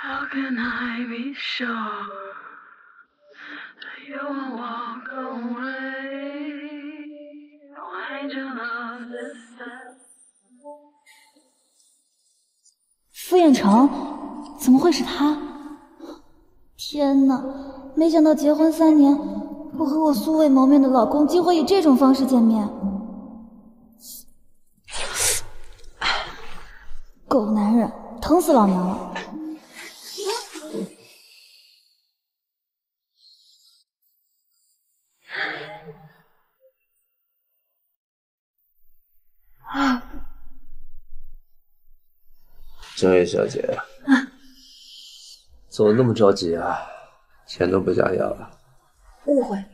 How can I be sure you won't walk away? Why'd you love this time? 傅彦成，怎么会是他？天哪！没想到结婚三年，我和我素未谋面的老公竟会以这种方式见面。狗男人，疼死老娘了！江月小姐，怎么那么着急啊？钱都不想要了？误会，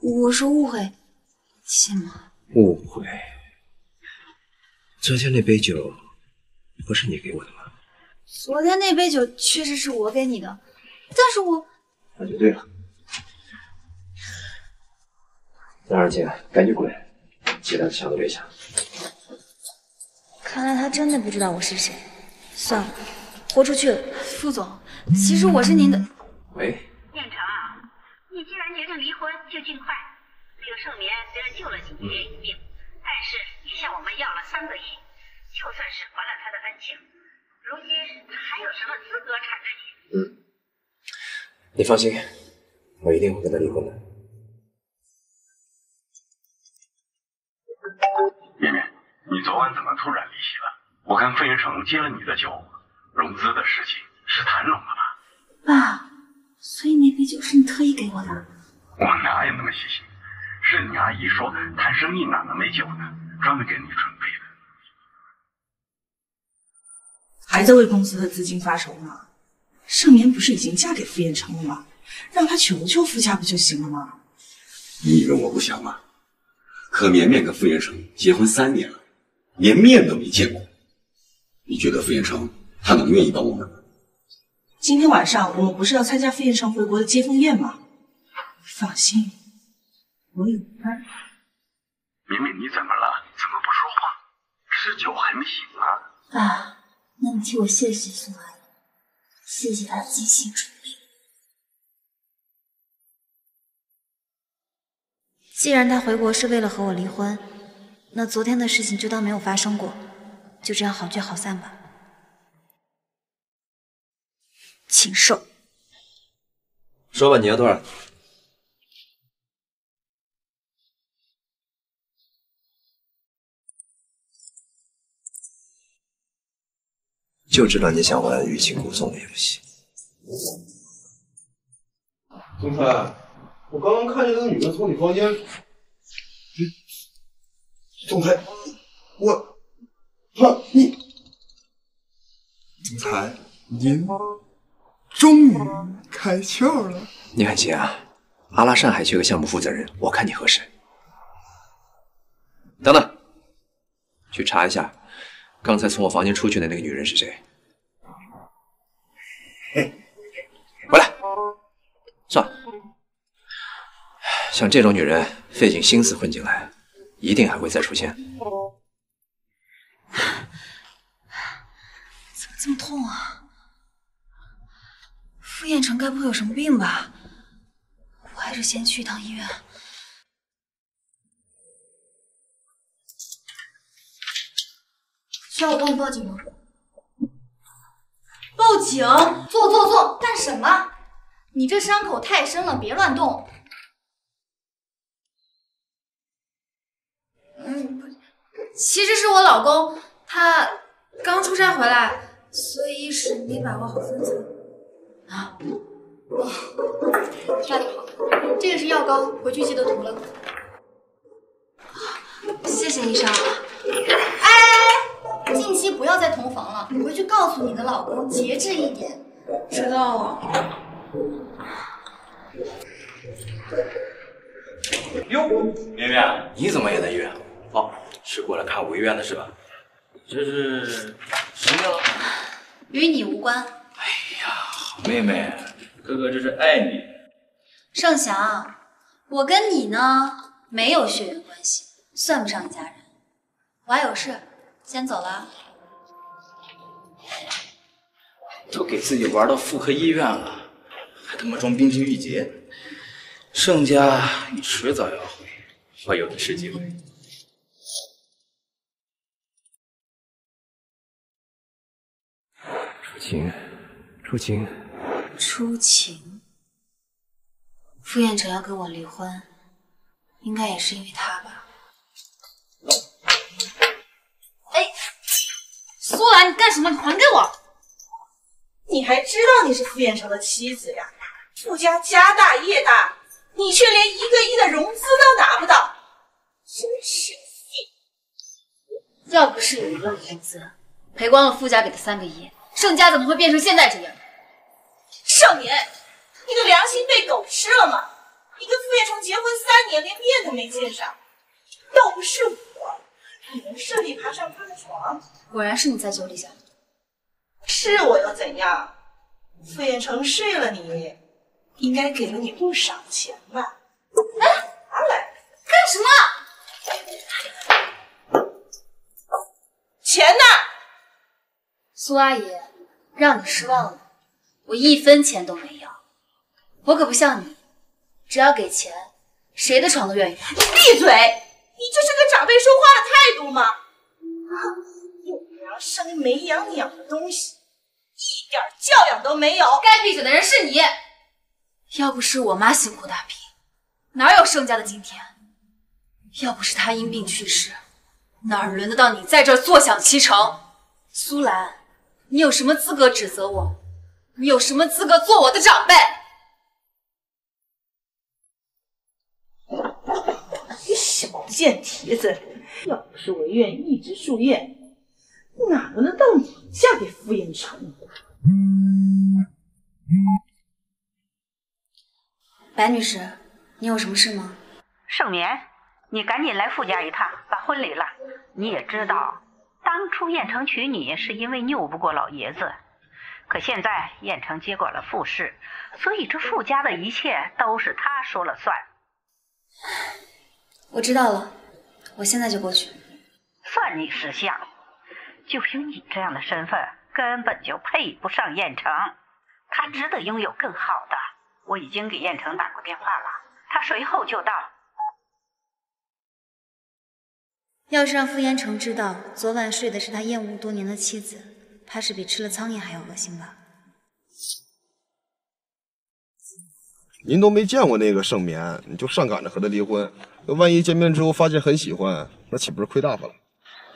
我说误会，信吗？误会。昨天那杯酒不是你给我的吗？昨天那杯酒确实是我给你的，但是我……那就对了。张二姐，赶紧滚，其他的想都别想。看来他真的不知道我是谁。算了，豁出去了。傅总，其实我是您的。喂，念成啊，你既然决定离婚，就尽快。这个盛眠虽然救了你一命，但是也向我们要了三个亿，就算是还了他的恩情，如今他还有什么资格缠着你？嗯，你放心，我一定会跟他离婚的。你昨晚怎么突然离席了？我看傅云成接了你的酒，融资的事情是谈拢了吧？爸，所以那杯酒是你特意给我的？我哪有那么细心？是你阿姨说谈生意哪能没酒呢，专门给你准备的。还在为公司的资金发愁呢？盛眠不是已经嫁给傅彦成了吗？让他求求傅家不就行了吗？你以为我不想吗？可绵绵跟傅彦成结婚三年了，连面都没见过。你觉得傅彦成他能愿意帮我们吗？今天晚上我们不是要参加傅彦成回国的接风宴吗？放心，我有办法。明明你怎么了？怎么不说话？是酒还没醒啊？爸，那你替我谢谢苏阿姨，谢谢她精心准备。既然他回国是为了和我离婚，那昨天的事情就当没有发生过。就这样好聚好散吧，禽兽。说吧，你要多少？就知道你想玩欲擒故纵的游戏。总裁，我刚刚看见那个女的从你房间。总裁，我。好，你总裁，您终于开窍了。你很行啊？阿拉善还缺个项目负责人，我看你合适。等等，去查一下，刚才从我房间出去的那个女人是谁？回来，算了，像这种女人，费尽心思混进来，一定还会再出现。怎么这么痛啊？傅彦成该不会有什么病吧？我还是先去一趟医院。需要我帮你报警吗？报警！坐坐坐！干什么？你这伤口太深了，别乱动。嗯，其实是我老公，他刚出差回来，所以一时没把握好分寸。啊，哦，那就好。这个是药膏，回去记得涂了。谢谢医生。哎哎哎，近期不要再同房了，回去告诉你的老公节制一点。知道了。哟，绵绵，你怎么也在医院？哦，是过来看我医院的是吧？这是什么药？与你无关。哎呀，好妹妹，哥哥这是爱你。盛翔，我跟你呢没有血缘关系，算不上一家人。我还有事，先走了。都给自己玩到妇科医院了，还他妈装冰清玉洁。盛家你迟早要毁，我有的是机会。楚晴，楚晴，初晴，傅彦成要跟我离婚，应该也是因为他吧？哎，苏兰，你干什么？你还给我！你还知道你是傅彦成的妻子呀？傅家家大业大，你却连一个亿的融资都拿不到，真是要不是有一个融资，赔光了傅家给的三个亿，盛家怎么会变成现在这样？盛年，你的良心被狗吃了吗？你跟傅彦成结婚三年，连面都没见上，要不是我，你能顺利爬上他的床？果然是你在酒里下毒。是我又怎样？傅彦成睡了你，应该给了你不少钱吧？哎，拿来，干什么？钱呢？苏阿姨，让你失望了，我一分钱都没要。我可不像你，只要给钱，谁的床都愿意。你闭嘴！你这是跟长辈说话的态度吗？有娘生没养鸟的东西，一点教养都没有。该闭嘴的人是你。要不是我妈辛苦打拼，哪有盛家的今天？要不是她因病去世，哪轮得到你在这儿坐享其成？苏兰，你有什么资格指责我？你有什么资格做我的长辈？你小贱蹄子！要不是文苑一直住院，哪轮得到你嫁给傅彦成？白女士，你有什么事吗？盛眠，你赶紧来傅家一趟，把婚礼了。你也知道，当初燕城娶你是因为拗不过老爷子，可现在燕城接管了傅氏，所以这傅家的一切都是他说了算。我知道了，我现在就过去。算你识相，就凭你这样的身份，根本就配不上燕城，他值得拥有更好的。我已经给燕城打过电话了，他随后就到。要是让傅彦成知道昨晚睡的是他厌恶多年的妻子，怕是比吃了苍蝇还要恶心吧？您都没见过那个盛眠，你就上赶着和他离婚，那万一见面之后发现很喜欢，那岂不是亏大发了？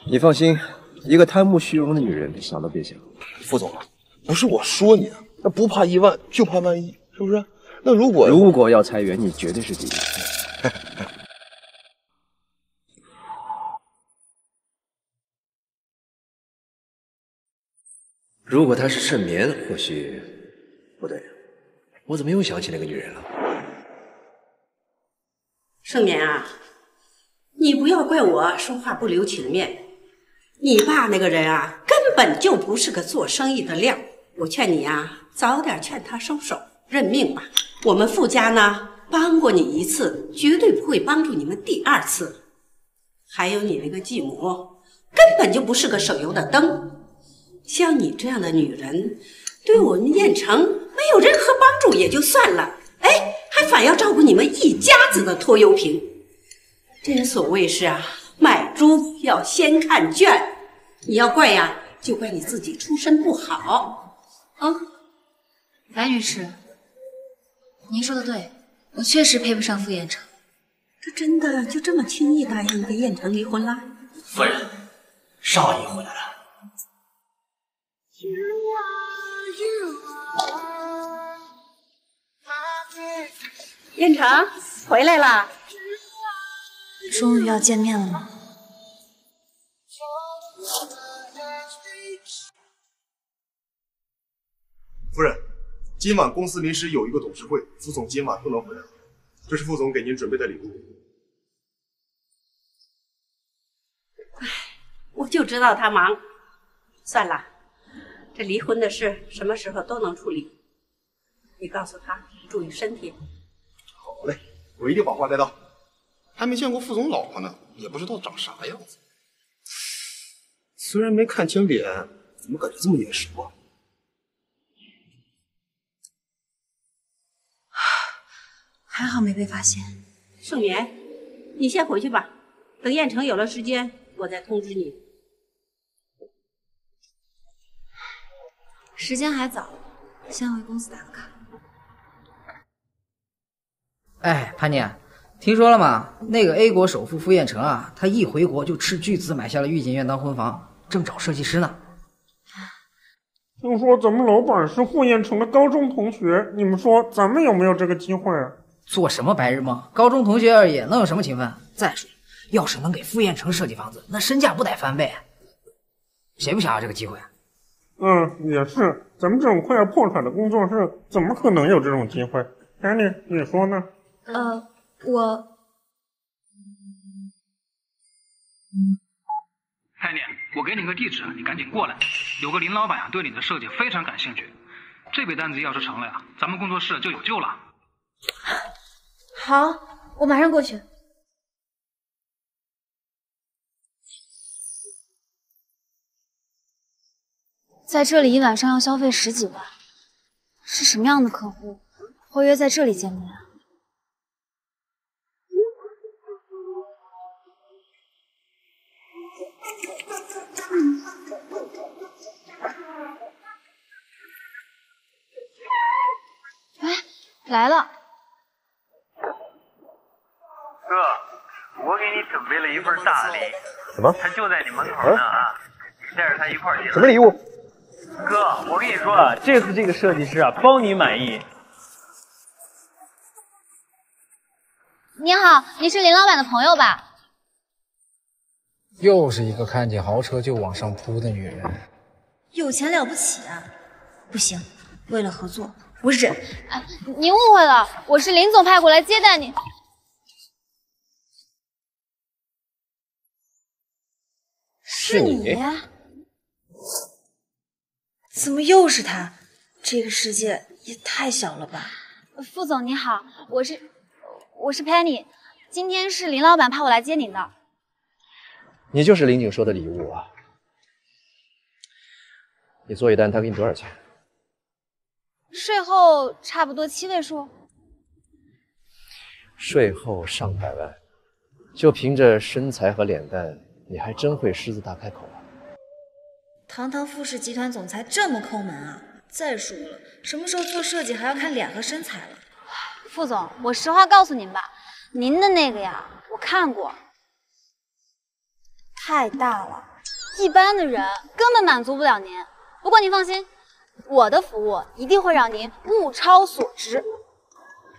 你放心，一个贪慕虚荣的女人，想都别想。傅总，不是我说你，那不怕一万就怕万一，是不是？那如果如果要裁员，你绝对是第一。如果她是盛眠，或许不对。我怎么又想起那个女人了？盛眠啊，你不要怪我说话不留情面。你爸那个人啊，根本就不是个做生意的料。我劝你啊，早点劝他收手，认命吧。我们傅家呢，帮过你一次，绝对不会帮助你们第二次。还有你那个继母，根本就不是个省油的灯。像你这样的女人，对我们燕城没有任何帮助也就算了，哎，还反要照顾你们一家子的拖油瓶。真所谓是啊，买猪要先看圈。你要怪呀，就怪你自己出身不好。啊，白女士，您说的对，我确实配不上傅彦城。他真的就这么轻易答应跟燕城离婚了？夫人，少爷回来了。燕城回来了，终于要见面了吗？夫人，今晚公司临时有一个董事会，副总今晚不能回来，这是副总给您准备的礼物。哎我就知道他忙，算了，这离婚的事什么时候都能处理。你告诉他注意身体。好嘞，我一定把话带到。还没见过副总老婆呢，也不知道长啥样子。虽然没看清脸，怎么感觉这么眼熟啊？还好没被发现。盛眠，你先回去吧，等燕城有了时间，我再通知你。时间还早，先回公司打个卡。哎，潘妮，听说了吗？那个 A 国首富傅彦成啊，他一回国就斥巨资买下了御景苑当婚房，正找设计师呢。听说咱们老板是傅彦成的高中同学，你们说咱们有没有这个机会啊？做什么白日梦？高中同学而已，能有什么情分？再说，要是能给傅彦成设计房子，那身价不得翻倍？谁不想要这个机会？嗯，也是，咱们这种快要破产的工作室，怎么可能有这种机会？Annie，你说呢？呃，我泰念，我给你个地址，你赶紧过来。有个林老板啊，对你的设计非常感兴趣。这笔单子要是成了呀，咱们工作室就有救了。好，我马上过去。在这里一晚上要消费十几万，是什么样的客户会约在这里见面啊？哎，来了。哥，我给你准备了一份大礼，什么？他就在你门口呢啊！带着他一块儿进来。什么礼物？哥，我跟你说啊，这次这个设计师啊，包你满意。你好，你是林老板的朋友吧？又是一个看见豪车就往上扑的女人。有钱了不起啊？不行，为了合作，我忍。哎，您误会了，我是林总派过来接待你。是你？怎么又是他？这个世界也太小了吧！副总你好，我是我是 Penny，今天是林老板派我来接您的。你就是林景说的礼物啊？你做一单，他给你多少钱？税后差不多七位数。税后上百万，就凭着身材和脸蛋，你还真会狮子大开口啊！堂堂富氏集团总裁这么抠门啊！再说了，什么时候做设计还要看脸和身材了？副总，我实话告诉您吧，您的那个呀，我看过，太大了，一般的人根本满足不了您。不过您放心，我的服务一定会让您物超所值。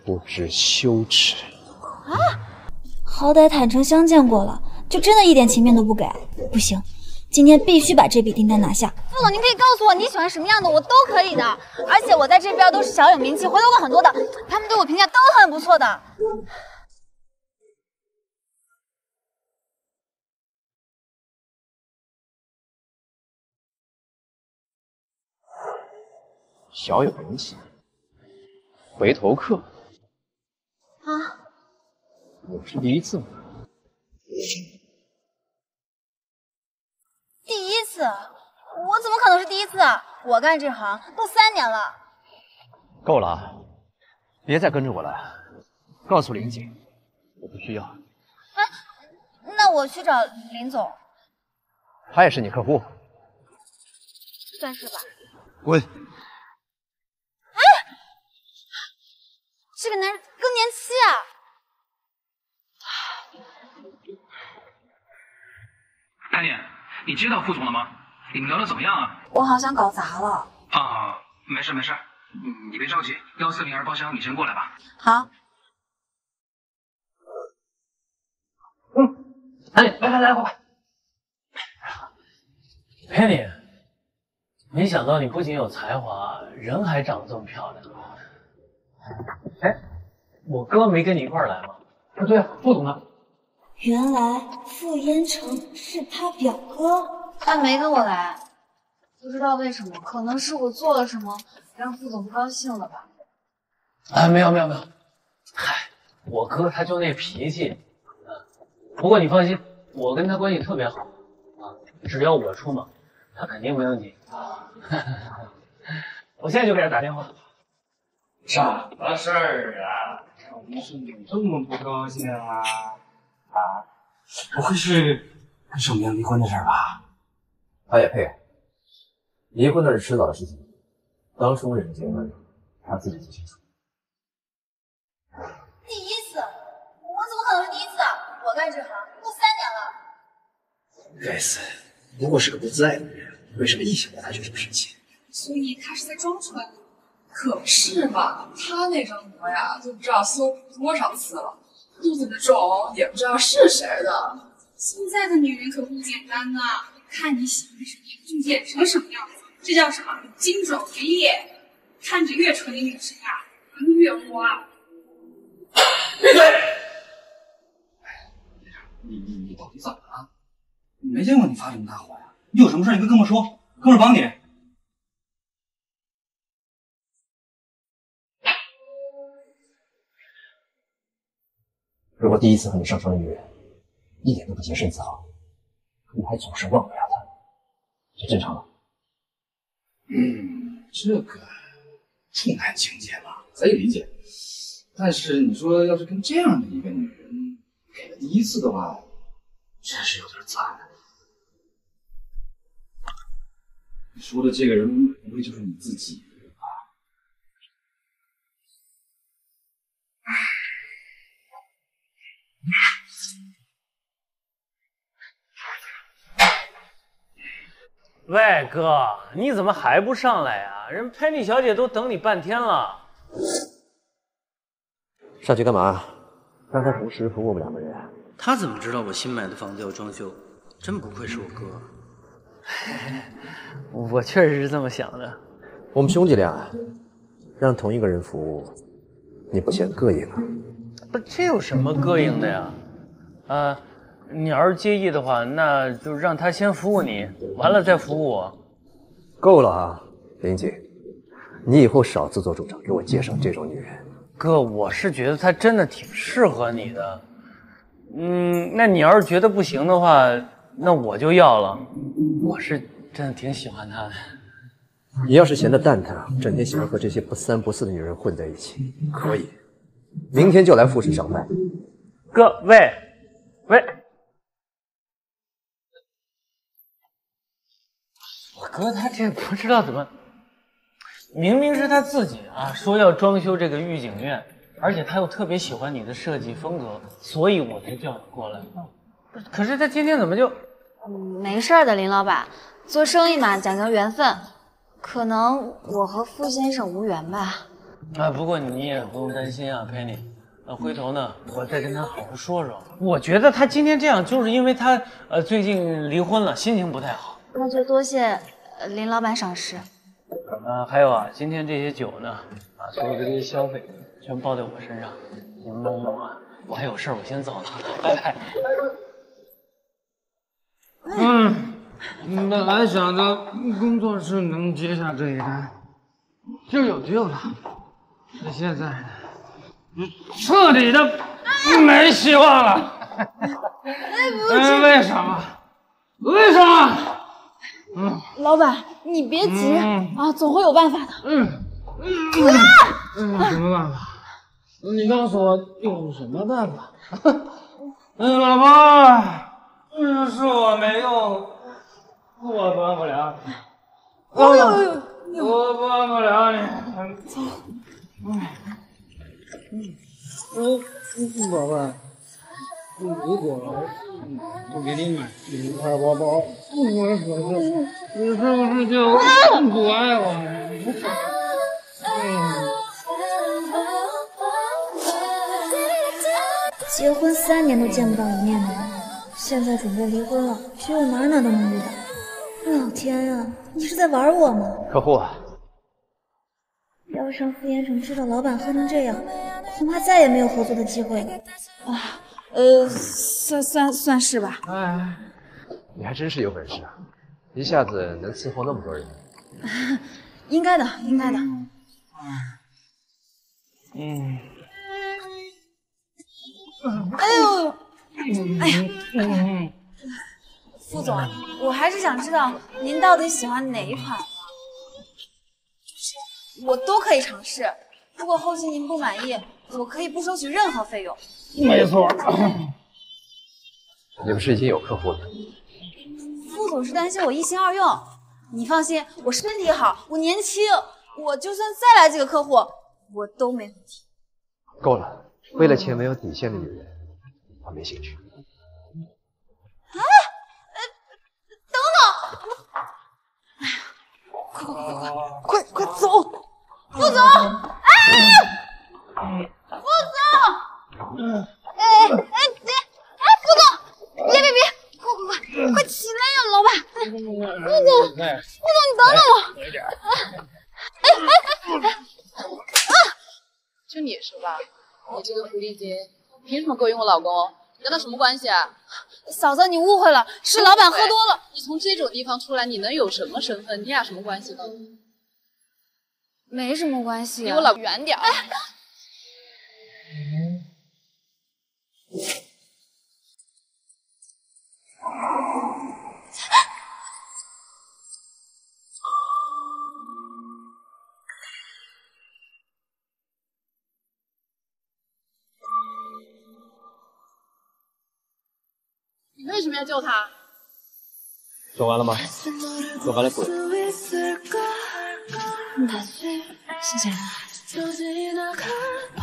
不知羞耻！啊，好歹坦诚相见过了，就真的一点情面都不给？不行，今天必须把这笔订单拿下。副总，您可以告诉我你喜欢什么样的，我都可以的。而且我在这边都是小有名气，回头客很多的，他们对我评价都很不错的。小有名气，回头客，啊，我是第一次吗？第一次？我怎么可能是第一次啊？我干这行都三年了。够了啊！别再跟着我了，告诉林姐，我不需要。哎，那我去找林总，他也是你客户，算是吧。滚！这个男人更年期啊！潘念，你接到副总了吗？你们聊的怎么样啊？我好像搞砸了。啊，没事没事，嗯，你别着急。幺四零二包厢，你先过来吧。好。嗯哎，来来来，过来。Penny，没想到你不仅有才华，人还长得这么漂亮。哎，我哥没跟你一块来吗？啊，对啊，副总呢？原来傅烟成是他表哥，他没跟我来，不知道为什么，可能是我做了什么让傅总不高兴了吧？啊，没有没有没有，嗨，我哥他就那脾气。不过你放心，我跟他关系特别好啊，只要我出马，他肯定没问题。我现在就给他打电话。什么事儿啊？你是你这么不高兴啊？啊，不会是跟盛明离婚的事吧？他也配？离婚那是迟早的事情，当初为什么结婚，他自己最清楚。第一次？我怎么可能是第一次啊？我干这行都三年了。该死，不过是个不自爱的人，为什么一想到他就这么生气？所以他是在装出来的。可不是嘛，他那张膜呀，就不知道修多少次了，肚子的肿也不知道是谁的。现在的女人可不简单呐，看你喜欢什么，就演成什么样子，这叫什么？金种玉叶。看着越纯的女生啊，人越花。闭嘴！你你你到底怎么了？没见过你发这么大火呀！你有什么事你跟哥们说，哥们帮你。如果第一次和你上床的女人一点都不洁身自好，你还总是忘不了她，这正常吗？嗯，这个处男情节嘛，可以理解。但是你说要是跟这样的一个女人给了第一次的话，真是有点惨。你说的这个人不会就是你自己喂，哥，你怎么还不上来呀？人佩妮小姐都等你半天了。上去干嘛？让他同时服务我们两个人。他怎么知道我新买的房子要装修？真不愧是我哥。我确实是这么想的。我们兄弟俩让同一个人服务，你不嫌膈应啊？不，这有什么膈应的呀？啊，你要是介意的话，那就让他先服务你，完了再服务我。够了啊，林姐，你以后少自作主张，给我介绍这种女人。哥，我是觉得她真的挺适合你的。嗯，那你要是觉得不行的话，那我就要了。我是真的挺喜欢她的。你要是闲得蛋疼，整天喜欢和这些不三不四的女人混在一起，可以，明天就来复市上班。各位，喂，我哥他这不知道怎么，明明是他自己啊，说要装修这个御景院，而且他又特别喜欢你的设计风格，所以我才叫你过来。可是他今天怎么就……嗯，没事的，林老板，做生意嘛，讲究缘分。可能我和傅先生无缘吧。啊，不过你也不用担心啊，佩妮。呃，回头呢，我再跟他好好说说。我觉得他今天这样，就是因为他呃最近离婚了，心情不太好。那就多谢林老板赏识。啊，还有啊，今天这些酒呢，啊，所有的这些消费全包在我身上，你们帮忙啊。我还有事儿，我先走了，拜拜。嗯。本来想着工作室能接下这一单，就有救了。可现在，彻底的没希望了。哎，为什么？为什么？嗯，老板，你别急啊，总会有办法的。嗯。嗯，什么办法？你告诉我有什么办法？嗯，老婆，嗯，是我没用。我帮不了，哎呦呦，我帮不了你。走。嗯，嗯，宝贝，如果不给你买名牌包包，我可是，你是不是就不爱我了？结婚三年都见不到一面的人，现在准备离婚了，去我哪哪都能遇到。老天啊，你是在玩我吗？客户，要是让傅延成知道老板喝成这样，恐怕再也没有合作的机会了。啊，呃，算算算是吧。哎，你还真是有本事啊，一下子能伺候那么多人。应该的，应该的。嗯。哎呦，哎呀。傅总，我还是想知道您到底喜欢哪一款，我都可以尝试。如果后期您不满意，我可以不收取任何费用。没错。你们是已经有客户了？副总是担心我一心二用，你放心，我身体好，我年轻，我就算再来几个客户，我都没问题。够了，为了钱没有底线的女人，我没兴趣。啊！等等！哎呀，快快快快快快走！副总！啊！副总！哎哎别！哎，副总，别别别！快快快，快起来呀，老板！副总，副总，你等等我！哎哎哎哎！啊！就你是吧？你这个狐狸精，凭什么勾引我老公？你跟他什么关系啊？嫂子，你误会了，是老板喝多了。你从这种地方出来，你能有什么身份？你俩什么关系呢？没什么关系。离我老远点儿。你为什么要救他？说完了吗？走完了滚。嗯，谢谢。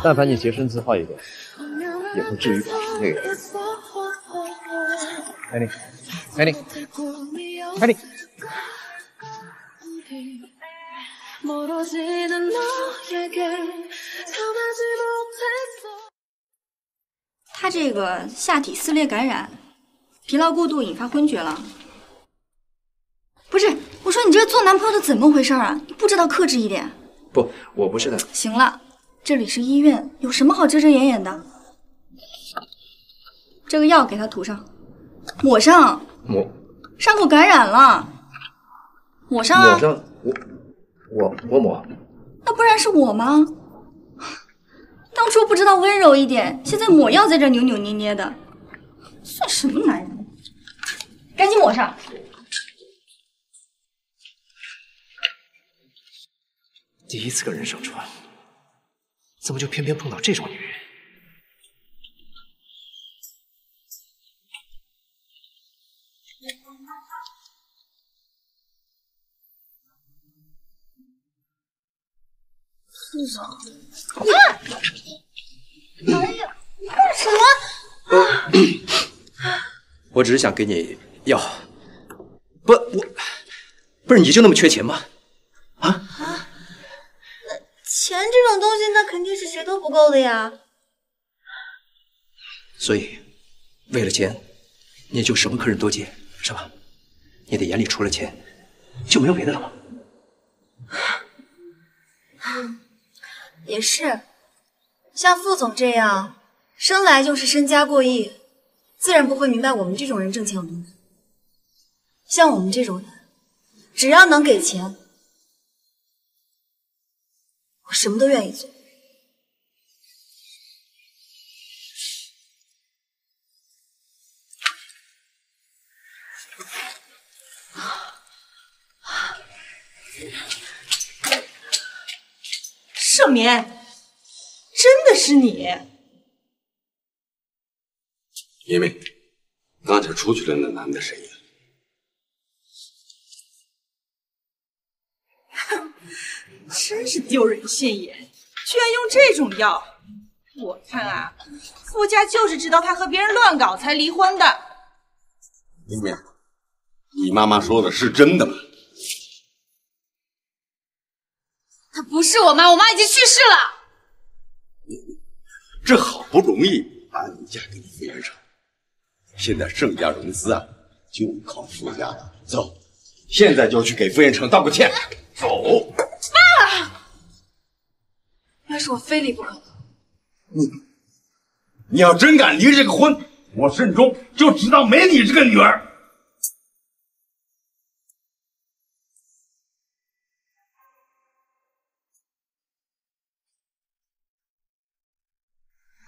但凡你洁身自好一点，也不至于搞成这个样子。Annie，Annie，Annie。他这个下体撕裂感染，疲劳过度引发昏厥了。不是，我说你这个做男朋友的怎么回事啊？你不知道克制一点？不，我不是的。行了，这里是医院，有什么好遮遮掩掩的？这个药给他涂上，抹上。抹。伤口感染了，抹上啊。抹上。我我我抹。那不然是我吗？当初不知道温柔一点，现在抹药在这扭扭捏捏的，算什么男人？赶紧抹上。第一次跟人上床，怎么就偏偏碰到这种女人？副总，啊！哎呀，你干什么？我只是想给你要。不，我不是你就那么缺钱吗？啊啊钱这种东西，那肯定是谁都不够的呀。所以，为了钱，你也就什么客人都接，是吧？你的眼里除了钱，就没有别的了吗？也是，像副总这样，生来就是身家过亿，自然不会明白我们这种人挣钱有多难。像我们这种人，只要能给钱，我什么都愿意做。盛眠，真的是你？明明，刚才出去的那男的谁呀？真是丢人现眼，居然用这种药！我看啊，傅家就是知道他和别人乱搞才离婚的。明明，你妈妈说的是真的吗？她不是我妈，我妈已经去世了。这好不容易把你嫁给了傅元成，现在盛家融资啊，就靠傅家了。走，现在就去给傅元成道个歉。走。我非离不可的。你，你要真敢离这个婚，我慎中就知道没你这个女儿。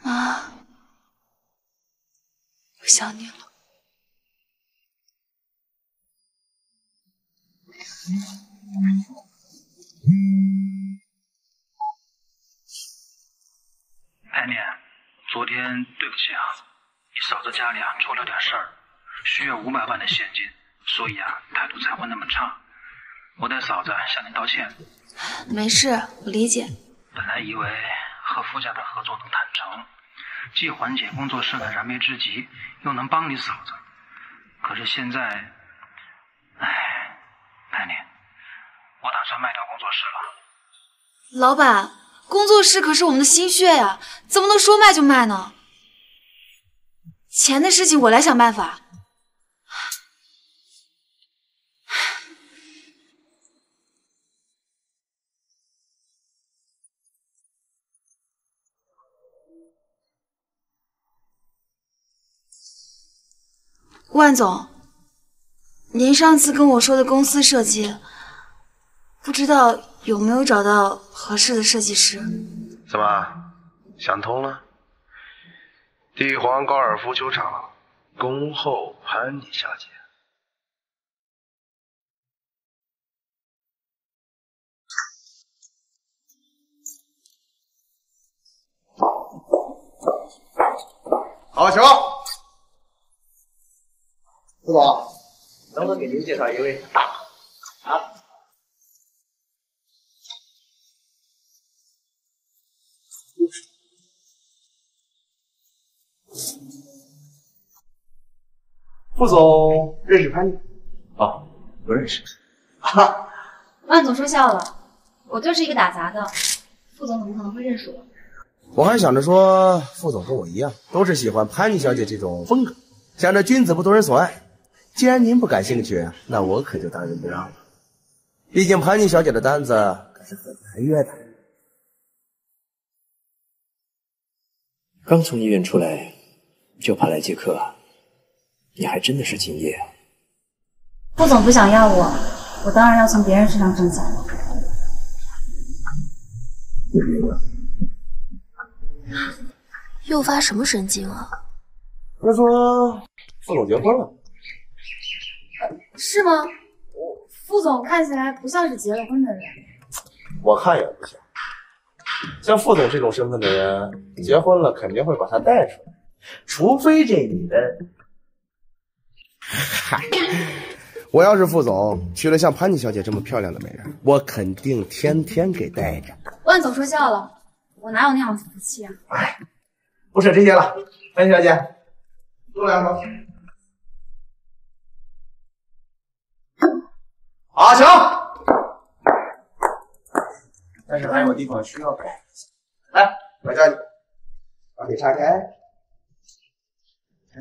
妈，我想你了。昨天对不起啊，你嫂子家里啊出了点事儿，需要五百万的现金，所以啊态度才会那么差。我代嫂子向您道歉。没事，我理解。本来以为和傅家的合作能谈成，既缓解工作室的燃眉之急，又能帮你嫂子。可是现在，唉，艾妮，我打算卖掉工作室了。老板，工作室可是我们的心血呀，怎么能说卖就卖呢？钱的事情我来想办法。万总，您上次跟我说的公司设计，不知道有没有找到合适的设计师？怎么想通了？帝皇高尔夫球场，恭候潘妮小姐。好球！副总，能不能给您介绍一位？啊？副总认识潘妮？哦，不认识。啊，万总说笑了，我就是一个打杂的，副总怎么可能会认识我？我还想着说，副总和我一样，都是喜欢潘妮小姐这种风格，想着君子不夺人所爱。既然您不感兴趣，那我可就当仁不让了。毕竟潘妮小姐的单子可是很难约的。刚从医院出来，就跑来接客，你还真的是敬业啊！副总不想要我，我当然要从别人身上挣钱了。又发什么神经啊？他说副总结婚了，是吗？我副总看起来不像是结了婚的人。我看也不像。像副总这种身份的人，结婚了肯定会把她带出来，除非这女人……嗨，我要是副总，娶了像潘妮小姐这么漂亮的美人，我肯定天天给带着。万总说笑了，我哪有那样的福气啊？哎不扯这些了，潘妮小姐，多两口。好，行。但是还有地方需要改。来，我教你，把腿叉开。哎，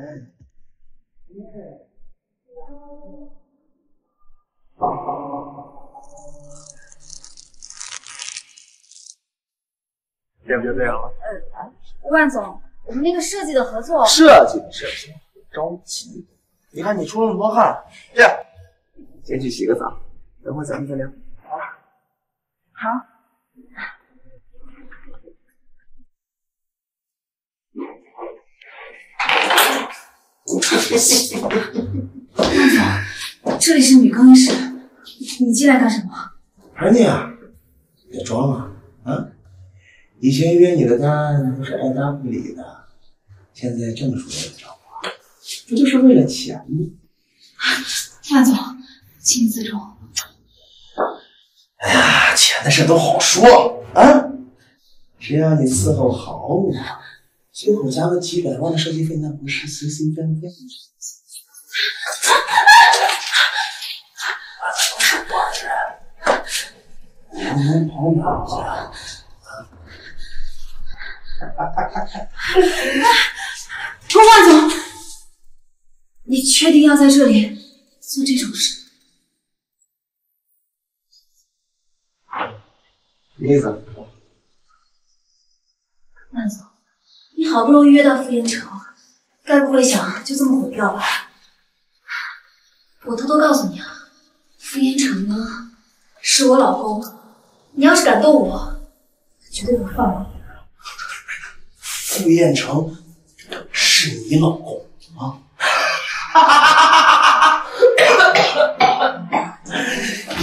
这不就这样了？万总，我们那个设计的合作，设计的设计，着急。你看你出了那么多汗，这样，先去洗个澡，等会儿咱们再聊。好。万总，这里是女更衣室，你进来干什么？潘妮啊，别装了啊！以前约你的单都是爱答不理的，现在这么说来找我，不就是为了钱吗？万总，请你自重。哎呀，钱的事都好说啊，只要你伺候好我，最后加个几百万的设计费，那不是随随便便的事情。都是我的人，你能跑哪去啊？万总，你确定要在这里做这种事？意思？万总，你好不容易约到傅延成，该不会想就这么毁掉吧？我偷偷告诉你啊，傅延成呢是我老公，你要是敢动我，绝对不会放过你。傅彦成是你老公啊？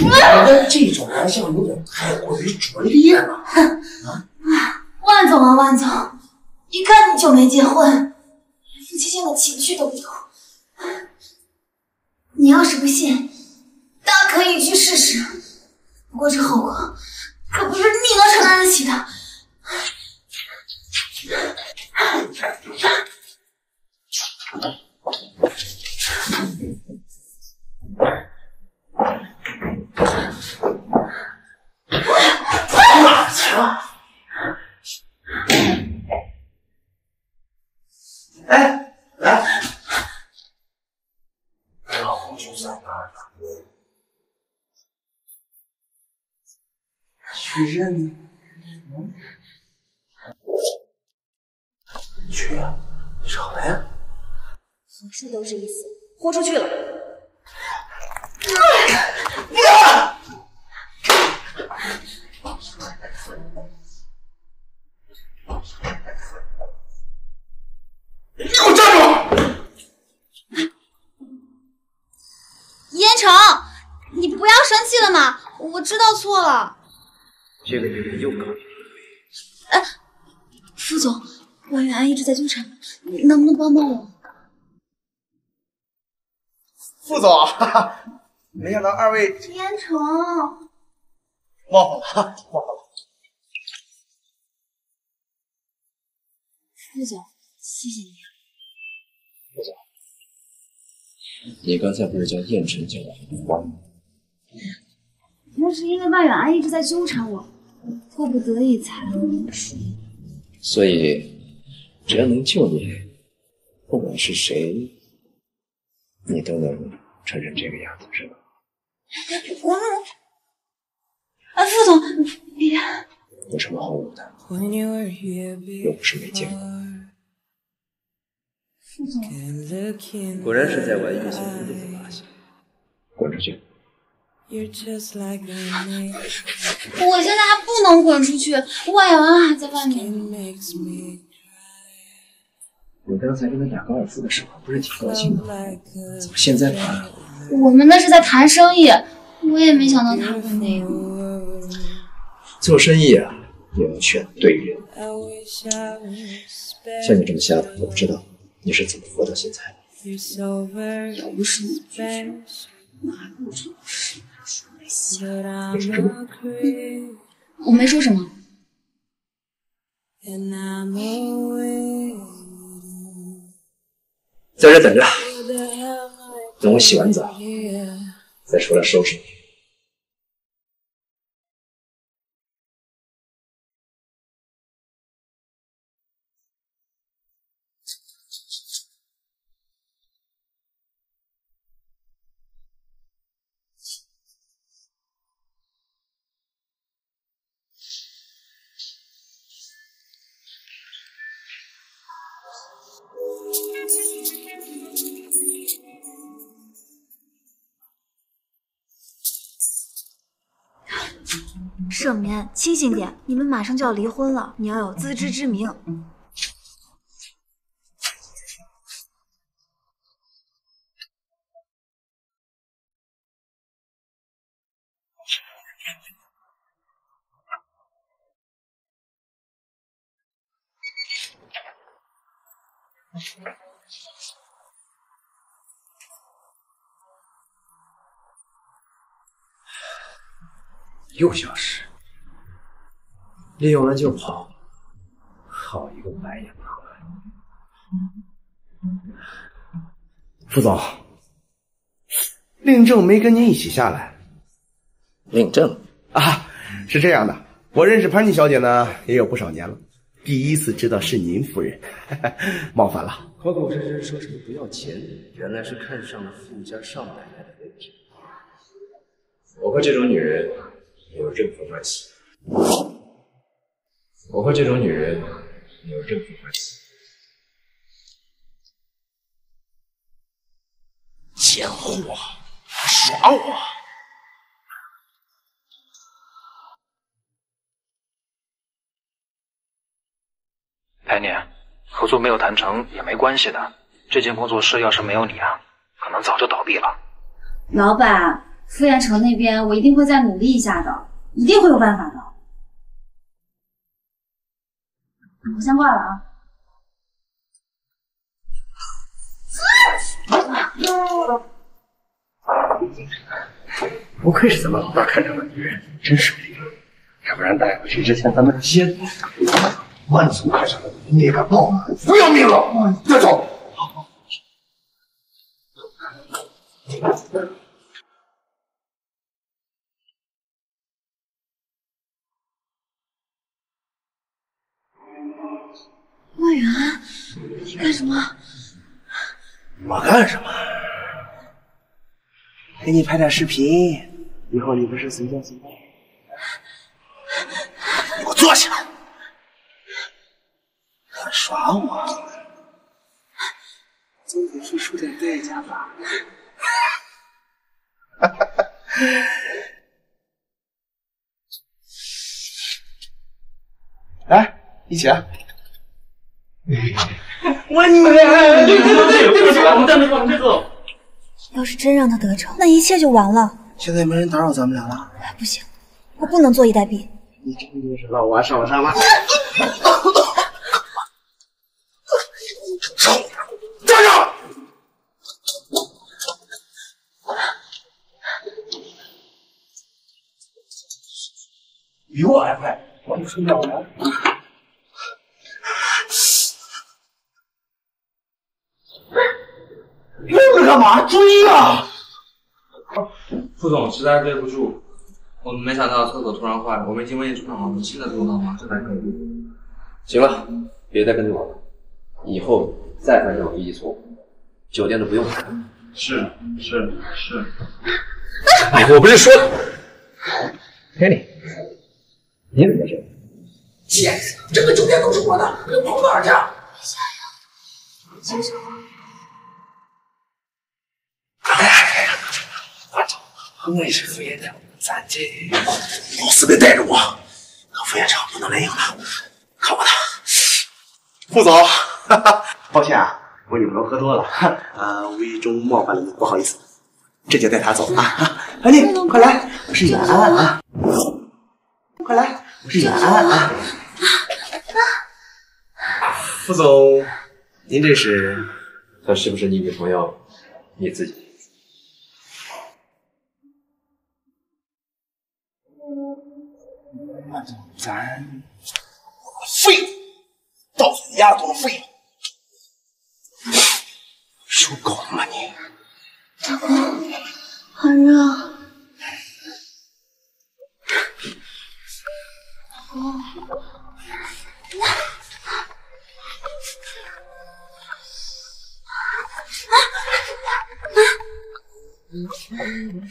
你的这种玩笑有点太过于拙劣了。万总啊，万总，一看你就没结婚，连夫妻间的情趣都不懂。你要是不信，大可以去试试。不过这后果可不是你能承担得起的。哪去了？哎，来，老公就在那儿呢。去认，去呀，找他呀。横竖都是一死，豁出去了。你给我站住！严成，你不要生气了嘛，我知道错了。这个女人又搞了哎，副总，王远安一直在纠缠我，你能不能帮帮我？副总，哈哈，没想到二位严成，冒犯了，冒犯了。副总，谢谢你啊。副总，你刚才不是叫燕晨叫我离婚吗？那是因为万远安一直在纠缠我，迫不得已才说。所以，只要能救你，不管是谁，你都能穿成这个样子，是吧？我……啊，副总，别！有什么好捂的？又不是没见过。副总，果然是在玩异性婚姻的把戏，滚出去！我现在还不能滚出去，万远安还在外面。你刚才跟他打高尔夫的时候不是挺高兴的吗？怎么现在反了……我们那是在谈生意，我也没想到他会那样。做生意啊，也要选对人。像你这么瞎的，我不知道你是怎么活到现在的。要不是你拒绝，哪有这种事？你说什么？我没说什么。在这等着，等我洗完澡再出来收拾你。清醒点！你们马上就要离婚了，你要有自知之明。又消失，利用完就跑，好一个白眼狼！副总，令正没跟您一起下来。令正啊，是这样的，我认识潘妮小姐呢也有不少年了，第一次知道是您夫人，冒犯了。口口声声说什么不要钱，原来是看上了富家少奶奶的位置。我和这种女人没有任何关系。我和这种女人没有任何关系。贱货，耍我！裴念，合作没有谈成也没关系的。这间工作室要是没有你啊，可能早就倒闭了。老板，傅彦成那边我一定会再努力一下的，一定会有办法的。我先挂了啊！不愧是咱们老大看上的女人，真是。要不然带回去之前，咱们先万总看上了，你也敢跑？不要命了？带走。莫言，你干什么？我干什么？给你拍点视频，以后你不是随叫随到。你给我坐下！敢耍我？总得付出点代价吧？来，一起来！我你对对对对不起我们暂时放这个。要是真让他得逞，那一切就完了。现在没人打扰咱们俩了。不行，我不能坐以待毙。你真就是老娃上了沙发。站住！比我还快，我就睡觉了。愣着干嘛？追啊！副总，实在对不住，我们没想到厕所突然坏了，我们已经为你准备好了新的头脑马上来客户。行了，别再跟着我了，以后再犯这种低级错误，酒店都不用了。是是是。哎，我不是说，Kenny，你怎么这样？贱死了！整个酒店都是我的，又跑哪儿去？先生，我也是副院长，咱这老四别带着我，可副院长不能来硬了，看我的！副总，哈哈，抱歉啊，我女朋友喝多了，啊，无意中冒犯了你，不好意思，这就带她走啊！安妮，快来，我是远安啊！快来，我是远安啊！副总，您这是？她是不是你女朋友？你自己。咱废物，到嘴丫头的废物，属狗吗你？大热。哦。醒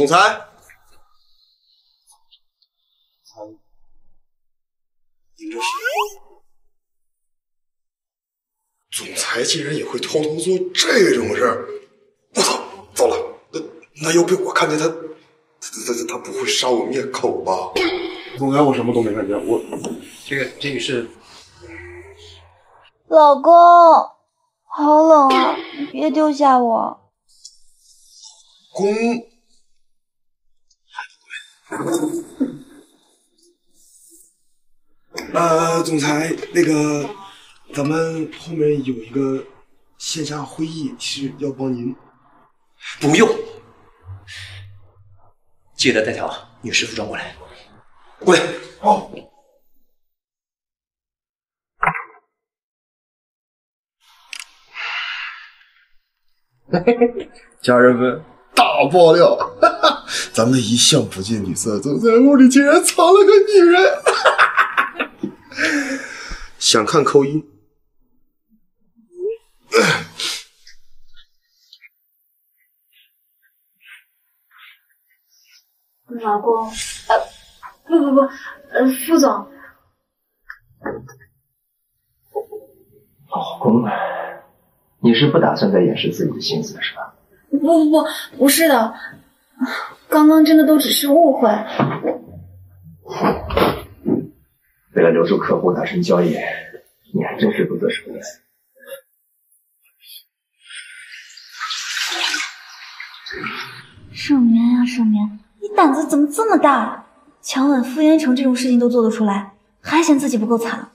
总裁，您这是？总裁竟然也会偷偷做这种事儿！我操，糟了，那那要被我看见他，他他他他不会杀我灭口吧？总裁，我什么都没看见，我这个这个是老公，好冷啊，你别丢下我。公，呃，总裁，那个，咱们后面有一个线下会议是要帮您。不用，记得带条女士服装过来。过来。哦。家人们，大爆料！哈哈，咱们一向不近女色，总在屋里竟然藏了个女人！哈哈哈想看扣一。老公，呃，不不不，呃，副总，老公，你是不打算再掩饰自己的心思了是吧？不不不，不是的，刚刚真的都只是误会。为了留住客户达成交易，你还真是不择手段。盛眠呀盛眠，你胆子怎么这么大？强吻傅烟成这种事情都做得出来，还嫌自己不够惨？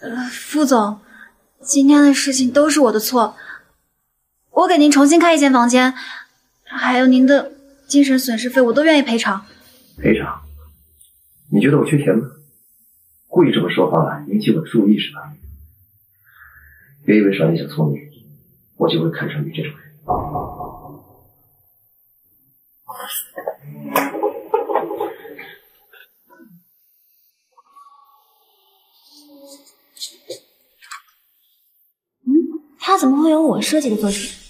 呃，傅总，今天的事情都是我的错，我给您重新开一间房间，还有您的精神损失费，我都愿意赔偿。赔偿？你觉得我缺钱吗？故意这么说话引起我的注意是吧？别以为耍点小聪明，我就会看上你这种人。嗯他怎么会有我设计的作品？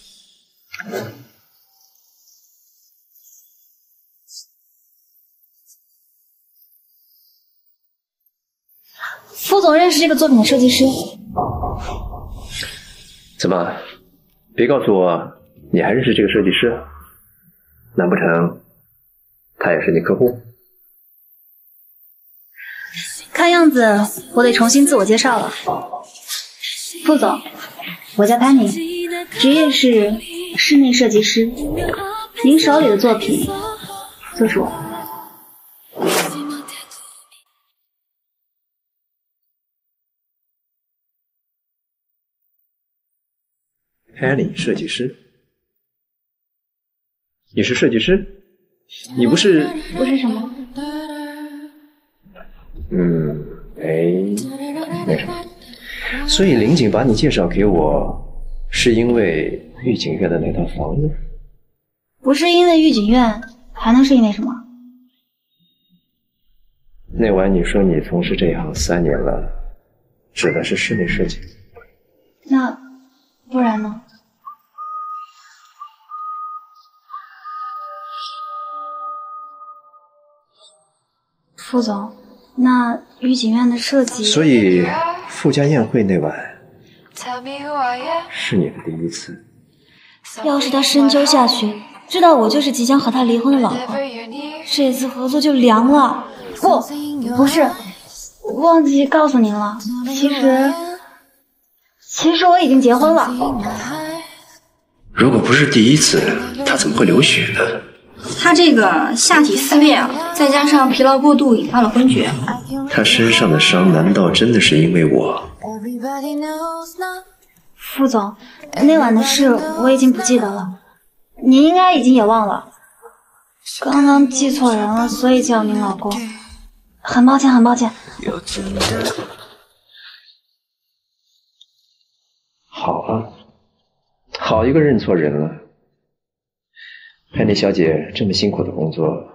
副总认识这个作品的设计师？怎么？别告诉我你还认识这个设计师？难不成他也是你客户？看样子我得重新自我介绍了。副总，我叫潘宁，职业是室内设计师。您手里的作品就是我的。潘宁设计师，你是设计师？你不是？不是什么？嗯，哎，没什么。所以林景把你介绍给我，是因为御景院的那套房子？不是因为御景院，还能是因为什么？那晚你说你从事这一行三年了，指的是室内设计？那不然呢？副总，那御景院的设计……所以傅家宴会那晚是你的第一次？要是他深究下去，知道我就是即将和他离婚的老婆，这次合作就凉了。不，不是，忘记告诉您了，其实，其实我已经结婚了。如果不是第一次，他怎么会流血呢？他这个下体撕裂，再加上疲劳过度，引发了昏厥。他身上的伤难道真的是因为我？副总，那晚的事我已经不记得了，您应该已经也忘了。刚刚记错人了，所以叫您老公。很抱歉，很抱歉。好啊，好好一个认错人了。佩妮小姐这么辛苦的工作，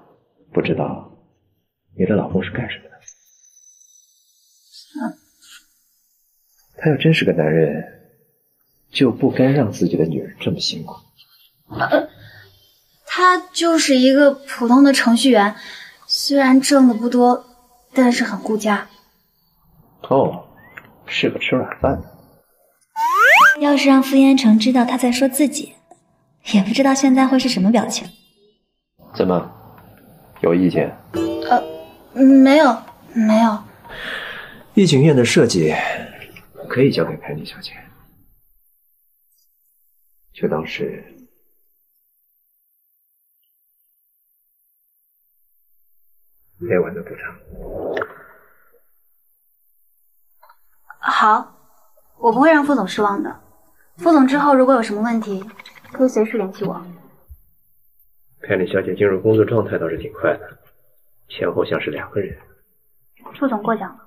不知道你的老公是干什么的？他要真是个男人，就不该让自己的女人这么辛苦。呃，他就是一个普通的程序员，虽然挣的不多，但是很顾家。哦，是个吃软饭的。要是让傅烟成知道他在说自己，也不知道现在会是什么表情。怎么，有意见？呃，没有，没有。御景苑的设计可以交给佩妮小姐，就当是每晚的补偿。好，我不会让副总失望的。副总之后如果有什么问题，可以随时联系我。佩妮小姐进入工作状态倒是挺快的，前后像是两个人。副总过奖了。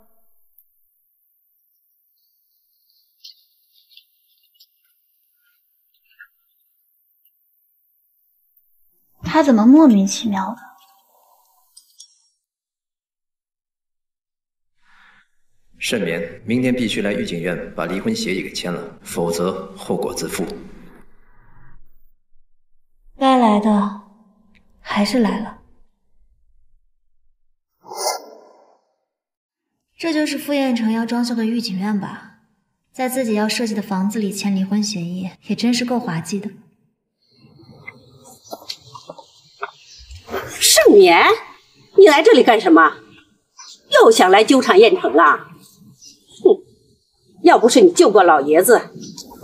他怎么莫名其妙的？慎眠，明天必须来御景院把离婚协议给签了，否则后果自负。该来的还是来了。这就是傅彦成要装修的御景院吧？在自己要设计的房子里签离婚协议，也真是够滑稽的。盛年，你来这里干什么？又想来纠缠燕城啊？哼！要不是你救过老爷子，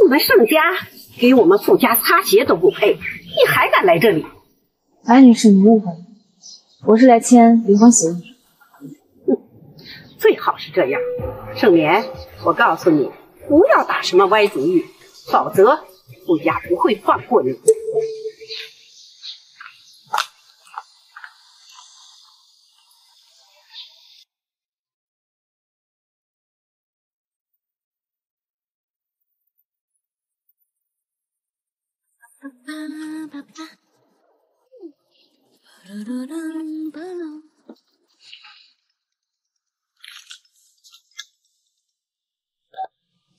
你们盛家给我们傅家擦鞋都不配，你还敢来这里？白女士，你误会了，我是来签离婚协议。嗯，最好是这样。盛莲，我告诉你，不要打什么歪主意，否则顾家不会放过你。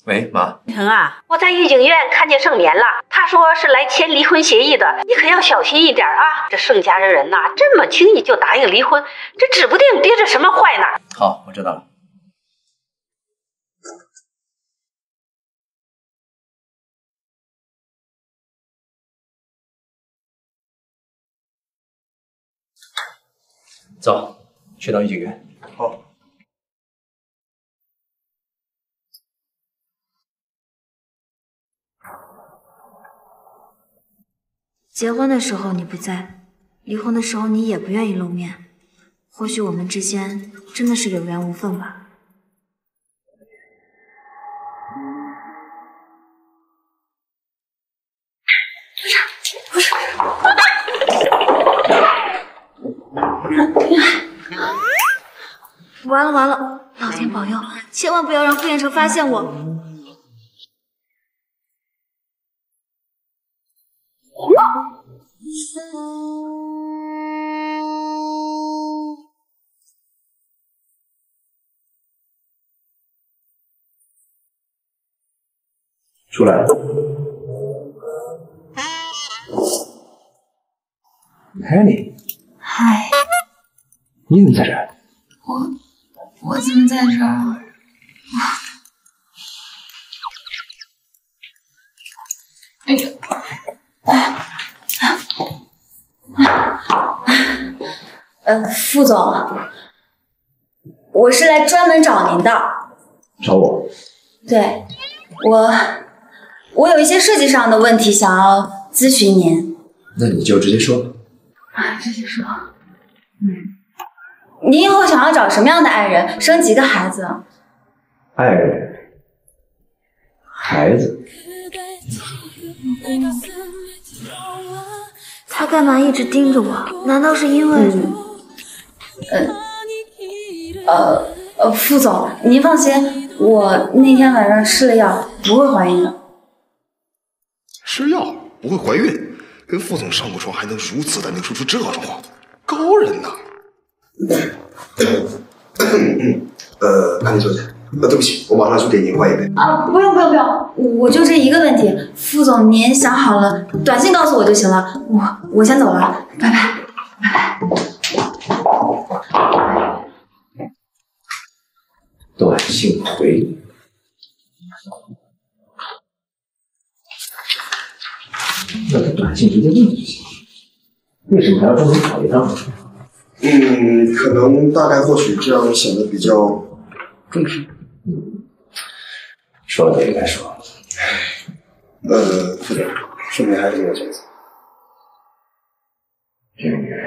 喂，妈。成啊，我在御景院看见盛年了，他说是来签离婚协议的，你可要小心一点啊！这盛家的人呐，这么轻易就答应离婚，这指不定憋着什么坏呢。好，我知道了。走，去趟御景园。好。结婚的时候你不在，离婚的时候你也不愿意露面，或许我们之间真的是有缘无分吧。完了完了，老天保佑，千万不要让傅彦成发现我。出来。Penny，嗨，你怎么在这儿？我我怎么在这儿？哎呀，呃，副总，我是来专门找您的。找我？对，我我有一些设计上的问题想要咨询您。那你就直接说吧。啊，直接说。嗯，您以后想要找什么样的爱人？生几个孩子？爱人，孩子。他干嘛一直盯着我？难道是因为……嗯呃呃，副总，您放心，我那天晚上吃了药，不会怀孕的。吃药不会怀孕，跟副总上过床还能如此淡定说出这种话，高人呐！呃，潘小姐，呃，对不起，我马上去给您换一杯。啊，不用不用不用，我就这一个问题，副总您想好了，短信告诉我就行了。我我先走了，拜拜拜拜。短信回。那个短信直接问就行了，为什么还要专门跑一趟？嗯，可能大概或许这样显得比较正式。说的都应该说。呃，副总，顺便还是没有角色。这个女人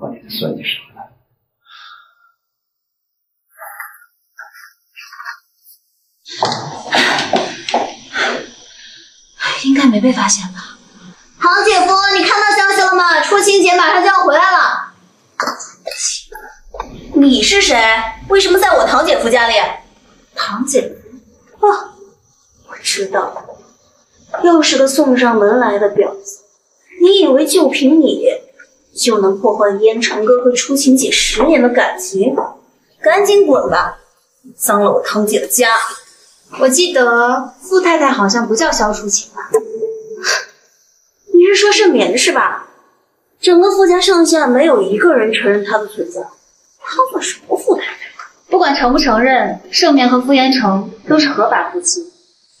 到底在算计什么呢？应该没被发现吧？唐姐夫，你看到消息了吗？初清姐马上就要回来了。你是谁？为什么在我堂姐夫家里？堂姐夫？哦，我知道了，又是个送上门来的婊子。你以为就凭你就能破坏烟尘哥和初晴姐十年的感情？赶紧滚吧，脏了我堂姐的家！我记得傅太太好像不叫萧初晴吧？你是说盛眠是吧？整个傅家上下没有一个人承认他的存在，他算什么傅太太？不管承不承认，盛面和傅延成都是合法夫妻，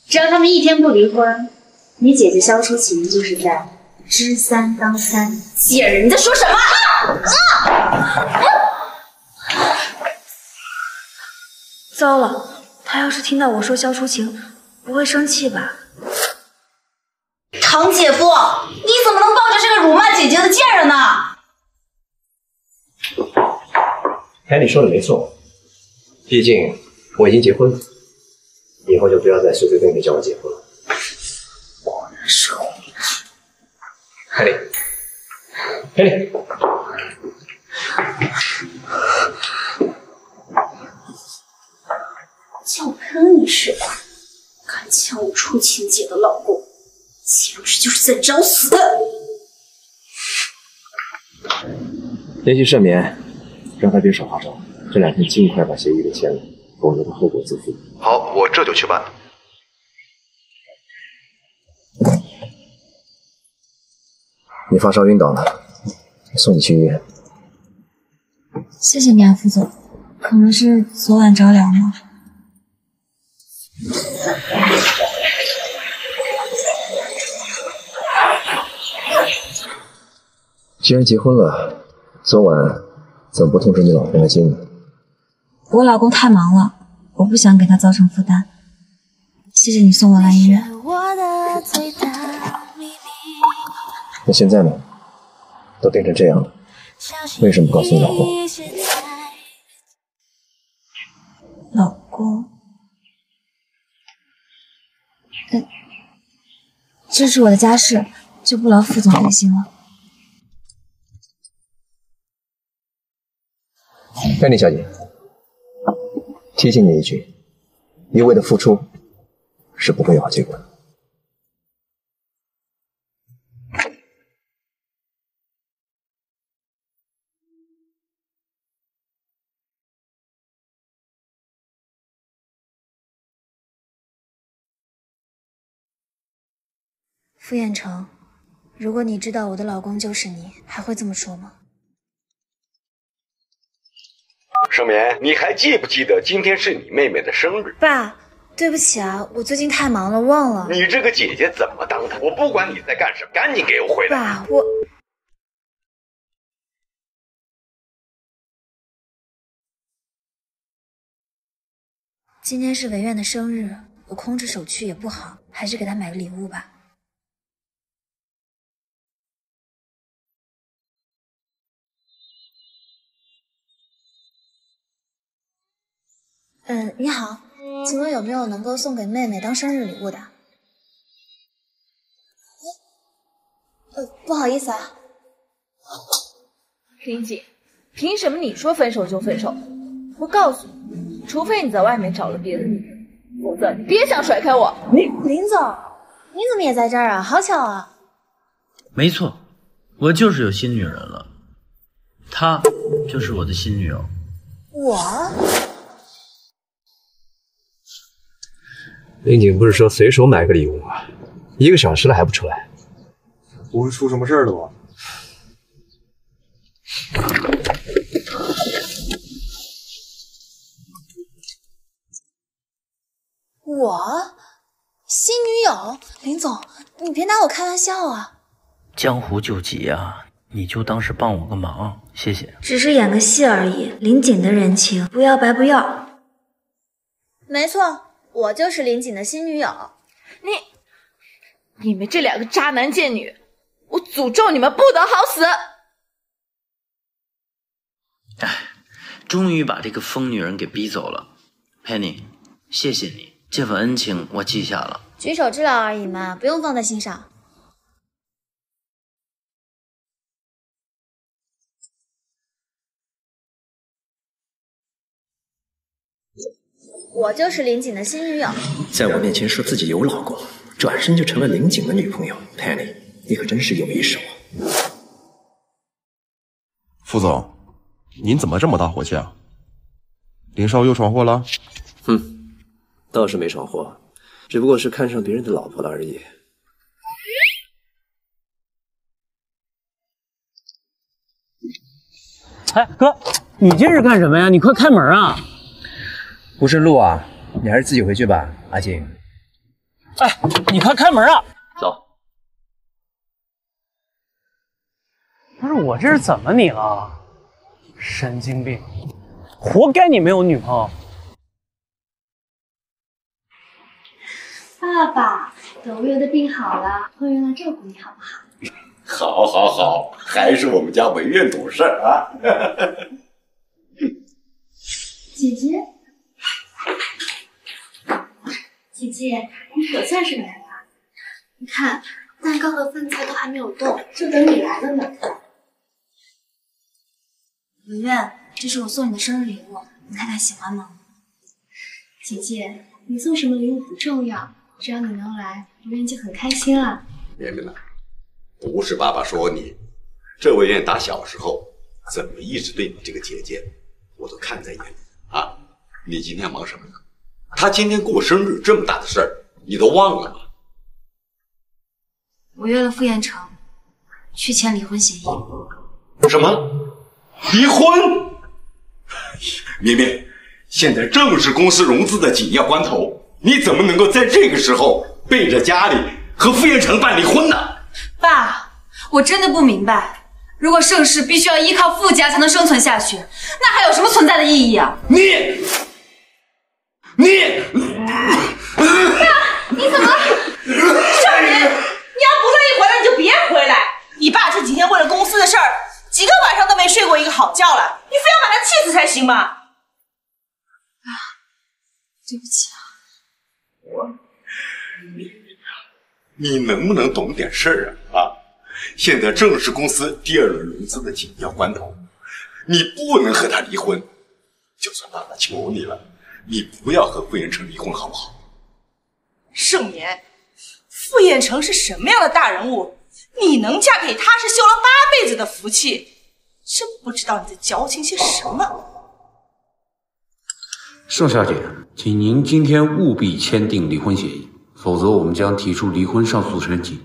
只要他们一天不离婚，你姐姐萧初晴就是在知三当三。贱人，你在说什么？啊！糟了！他要是听到我说萧初晴，不会生气吧？唐姐夫，你怎么能抱着这个辱骂姐姐的贱人呢？凯，你说的没错，毕竟我已经结婚了，以后就不要再随随便便叫我姐夫了。果然是红海丽，海丽，就跟你是吧，敢抢我初晴姐的老公，简直就是在找死！联系盛眠，让他别耍花招，这两天尽快把协议给签了，否则他后果自负。好，我这就去办。你发烧晕倒了，送你去医院。谢谢你啊，副总，可能是昨晚着凉了。既然结婚了，昨晚怎么不通知你老公来接你？我老公太忙了，我不想给他造成负担。谢谢你送我来医院。那现在呢？都变成这样了，为什么不告诉你老公？老公，呃，这是我的家事，就不劳副总费心了。丹妮小姐，提醒你一句，一味的付出是不会有好结果的。傅彦成，如果你知道我的老公就是你，还会这么说吗？盛眠，你还记不记得今天是你妹妹的生日？爸，对不起啊，我最近太忙了，忘了。你这个姐姐怎么当的？我不管你在干什么，赶紧给我回来！爸，我今天是文苑的生日，我空着手去也不好，还是给她买个礼物吧。嗯，你好，请问有没有能够送给妹妹当生日礼物的？呃，不好意思啊，林姐，凭什么你说分手就分手？我告诉你，除非你在外面找了别的女人，否则你别想甩开我。林林总，你怎么也在这儿啊？好巧啊！没错，我就是有新女人了，她就是我的新女友。我林景不是说随手买个礼物吗？一个小时了还不出来？不会出什么事儿了吧？我新女友林总，你别拿我开玩笑啊！江湖救急啊，你就当是帮我个忙，谢谢。只是演个戏而已，林锦的人情不要白不要。没错，我就是林锦的新女友。你你们这两个渣男贱女，我诅咒你们不得好死！终于把这个疯女人给逼走了，Penny，谢谢你，这份恩情我记下了。举手之劳而已嘛，不用放在心上。我就是林景的新女友。在我面前说自己有老公，转身就成了林景的女朋友，Penny，你可真是有一手啊！副总，您怎么这么大火气啊？林少又闯祸了？哼，倒是没闯祸，只不过是看上别人的老婆了而已。哎，哥，你这是干什么呀？你快开门啊！不是路啊，你还是自己回去吧，阿静。哎，你快开门啊！走。不是我这是怎么你了？神经病，活该你没有女朋友。爸爸，等月的病好了，会用来照顾你好不好？好，好，好，还是我们家文月懂事儿啊！姐姐，姐姐，你可算是来了。你看，蛋糕和饭菜都还没有动，就等你来了呢。文文，这是我送你的生日礼物，你看看喜欢吗？姐姐，你送什么礼物不重要，只要你能来，文文就很开心了。绵绵呐，不是爸爸说你，这文苑打小时候怎么一直对你这个姐姐，我都看在眼里啊。你今天忙什么呢？她今天过生日，这么大的事儿，你都忘了吗？我约了傅彦成去签离婚协议。什么？离婚？明明，现在正是公司融资的紧要关头，你怎么能够在这个时候背着家里和傅彦成办离婚呢？爸，我真的不明白，如果盛世必须要依靠傅家才能生存下去，那还有什么存在的意义啊？你，你，你怎么？少爷，你要不乐意回来，你就别回来。你爸这几天为了公司的事儿，几个晚上都没睡过一个好觉了，你非要把他气死才行吗？对不起啊我，你能不能懂点事儿啊？啊，现在正是公司第二轮融资的紧要关头，你不能和他离婚。就算爸爸求你了，你不要和傅彦成离婚好不好？盛年，傅彦成是什么样的大人物？你能嫁给他是修了八辈子的福气，真不知道你在矫情些什么。盛小姐，请您今天务必签订离婚协议，否则我们将提出离婚上诉申请。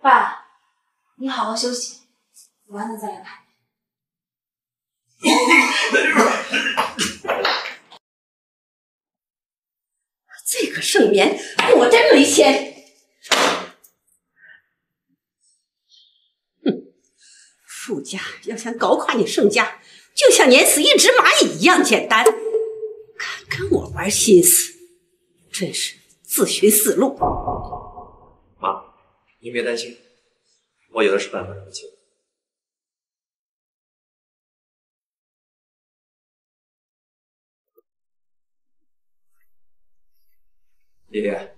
爸，你好好休息，晚点再来拍。这个盛年果真没钱。哼，傅家要想搞垮你盛家，就像碾死一只蚂蚁一样简单。敢跟我玩心思，真是自寻死路。妈，您别担心，我有的是办法让你结婚。爷爷，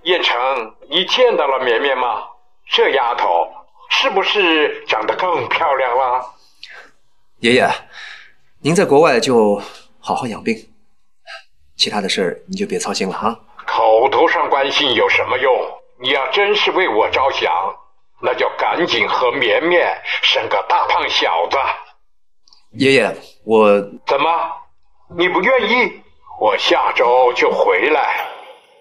叶城，你见到了绵绵吗？这丫头是不是长得更漂亮了？爷爷，您在国外就好好养病，其他的事儿你就别操心了哈。口头上关心有什么用？你要真是为我着想，那就赶紧和绵绵生个大胖小子。爷爷，我怎么？你不愿意？我下周就回来。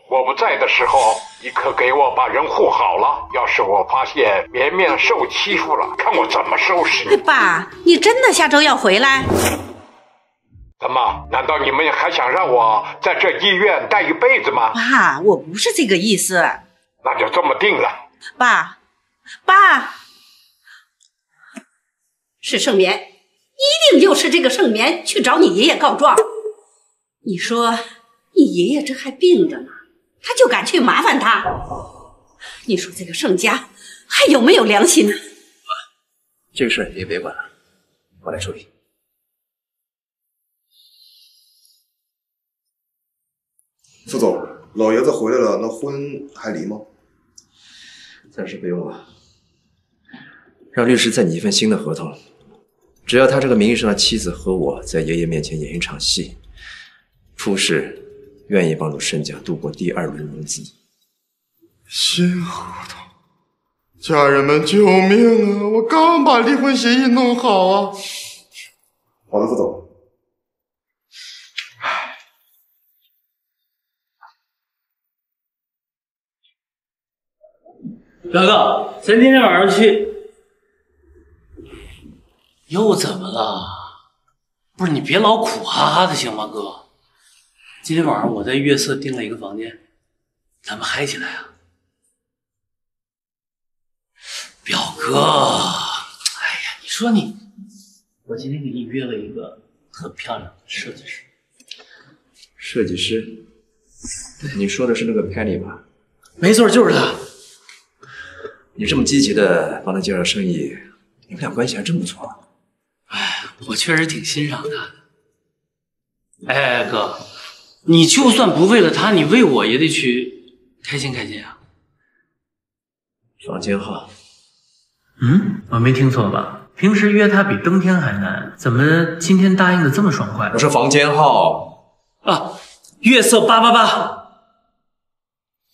我不在的时候，你可给我把人护好了。要是我发现绵绵受欺负了，看我怎么收拾你。爸，你真的下周要回来？怎么？难道你们还想让我在这医院待一辈子吗？爸，我不是这个意思。那就这么定了。爸，爸，是盛眠，一定又是这个盛眠去找你爷爷告状。你说你爷爷这还病着呢，他就敢去麻烦他？你说这个盛家还有没有良心呢？这个事儿你也别管了，我来处理。副总，老爷子回来了，那婚还离吗？暂时不用了，让律师再拟一份新的合同。只要他这个名义上的妻子和我在爷爷面前演一场戏，傅氏愿意帮助申家度过第二轮融资。新合同，家人们救命啊！我刚把离婚协议弄好啊。好的，副总。表哥，咱今天晚上去，又怎么了？不是你别老苦哈哈的行吗，哥？今天晚上我在月色订了一个房间，咱们嗨起来啊！表哥，哎呀，你说你，我今天给你约了一个很漂亮的设计师，设计师，你说的是那个 Penny 吧？没错，就是他。你这么积极的帮他介绍生意，你们俩关系还真不错。哎，我确实挺欣赏他的。哎，哥，你就算不为了他，你为我也得去开心开心啊。房间号。嗯，我没听错吧？平时约他比登天还难，怎么今天答应的这么爽快？我是房间号啊，月色八八八。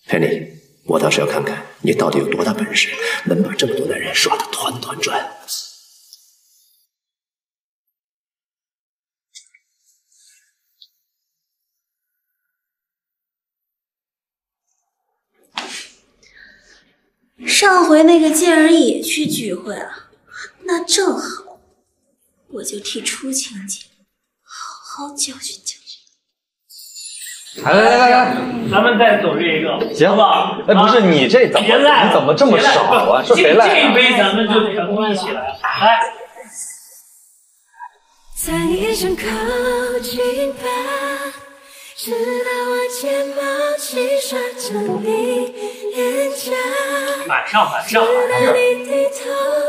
Penny，我倒是要看看你到底有多大本事，能把这么多男人耍得团团转。上回那个贱人也去聚会了，那正好，我就替初晴姐好好教训教训。来来来来，咱们再走这一个，行吧？哎，不是你这怎么你怎么这么少啊？是谁赖啊？这这一杯咱们就得一起来，来。再一声靠近吧，直到我睫毛轻刷着你脸颊，晚上晚上，直到你低头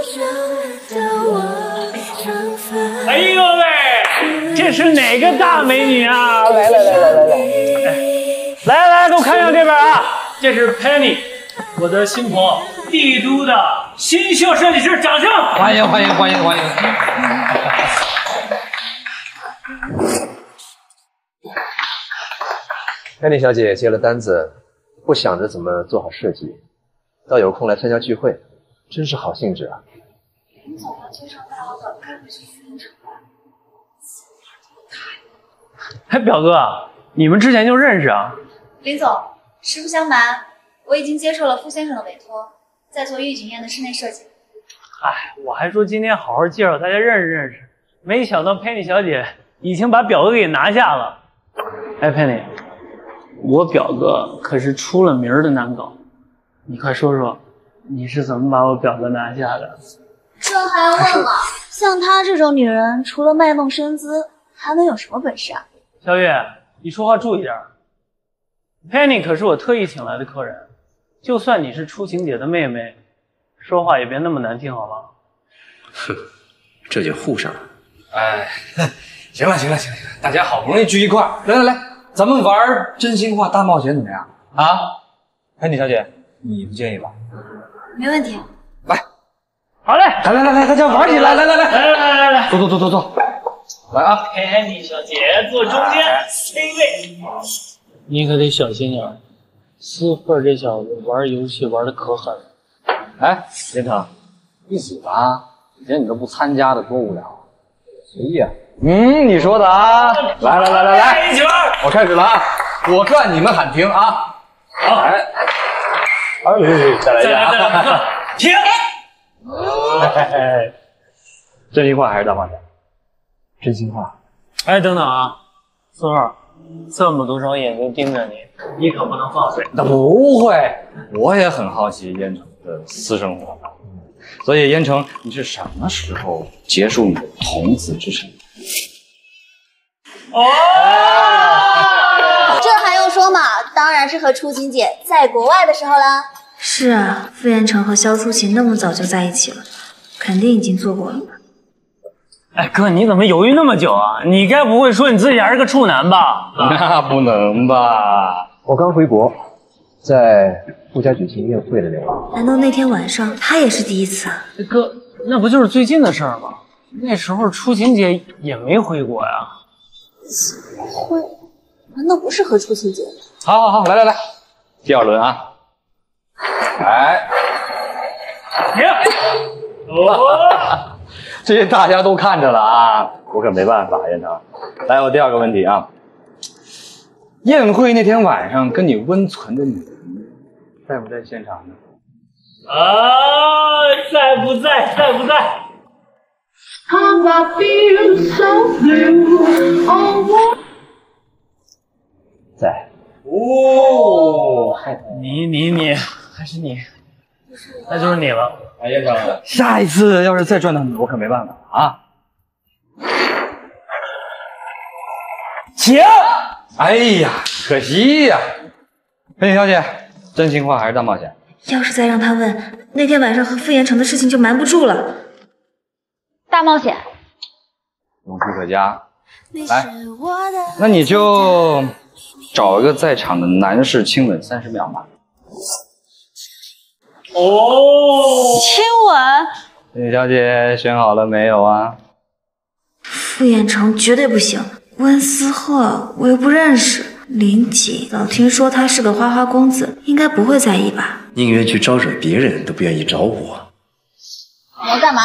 就闻到我长发。哎呦喂，这是哪个大美女啊？来来来来来来，来来来，给我看一下这边啊，这是 Penny，我的新朋友，帝都的新秀设计师，掌声欢迎欢迎欢迎欢迎！！Penny 小姐接了单子，不想着怎么做好设计，倒有空来参加聚会，真是好兴致啊！林总要介绍大老板该不去复印城吧？哎，表哥，你们之前就认识啊？林总，实不相瞒，我已经接受了傅先生的委托，在做御景宴的室内设计。哎，我还说今天好好介绍大家认识认识，没想到佩妮小姐已经把表哥给拿下了。哎，佩妮，我表哥可是出了名儿的难搞，你快说说，你是怎么把我表哥拿下的？这还用问吗？像她这种女人，除了卖弄身姿，还能有什么本事啊？小月，你说话注意点儿。Penny 可是我特意请来的客人，就算你是初晴姐的妹妹，说话也别那么难听好吗？哼，这就护上了。哎，行了行了行了行了，大家好不容易聚一块儿，来来来，咱们玩真心话大冒险怎么样啊？佩妮小姐，你不介意吧？没问题。来好嘞，来来来来，大家玩起来，来来来来来来来，坐坐坐坐坐。来啊！佩妮小姐坐中间 C 位。你可得小心点儿，思慧这小子玩游戏玩的可狠了。哎，连城，一起吧，连你都不参加的多无聊。随意啊。嗯，你说的啊。来来来来来，一起玩。我开始了啊！我转，你们喊停啊！好，哎，哎，再来一再来再来下。停。哎 真心话还是大冒险？真心话。哎，等等啊，思慧，这么多双眼睛盯着你，你可不能放水。那不会，我也很好奇燕城的私生活。所以燕城，你是什么时候结束你的童子之身？哦，这还用说吗？当然是和初晴姐在国外的时候啦。是啊，傅彦成和萧初晴那么早就在一起了，肯定已经做过了吧？哎哥，你怎么犹豫那么久啊？你该不会说你自己还是个处男吧？那不能吧？我刚回国，在傅家举行宴会的那晚，难道那天晚上他也是第一次啊？哥，那不就是最近的事儿吗？那时候初晴姐也没回国呀。会？难道不是和初晴姐？好好好，来来来，第二轮啊！来，停！哦，这些大家都看着了啊，我可没办法，燕城。来，我第二个问题啊，宴会那天晚上跟你温存的女人在不在现场呢？啊，在不在？在不在？在。哦，你你你，还是你，那就是你了。哎，燕城，下一次要是再转到你，我可没办法了啊！请！哎呀，可惜呀、美女小姐，真心话还是大冒险？要是再让他问，那天晚上和傅延成的事情就瞒不住了。大冒险。勇气可嘉。来，那你就找一个在场的男士亲吻三十秒吧。哦，亲吻？李小姐选好了没有啊？傅彦成绝对不行，温思鹤我又不认识，林锦老听说他是个花花公子，应该不会在意吧？宁愿去招惹别人，都不愿意找我。你要干嘛？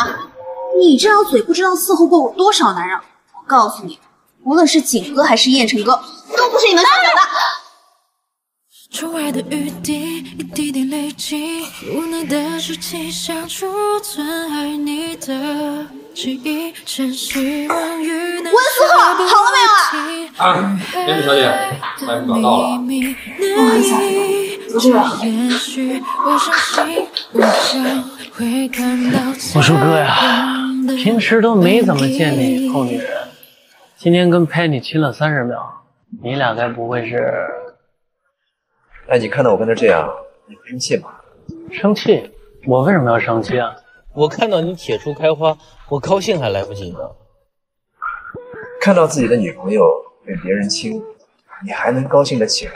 你这张嘴不知道伺候过我多少男人。我告诉你，无论是景哥还是燕城哥，都不是你能想想的。窗外的雨滴一滴滴累积，无奈的像储存，爱你的记忆真希望雨能温思鹤，好了没有啊？啊，美女小姐，来找到了。不好意思，不是也许我相信，我将会看到我说哥呀，平时都没怎么见你碰女人，今天跟 Penny 亲了三十秒，你俩该不会是哎，你看到我跟他这样，你不生气吗？生气？我为什么要生气啊？我看到你铁树开花，我高兴还来不及呢。看到自己的女朋友被别人亲，你还能高兴得起来？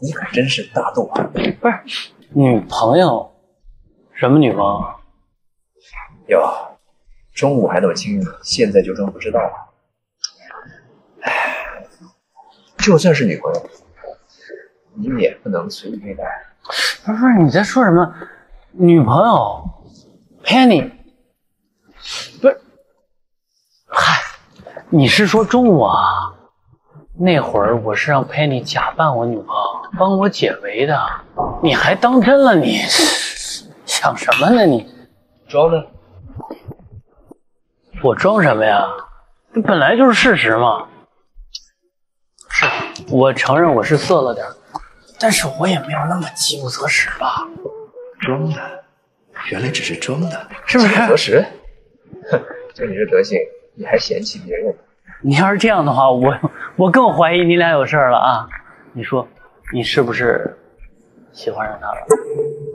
你可真是大度啊！不是女朋友，什么女朋友？哟，中午还那么亲热，现在就装不知道了。唉，就算是女朋友，你也不能随意对待。不是不是，你在说什么？女朋友，Penny，不是，嗨，你是说中午啊？那会儿我是让 Penny 假扮我女朋友，帮我解围的，你还当真了你？想什么呢你？装呢？我装什么呀？这本来就是事实嘛。是，我承认我是色了点，但是我也没有那么饥不择食吧？装的，原来只是装的，是不是饥不择食？哼，就你这德行，你还嫌弃别人？你要是这样的话，我我更怀疑你俩有事儿了啊！你说，你是不是喜欢上他了？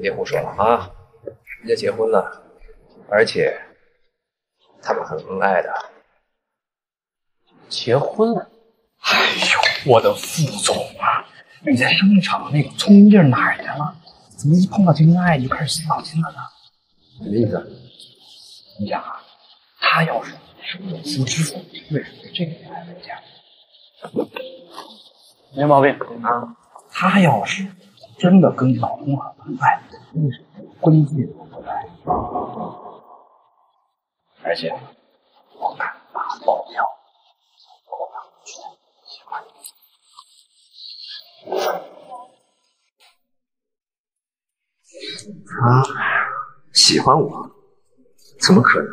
别胡说了啊！人家结婚了，而且他们很恩爱的。结婚了？哎呦，我的副总啊！你在商场那个聪明劲儿哪儿去了？怎么一碰到谈恋爱就开始死脑筋了呢？什么意思？你想啊，他要是有夫之妇为什么这个女孩子家？没毛病啊。他要是真的跟老公很恩爱，为什么婚戒都不来？而且我敢打保票，我完全喜欢他喜欢我？怎么可能？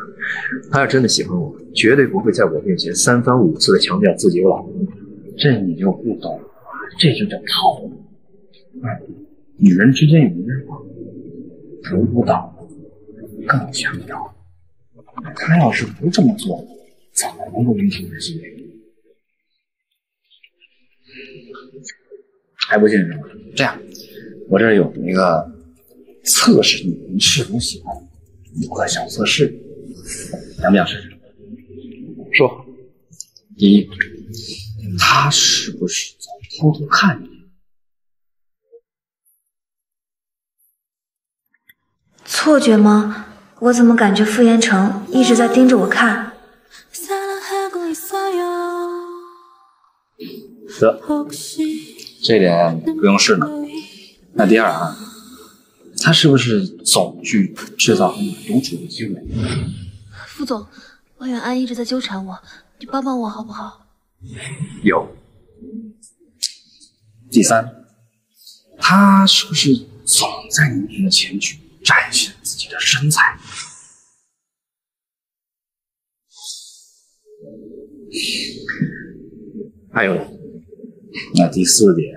他要真的喜欢我，绝对不会在我面前三番五次的强调自己有老公。这你就不懂了，这就叫套路。女人之间有约定，得不到更想要。他要是不这么做，怎么能够领取我的心？还不信是吗？这样，我这儿有一个测试女人是否喜欢有个小测试，想不想试试？说，第一，他是不是在偷偷看你？错觉吗？我怎么感觉傅延成一直在盯着我看？得，这点不用试了。那第二啊，他是不是总去制造和你独处的机会？傅总，王远安一直在纠缠我，你帮帮我好不好？有。第三，他是不是总在你面前去展现自己的身材？还有？那第四点，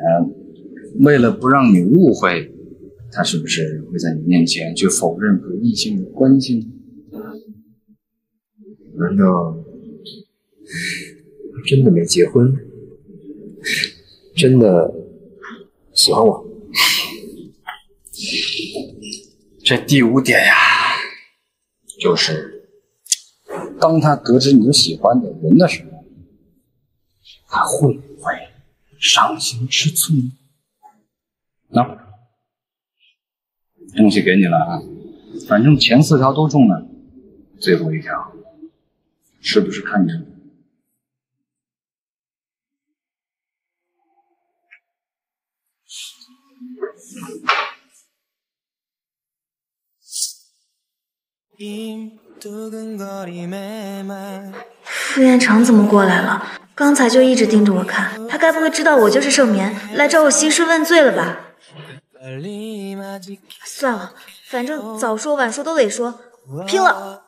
为了不让你误会，他是不是会在你面前去否认和异性的关系呢？难道他真的没结婚？真的喜欢我？这第五点呀，就是当他得知你有喜欢的人的时候，他会不会伤心吃醋呢？那、东西给你了啊，反正前四条都中了，最后一条是不是看着？傅彦成怎么过来了？刚才就一直盯着我看，他该不会知道我就是盛眠，来找我兴师问罪了吧？算了，反正早说晚说都得说，拼了！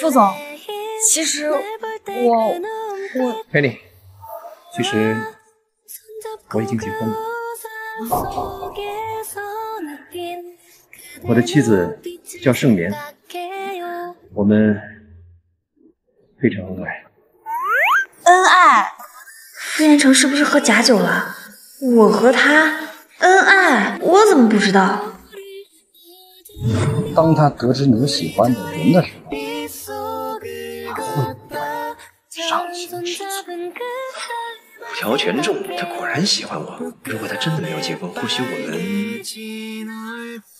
傅总，其实我我佩妮，其实我已经结婚了，我的妻子叫盛眠，我们非常恩爱。恩爱？傅彦成是不是喝假酒了？我和他恩爱，我怎么不知道？当他得知你有喜欢的人的时候，他会不会伤心吃醋？五条全中，他果然喜欢我。如果他真的没有结婚，或许我们……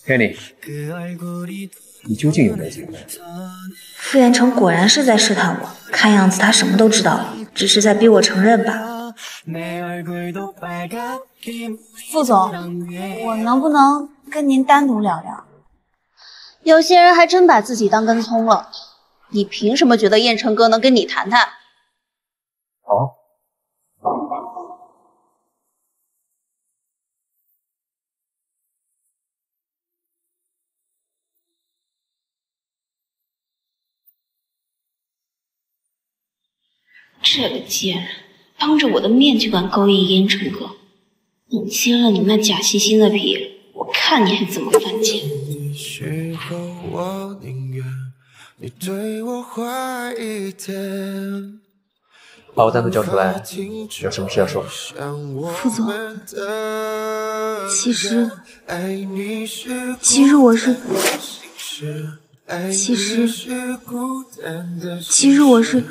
Kenny，你究竟有没有结婚？傅延成果然是在试探我，看样子他什么都知道了，只是在逼我承认罢了。傅总，我能不能跟您单独聊聊？有些人还真把自己当根葱了，你凭什么觉得燕城哥能跟你谈谈？好。这个贱人，当着我的面就敢勾引燕城哥，你揭了你那假惺惺的皮，我看你还怎么犯贱！把我单独叫出来，有什么事要说？副总，其实，其实我是，其实，其实我是。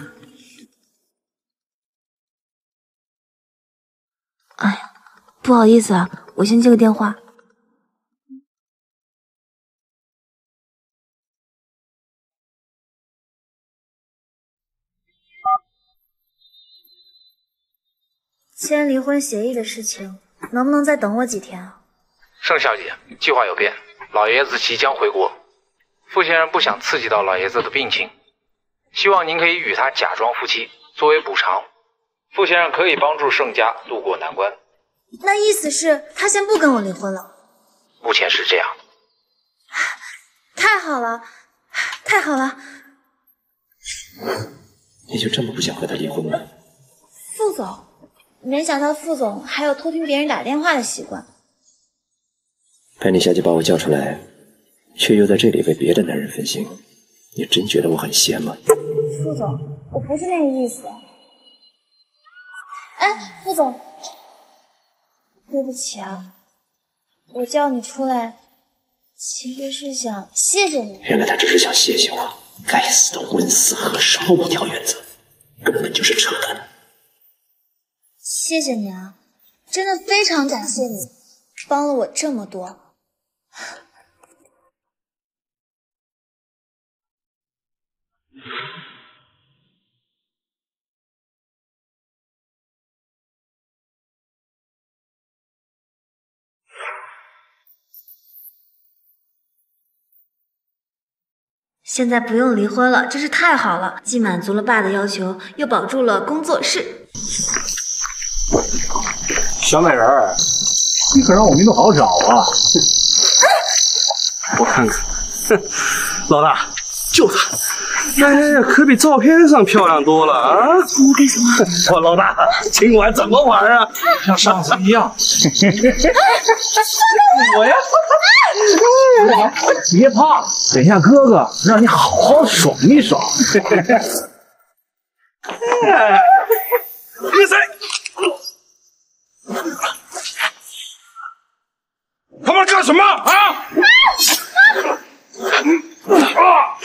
哎呀不好意思啊我先接个电话。签离婚协议的事情能不能再等我几天啊？盛小姐计划有变老爷子即将回国。傅先生不想刺激到老爷子的病情希望您可以与他假装夫妻作为补偿。傅先生可以帮助盛家渡过难关。那意思是，他先不跟我离婚了？目前是这样。太好了，太好了！你就这么不想和他离婚吗？傅总，没想到傅总还有偷听别人打电话的习惯。潘妮小姐把我叫出来，却又在这里为别的男人分心，你真觉得我很闲吗？傅总，我不是那个意思。哎，副总，对不起啊，我叫你出来，其实是想谢谢你。原来他只是想谢谢我。该死的温思和什么五条原则，根本就是扯淡。谢谢你啊，真的非常感谢你，帮了我这么多。现在不用离婚了，真是太好了！既满足了爸的要求，又保住了工作室。小美人儿，你可让我没弄好找啊！我看看，哼，老大，就她，哎呀，可比照片上漂亮多了啊！我干什么？我老大，今晚怎么玩啊？像上次一样。我呀，别怕，等下哥哥让你好好爽一爽。别塞！他们干什么啊？啊！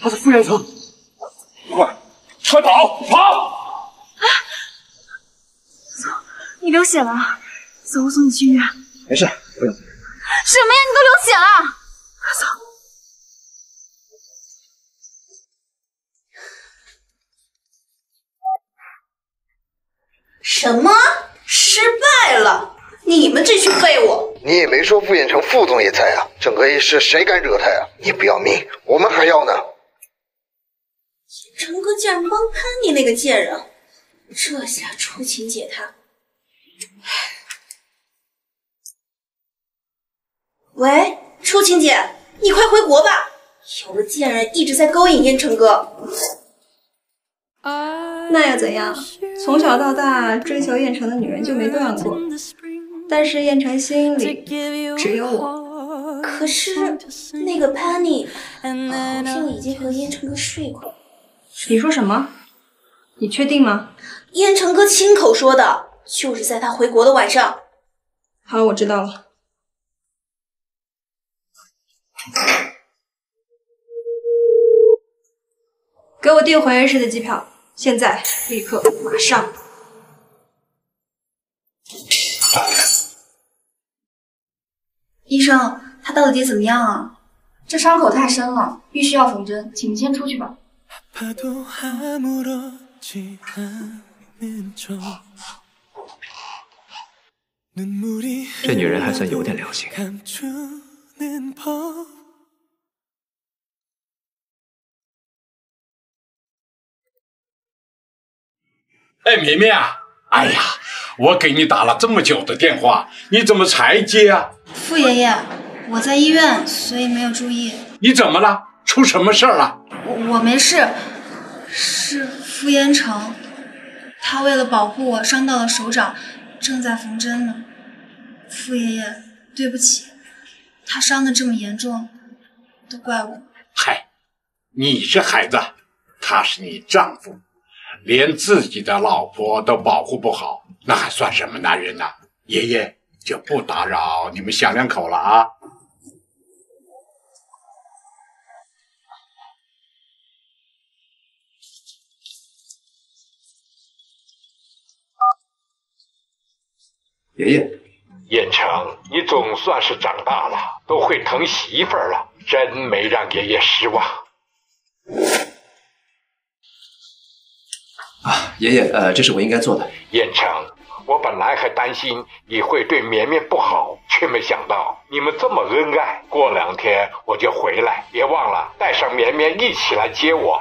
他是傅延成，快，快跑，跑！啊你流血了，走，我送你去医院。没事，不用。什么呀？你都流血了！走。什么？失败了？你们这群废物！你也没说傅远成副总也在啊，整个一事谁敢惹他呀？你不要命，我们还要呢。成哥竟然帮潘妮那个贱人，这下出勤姐她……喂，出勤姐，你快回国吧！有个贱人一直在勾引燕城哥。那又怎样？从小到大追求燕城的女人就没断过，但是燕城心里只有我。可是那个 Penny 好像已经和燕城哥睡过。你说什么？你确定吗？燕城哥亲口说的，就是在他回国的晚上。好，我知道了。给我订回恩市的机票，现在，立刻，马上。医生，他到底怎么样啊？这伤口太深了，必须要缝针，请您先出去吧。这女人还算有点良心。哎，绵绵啊！哎呀，我给你打了这么久的电话，你怎么才接啊？傅爷爷，我在医院，所以没有注意。你怎么了？出什么事儿了？我我没事，是傅延成，他为了保护我伤到了手掌，正在缝针呢。傅爷爷，对不起，他伤的这么严重，都怪我。嗨，你是孩子，他是你丈夫。连自己的老婆都保护不好，那还算什么男人呢？爷爷就不打扰你们小两口了啊。爷爷，燕城，你总算是长大了，都会疼媳妇儿了，真没让爷爷失望。啊，爷爷，呃，这是我应该做的。燕城，我本来还担心你会对绵绵不好，却没想到你们这么恩爱。过两天我就回来，别忘了带上绵绵一起来接我。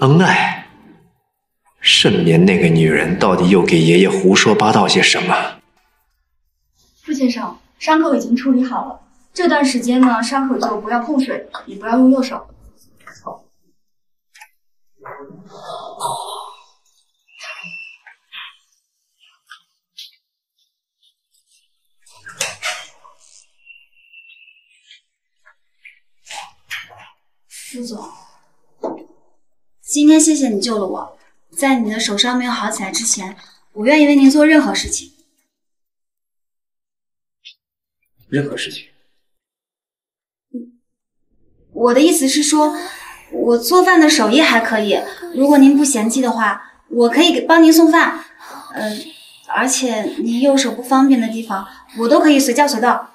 恩爱，盛年那个女人到底又给爷爷胡说八道些什么？傅先生，伤口已经处理好了，这段时间呢，伤口就不要碰水，也不要用右手。傅总，今天谢谢你救了我，在你的手伤没有好起来之前，我愿意为您做任何事情。任何事情。我的意思是说，我做饭的手艺还可以，如果您不嫌弃的话，我可以给帮您送饭。呃，而且您右手不方便的地方，我都可以随叫随到。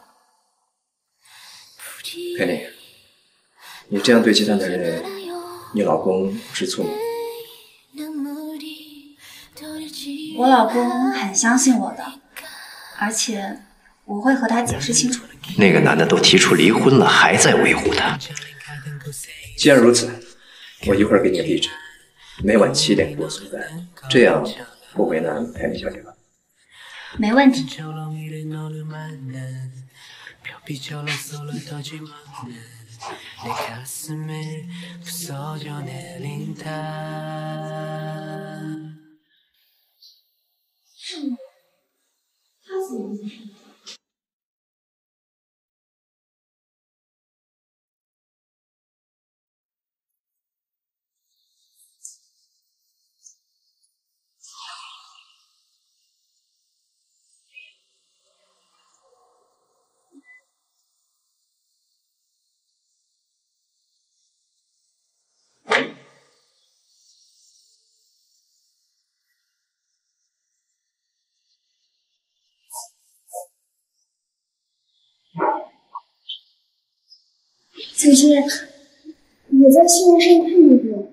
佩妮，你这样对其他男人，你老公不吃醋吗？我老公很相信我的，而且我会和他解释清楚。那个男的都提出离婚了，还在维护他。既然如此，我一会儿给你个地址，每晚七点给我送饭，这样不为难佩妮小姐吧？没问题。姐姐，我在新闻上看到过，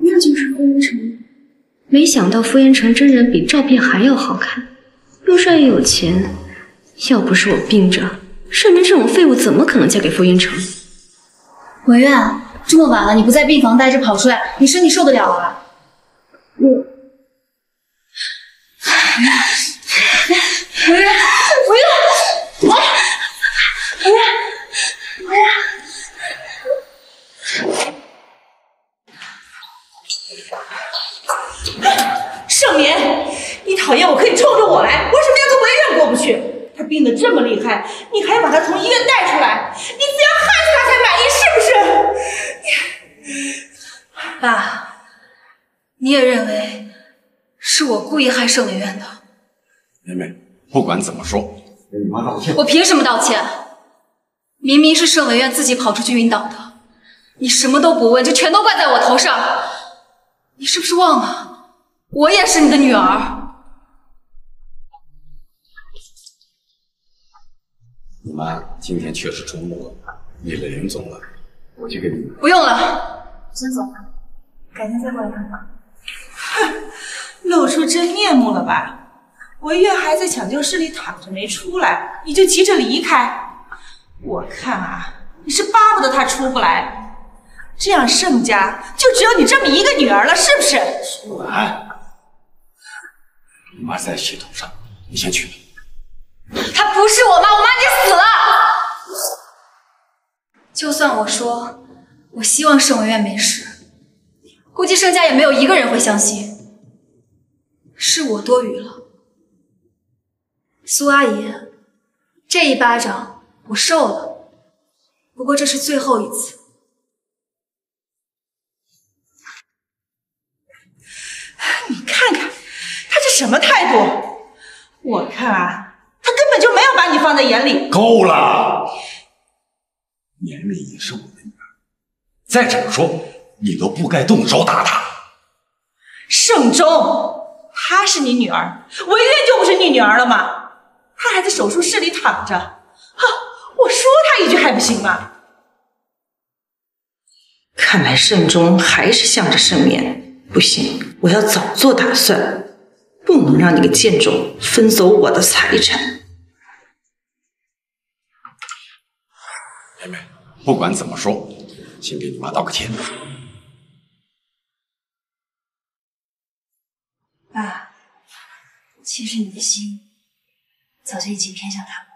那就是傅云成。没想到傅云成真人比照片还要好看，又帅又有钱。要不是我病着，盛明这种废物怎么可能嫁给傅云成？文苑，这么晚了你不在病房待着，跑出来，你身体受得了啊？我，文苑，文苑，文苑，文苑，文苑。盛年，你讨厌我可以冲着我来，为什么要跟文苑过不去？他病得这么厉害，你还要把他从医院带出来，你非要害死他才满意，是不是？爸，你也认为是我故意害盛文苑的？妹妹，不管怎么说，给你妈道歉。我凭什么道歉？明明是盛文苑自己跑出去晕倒的，你什么都不问，就全都怪在我头上。你是不是忘了，我也是你的女儿？你妈今天确实周末了，你的林总了，我去给你。不用了，先走了，改天再过来看看。哼，露出真面目了吧？文月还在抢救室里躺着没出来，你就急着离开？我看啊，你是巴不得他出不来，这样盛家就只有你这么一个女儿了，是不是？苏兰，你妈在系统上，你先去。她不是我妈，我妈已经死了。就算我说我希望盛文苑没事，估计盛家也没有一个人会相信。是我多余了，苏阿姨，这一巴掌我受了，不过这是最后一次。你看看他这什么态度？我看啊，他根本就没有把你放在眼里。够了，绵绵也是我的女儿，再怎么说你都不该动手打她。盛忠，她是你女儿，文月就不是你女儿了吗？她还在手术室里躺着，啊，我说她一句还不行吗？看来盛忠还是向着盛眠，不行，我要早做打算，不能让那个贱种分走我的财产。妹妹，不管怎么说，先给你妈道个歉。爸，其实你的心早就已经偏向他了。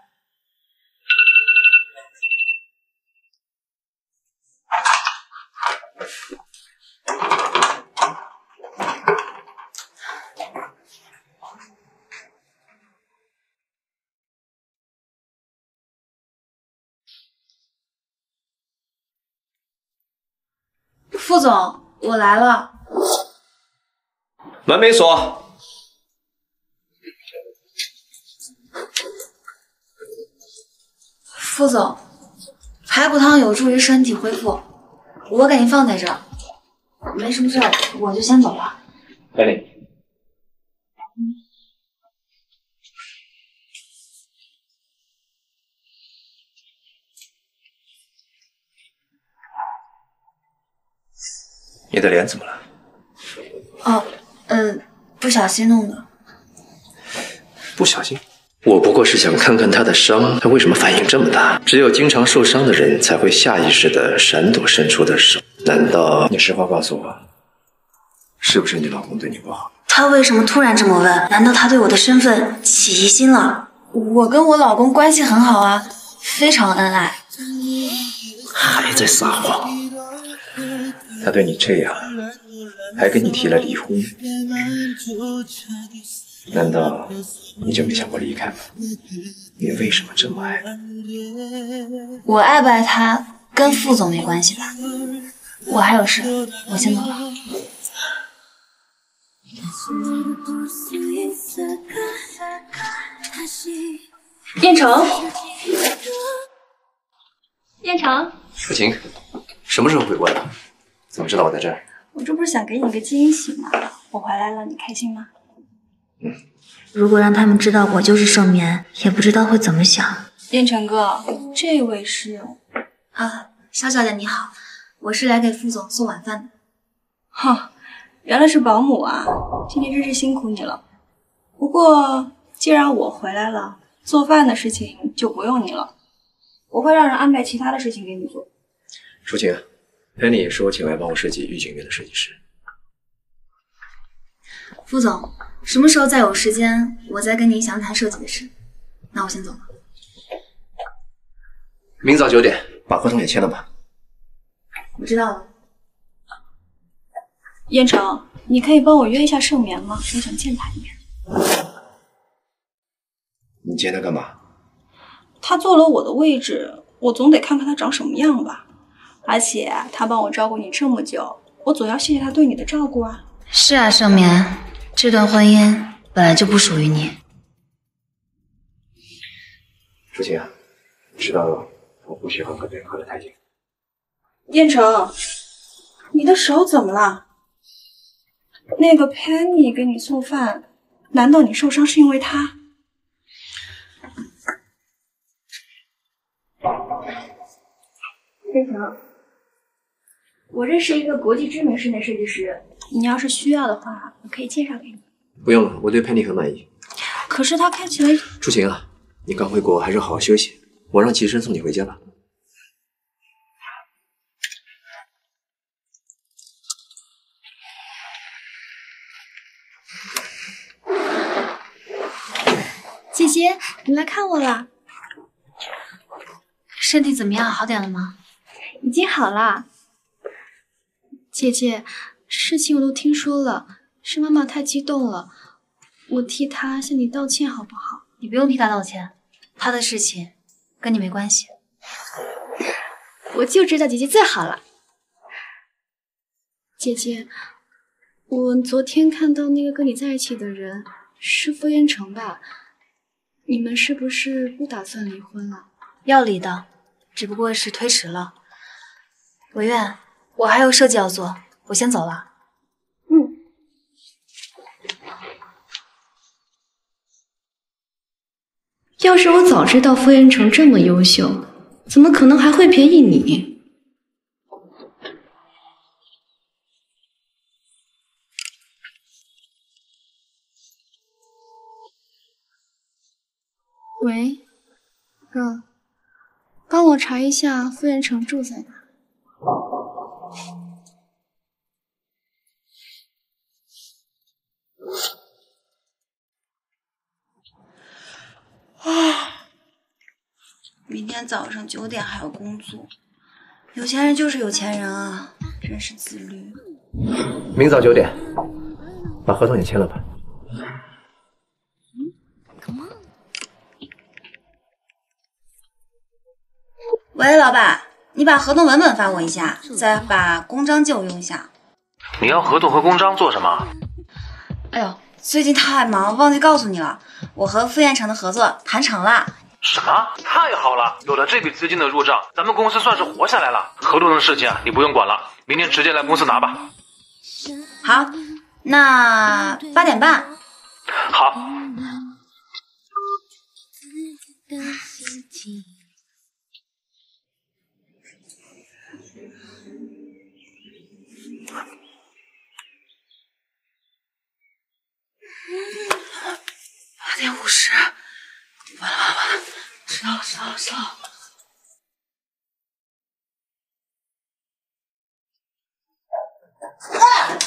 副总，我来了。门没锁。副总，排骨汤有助于身体恢复，我给您放在这儿。没什么事儿，我就先走了。来你的脸怎么了？哦，嗯，不小心弄的。不小心？我不过是想看看他的伤，他为什么反应这么大？只有经常受伤的人才会下意识的闪躲伸出的手。难道你实话告诉我，是不是你老公对你不好？他为什么突然这么问？难道他对我的身份起疑心了？我跟我老公关系很好啊，非常恩爱。还在撒谎？他对你这样，还跟你提了离婚，难道你就没想过离开吗？你为什么这么爱？我爱不爱他跟副总没关系吧？我还有事，我先走了。燕城，燕城，楚晴，什么时候回国的？怎么知道我在这儿？我这不是想给你个惊喜吗？我回来了，你开心吗？如果让他们知道我就是盛眠，也不知道会怎么想。燕城哥，这位是啊，肖小姐你好，我是来给副总送晚饭的。哼，原来是保姆啊，今天真是辛苦你了。不过既然我回来了，做饭的事情就不用你了，我会让人安排其他的事情给你做。楚晴，Penny 是我请来帮我设计御景院的设计师。副总，什么时候再有时间，我再跟您详谈设计的事。那我先走了。明早九点，把合同也签了吧。我知道了。燕城，你可以帮我约一下盛眠吗？我想见他一面。你见他干嘛？他坐了我的位置，我总得看看他长什么样吧。而且他帮我照顾你这么久，我总要谢谢他对你的照顾啊。是啊，盛眠，这段婚姻本来就不属于你。舒晴，知道我不喜欢跟别人靠得太近。燕城，你的手怎么了？那个 Penny 给你送饭，难道你受伤是因为他？燕城，我认识一个国际知名室内设计师，你要是需要的话，我可以介绍给你。不用了，我对 Penny 很满意。可是他看起来……楚晴啊，你刚回国，还是好好休息。我让齐生送你回家吧。姐姐，你来看我了，身体怎么样？好点了吗？已经好了。姐姐，事情我都听说了，是妈妈太激动了，我替她向你道歉好不好？你不用替她道歉，她的事情跟你没关系。我就知道姐姐最好了。姐姐，我昨天看到那个跟你在一起的人是傅烟成吧？你们是不是不打算离婚了？要离的，只不过是推迟了。文苑，我还有设计要做，我先走了。嗯。要是我早知道傅延成这么优秀，怎么可能还会便宜你？喂，嗯，帮我查一下傅延成住在哪。明天早上九点还要工作，有钱人就是有钱人啊，真是自律。明早九点，把合同也签了吧。喂，老板，你把合同文本发我一下，再把公章借我用一下。你要合同和公章做什么？哎呦，最近太忙，忘记告诉你了，我和傅彦成的合作谈成了。什么？太好了！有了这笔资金的入账，咱们公司算是活下来了。合同的事情啊，你不用管了，明天直接来公司拿吧。好，那八点半。好。八点五十，完了完了完了，迟到了迟到了迟到了！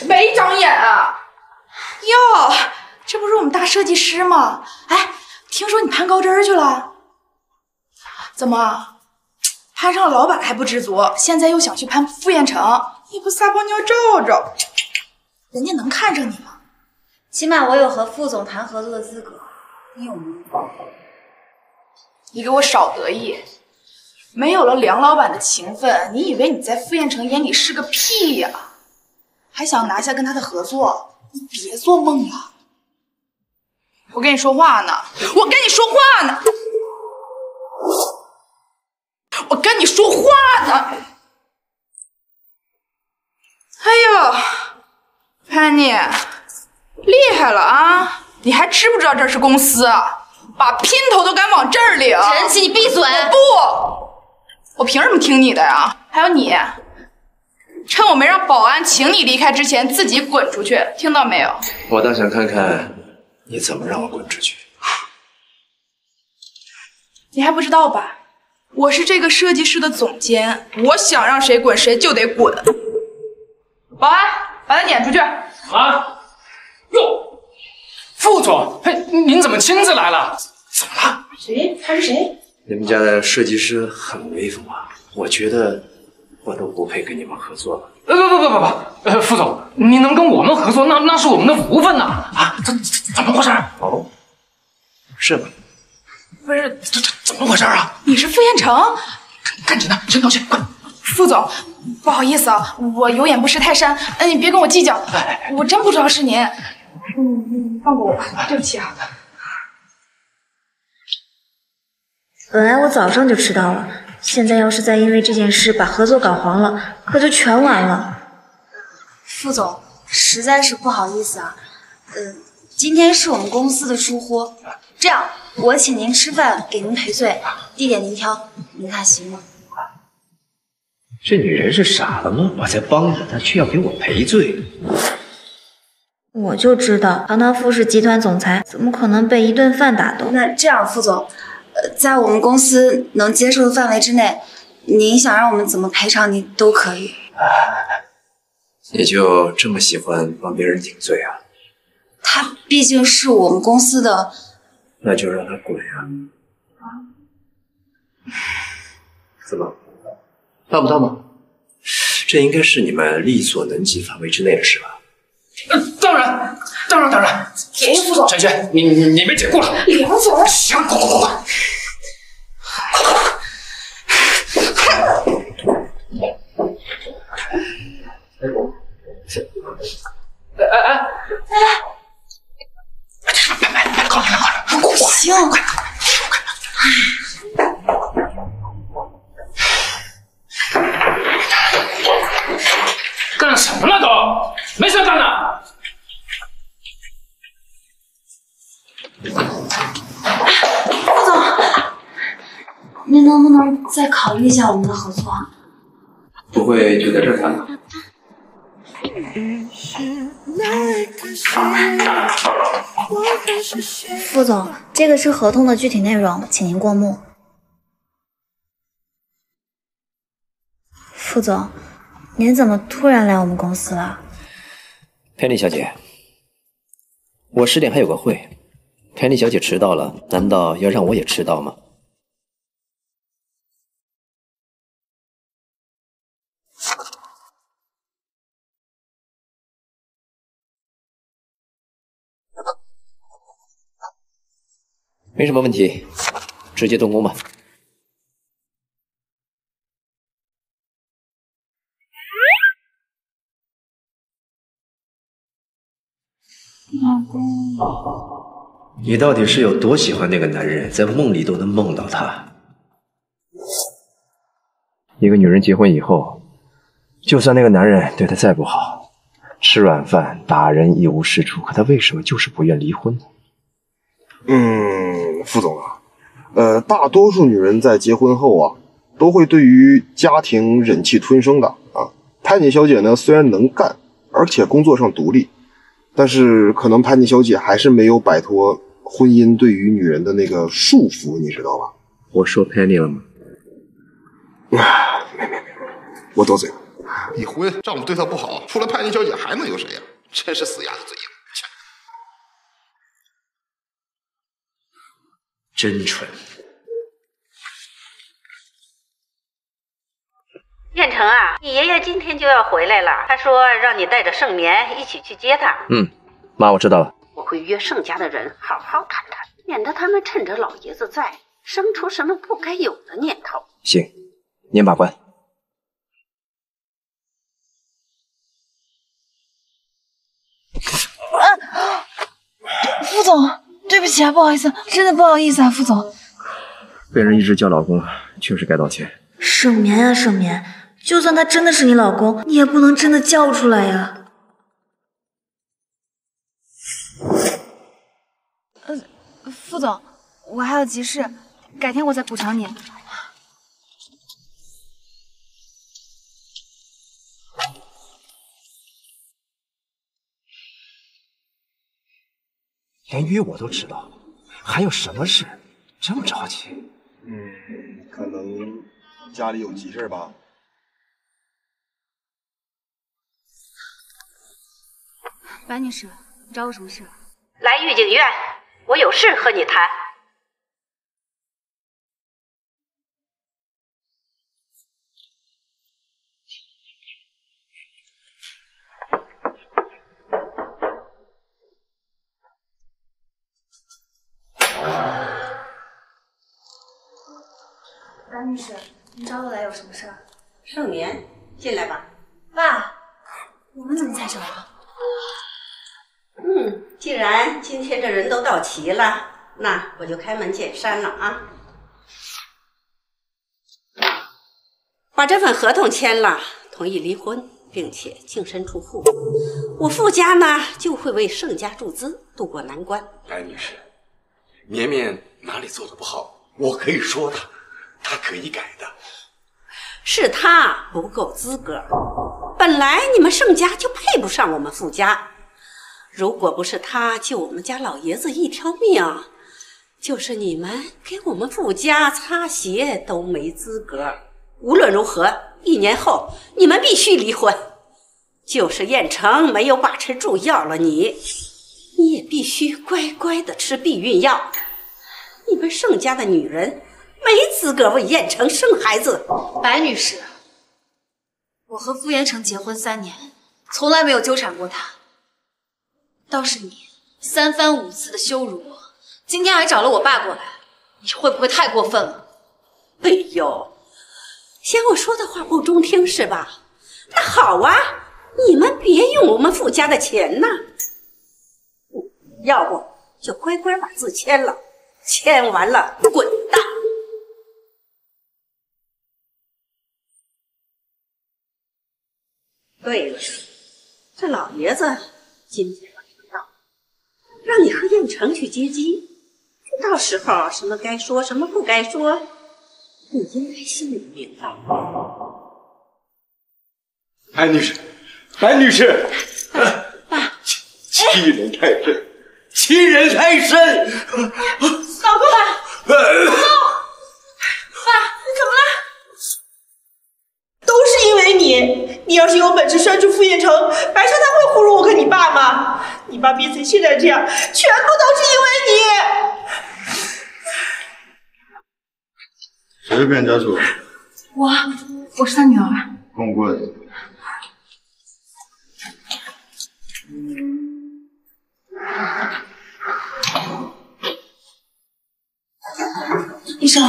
没长眼啊！哟，这不是我们大设计师吗？哎，听说你攀高枝去了？怎么攀上了老板还不知足，现在又想去攀傅彦成？你不撒泡尿照照，人家能看上你吗？起码我有和傅总谈合作的资格，你有吗？你给我少得意！没有了梁老板的情分，你以为你在傅彦成眼里是个屁呀？还想拿下跟他的合作？你别做梦了！我跟你说话呢，我跟你说话呢，我跟你说话呢！哎呦，潘妮，厉害了啊！你还知不知道这是公司？啊把姘头都敢往这儿领！陈琦，你闭嘴！我不，我凭什么听你的呀？还有你，趁我没让保安请你离开之前，自己滚出去，听到没有？我倒想看看你怎么让我滚出去。你还不知道吧？我是这个设计师的总监，我想让谁滚谁就得滚。保安，把他撵出去！啊！哟，副总，嘿，您怎么亲自来了？怎么了？谁？他是谁？你们家的设计师很威风啊，我觉得我都不配跟你们合作了。呃不不不不不，呃，副总，你能跟我们合作，那那是我们的福分呐！啊，这这怎么回事？哦，是吗？不是，这这怎么回事啊？你是傅彦成？赶紧的，先道歉，快！副总，不好意思啊，我有眼不识泰山，嗯，你别跟我计较，我真不知道是您。嗯嗯，放过我吧，对不起啊。本来我早上就迟到了，现在要是再因为这件事把合作搞黄了，可就全完了。副总，实在是不好意思啊，嗯，今天是我们公司的疏忽，这样我请您吃饭，给您赔罪，地点您挑，您看行吗？这女人是傻了吗？我在帮着她，却要给我赔罪。我就知道堂堂富氏集团总裁怎么可能被一顿饭打动？那这样，副总，呃，在我们公司能接受的范围之内，您想让我们怎么赔偿您都可以。你就这么喜欢帮别人顶罪啊？他毕竟是我们公司的，那就让他滚啊！怎么，办不到吗？这应该是你们力所能及范围之内的事吧？呃，当然，当然，当然。给副总，陈轩，你你你没解雇了。梁总，行，滚滚滚滚。哎哎哎！快快快，靠上来，靠上来！行，快快干什么了都？没事干的。傅总，您能不能再考虑一下我们的合作？不会就在这儿谈了？副总，这个是合同的具体内容，请您过目。副总，您怎么突然来我们公司了？佩妮小姐，我十点还有个会，佩妮小姐迟到了，难道要让我也迟到吗？没什么问题，直接动工吧。你到底是有多喜欢那个男人，在梦里都能梦到他？一个女人结婚以后，就算那个男人对她再不好，吃软饭、打人一无是处，可她为什么就是不愿离婚呢？嗯，副总啊，呃，大多数女人在结婚后啊，都会对于家庭忍气吞声的啊。潘妮小姐呢，虽然能干，而且工作上独立，但是可能潘妮小姐还是没有摆脱婚姻对于女人的那个束缚，你知道吧？我说 Penny 了吗？啊，没没没，我多嘴了。离婚，丈夫对她不好，除了潘妮小姐还能有谁呀、真是死鸭子嘴硬。真蠢！燕城啊，你爷爷今天就要回来了，他说让你带着盛眠一起去接他。嗯，妈，我知道了。我会约盛家的人好好谈谈，免得他们趁着老爷子在，生出什么不该有的念头。行，您把关。啊，副总，对不起啊，不好意思，真的不好意思啊，副总。被人一直叫老公，确实该道歉。盛眠啊，盛眠，就算他真的是你老公，你也不能真的叫出来呀。呃，副总，我还有急事，改天我再补偿你。连约我都迟到了，还有什么事这么着急？嗯，可能家里有急事吧。白女士，你找我什么事？来御景院，我有事和你谈。白女士，你找我来有什么事儿？盛年，进来吧。爸，我们怎么在这儿啊？嗯，既然今天这人都到齐了，那我就开门见山了啊。把这份合同签了，同意离婚，并且净身出户。我傅家呢，就会为盛家注资，渡过难关。白女士，绵绵哪里做的不好，我可以说她，她可以改的。是他不够资格，本来你们盛家就配不上我们傅家。如果不是他救我们家老爷子一条命，就是你们给我们傅家擦鞋都没资格。无论如何，一年后你们必须离婚。就是燕城没有把持住要了你，你也必须乖乖的吃避孕药。你们盛家的女人没资格为燕城生孩子。白女士，我和傅延成结婚三年，从来没有纠缠过他。倒是你三番五次的羞辱我，今天还找了我爸过来，你会不会太过分了？哎呦，嫌我说的话不中听是吧？那好啊，你们别用我们傅家的钱呐，要不就乖乖把字签了，签完了滚蛋。对了，这老爷子今天，让你和燕城去接机。到时候什么该说，什么不该说，你应该心里明白。白，女士，白女士，爸欺人太甚，欺人太甚！老公，老公，爸，你怎么了？都是因为你，你要是有本事拴住傅彦城，白少他会糊弄我跟你爸吗？你爸变成现在这样，全部都是因为你。谁是变家属？我我是他女儿。跟我过来。医生，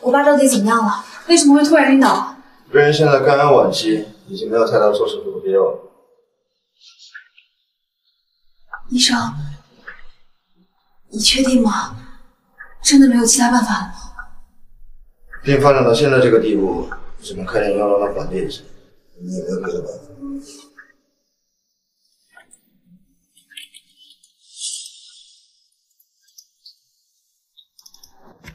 我爸到底怎么样了？为什么会突然晕倒？病人现在肝癌晚期，已经没有太大做手术的必要了。医生，你确定吗？真的没有其他办法了吗？病发展到现在这个地步，只能开点药让他缓解一下，我们也没有别的办法。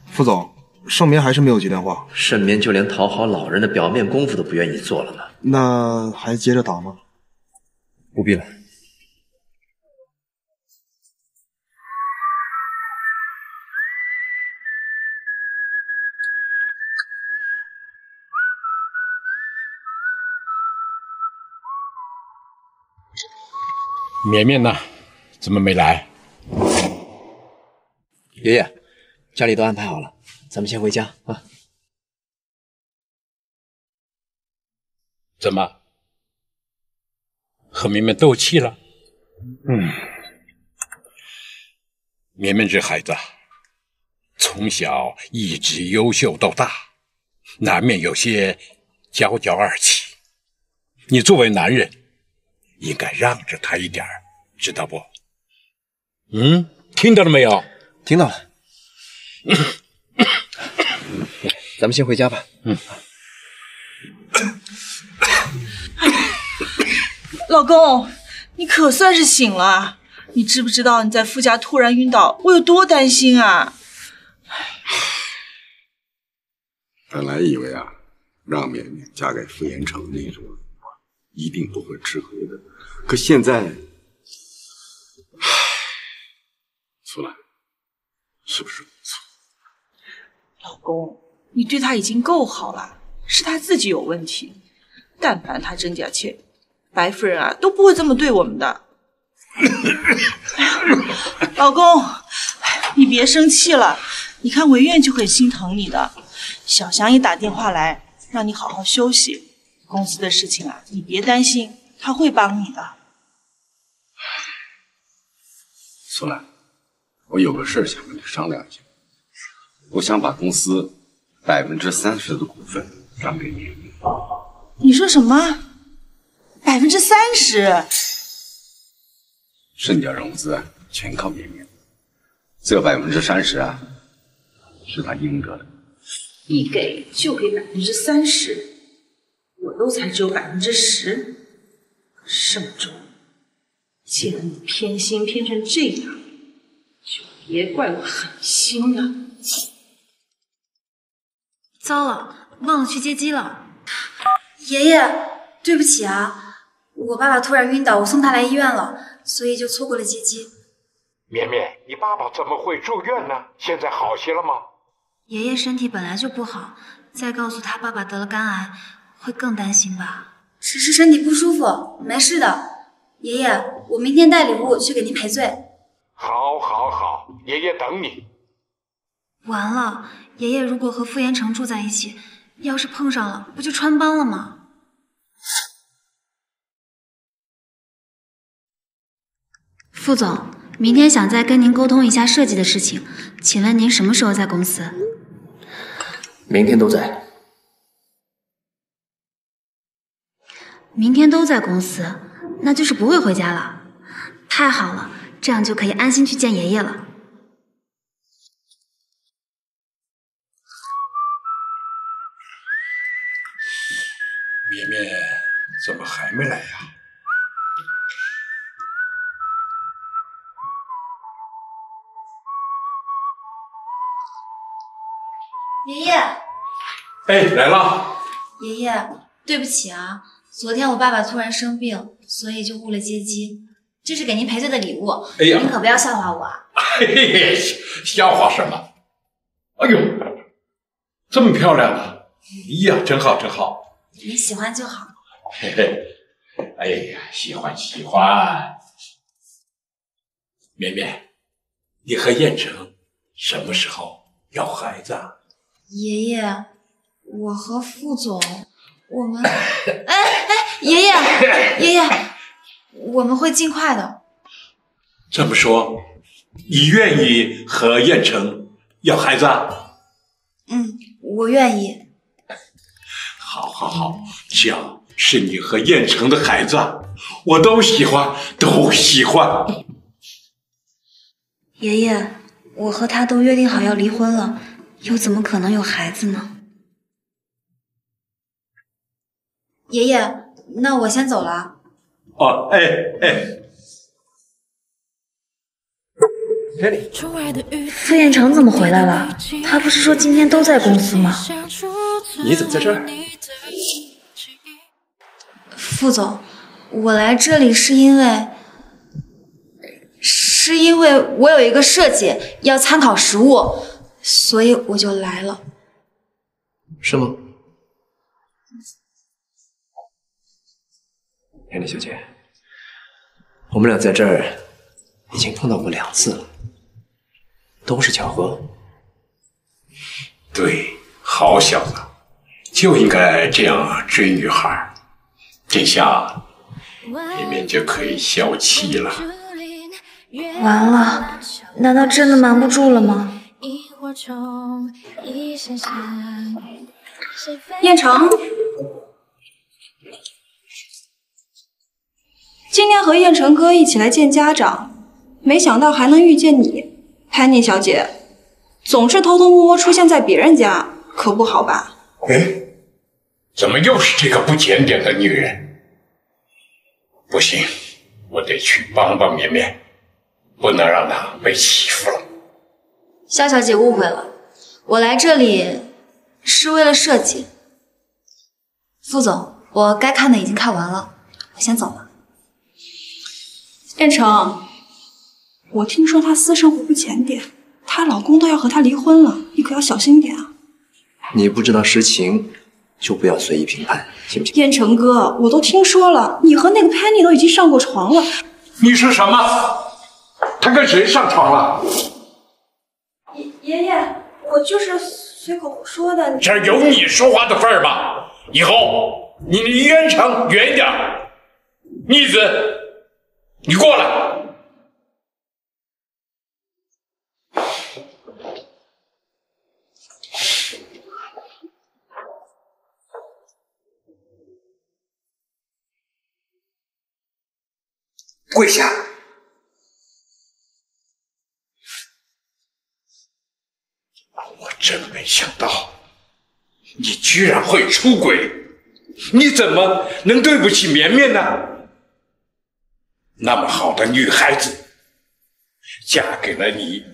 副总，盛眠还是没有接电话，盛眠就连讨好老人的表面功夫都不愿意做了吗？那还接着打吗？不必了。绵绵呢？怎么没来？爷爷，家里都安排好了，咱们先回家啊。怎么和绵绵斗气了？嗯，绵绵这孩子从小一直优秀到大，难免有些娇娇二气。你作为男人，应该让着他一点儿，知道不？嗯，听到了没有？听到了。咱们先回家吧。嗯。老公，你可算是醒了。你知不知道你在傅家突然晕倒，我有多担心啊？本来以为啊，让绵绵嫁给傅延成那种一定不会吃亏的，可现在，唉，苏兰，是不是我错？老公，你对他已经够好了，是他自己有问题。但凡他真假切，白夫人啊都不会这么对我们的。老公，你别生气了。你看维苑就很心疼你的，小祥也打电话来，让你好好休息。公司的事情啊，你别担心，他会帮你的。苏兰，我有个事想跟你商量一下。我想把公司百分之三十的股份让给你。你说什么？百分之三十？盛家融资全靠绵绵，这百分之三十啊，是他应得的。一给就给百分之三十，我都才只有百分之十。盛州，既然你偏心偏成这样，就别怪我狠心了。糟了，忘了去接机了。爷爷，对不起啊，我爸爸突然晕倒，我送他来医院了，所以就错过了接机。绵绵，你爸爸怎么会住院呢？现在好些了吗？爷爷身体本来就不好，再告诉他爸爸得了肝癌，会更担心吧？只是身体不舒服，没事的。爷爷，我明天带礼物去给您赔罪。好，好，好，爷爷等你。完了，爷爷如果和傅延成住在一起，要是碰上了，不就穿帮了吗？傅总，明天想再跟您沟通一下设计的事情，请问您什么时候在公司？明天都在。明天都在公司，那就是不会回家了。太好了，这样就可以安心去见爷爷了。绵绵怎么还没来呀、爷爷，哎，来了。爷爷，对不起啊，昨天我爸爸突然生病，所以就误了接机，这是给您赔罪的礼物。哎呀您可不要笑话我笑话什么？哎呦，这么漂亮啊！哎呀，真好真好。你喜欢就好。嘿嘿，哎呀，喜欢喜欢。绵绵，你和燕城什么时候要孩子啊？爷爷，我和副总，我们，哎哎，爷爷爷爷，我们会尽快的。这么说，你愿意和燕城要孩子啊？嗯，我愿意。好，好，好，只要是你和燕城的孩子，我都喜欢，都喜欢。爷爷，我和他都约定好要离婚了，又怎么可能有孩子呢？爷爷，那我先走了。哦，哎哎，傅彦成怎么回来了？他不是说今天都在公司吗？你怎么在这儿？副总，我来这里是因为，是因为我有一个设计要参考实物，所以我就来了。是吗？燕丽小姐，我们俩在这儿已经碰到过两次了，都是巧合。对，好小子，就应该这样追女孩，这下你们就可以消气了。完了，难道真的瞒不住了吗？燕城，今天和燕城哥一起来见家长，没想到还能遇见你，潘妮小姐，总是偷偷摸摸出现在别人家，可不好吧？哎，怎么又是这个不检点的女人？不行，我得去帮帮绵绵，不能让她被欺负了。肖小姐误会了，我来这里是为了设计。副总，我该看的已经看完了，我先走了。燕城，我听说她私生活不检点，她老公都要和她离婚了，你可要小心点啊！你不知道实情，就不要随意评判，信不信？燕城哥，我都听说了，你和那个 Penny 都已经上过床了。你说什么？他跟谁上床了？爷爷爷，我就是随口说的。这儿有你说话的份儿吗？以后你离燕城远一点儿。逆子，你过来。跪下！我真没想到，你居然会出轨！你怎么能对不起绵绵呢？那么好的女孩子，嫁给了你，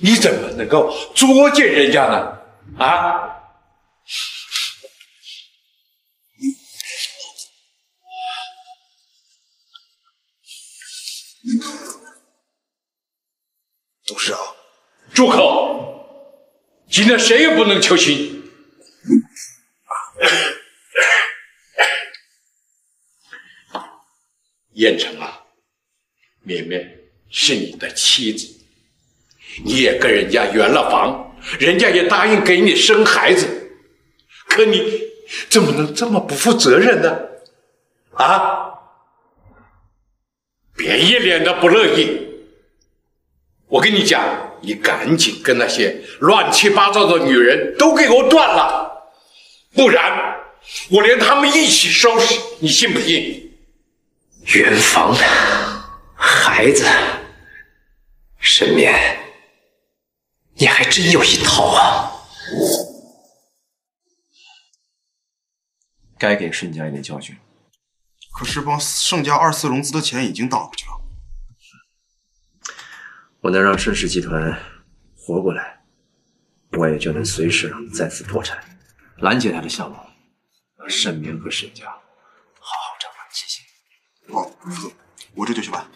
你怎么能够作践人家呢？啊！董事长，住口！今天谁也不能求情。燕城啊，绵绵是你的妻子，你也跟人家圆了房，人家也答应给你生孩子，可你怎么能这么不负责任呢？啊！别一脸的不乐意。我跟你讲，你赶紧跟那些乱七八糟的女人都给我断了，不然我连他们一起收拾，你信不信？圆房，孩子，沈绵，你还真有一套啊！该给盛家一点教训。可是帮盛家二次融资的钱已经打过去了。我能让盛氏集团活过来，我也就能随时让再次破产，拦截他的项目。让盛明和沈家。好，我这就去办。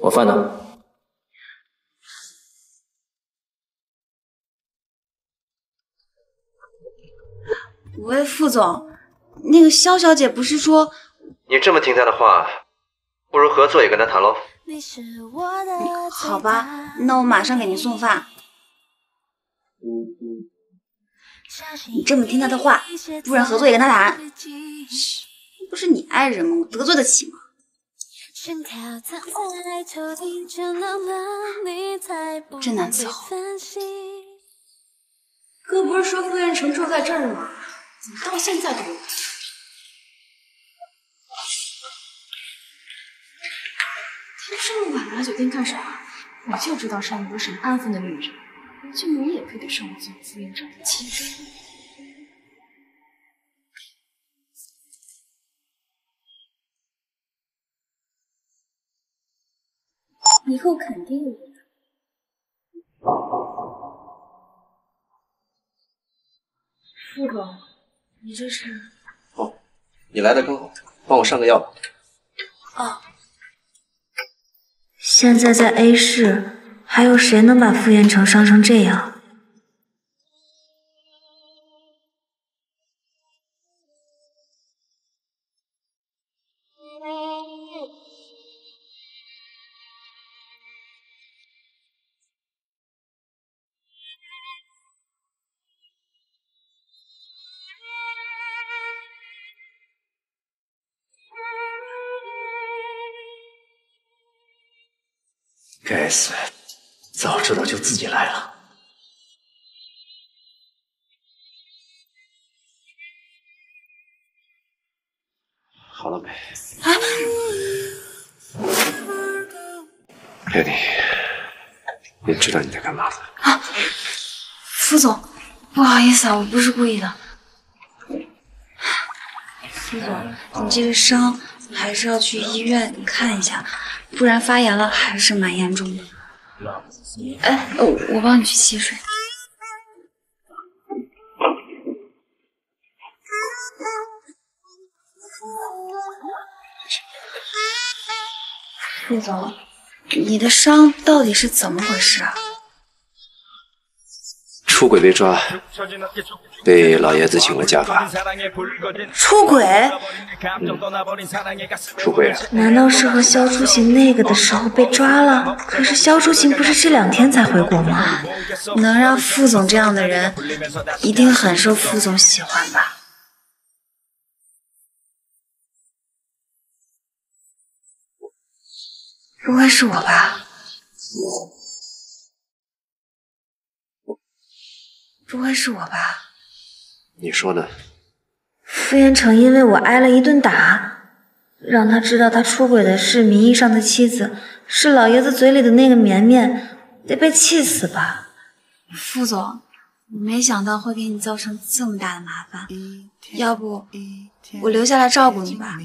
我饭呢？喂，副总，那个肖小姐不是说你这么听她的话，不如合作也跟她谈喽。好吧？那我马上给您送饭。你这么听他的话，不然合作也跟他谈。嘘，不是你爱人吗？我得罪得起吗？真难伺候。哥不是说傅彦成住在这儿吗？怎么到现在都没来？这么晚来酒店干啥？我就知道上面有什么安分的女人，就你也配得上我做傅院长的妻子？以后肯定有的。副总，你这是？哦你来的刚好，帮我上个药吧。哦。现在在 A 市，还有谁能把傅延成伤成这样？该死，早知道就自己来了。好了没？佩妮，你知道你在干嘛吗？副总，不好意思啊，我不是故意的。副总，你这个伤还是要去医院看一下，不然发炎了还是蛮严重的。哎，哦我帮你去沏水。陆总，你的伤到底是怎么回事啊？出轨被抓，被老爷子请了家法。出轨？出轨了？难道是和肖初行那个的时候被抓了？可是肖初行不是这两天才回国吗？能让副总这样的人，一定很受副总喜欢吧？不会是我吧？不会是我吧？你说呢？傅彦成因为我挨了一顿打，让他知道他出轨的是名义上的妻子，是老爷子嘴里的那个绵绵，得被气死吧？傅总，没想到会给你造成这么大的麻烦，要不我留下来照顾你吧？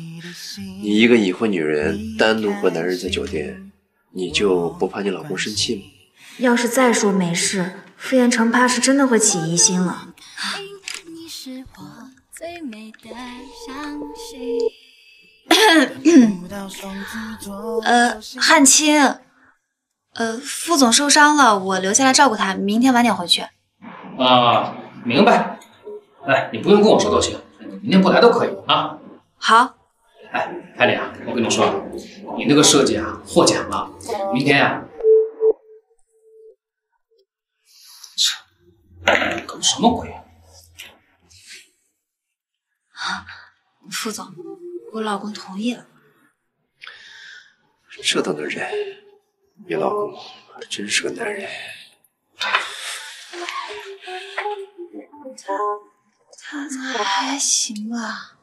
你一个已婚女人单独和男人在酒店，你就不怕你老公生气吗？要是再说没事，傅彦成怕是真的会起疑心了。呃，汉卿，呃，副总受伤了，我留下来照顾他，明天晚点回去。啊，明白。哎，你不用跟我说都行，你明天不来都可以啊。好。哎，海里啊，我跟你说，你那个设计啊获奖了，明天呀、搞什么鬼啊？副总，我老公同意了。这都能忍？你老公还真是个男人。他他还行吧。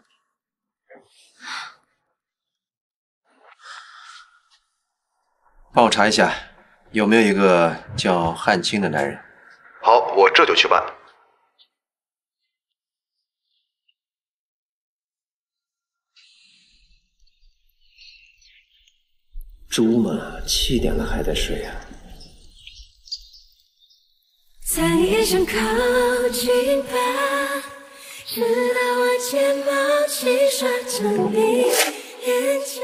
帮我查一下，有没有一个叫汉卿的男人？好，我这就去办。猪嘛，七点了还在睡啊？再也想靠近吧，直到我睫毛轻刷着你脸颊。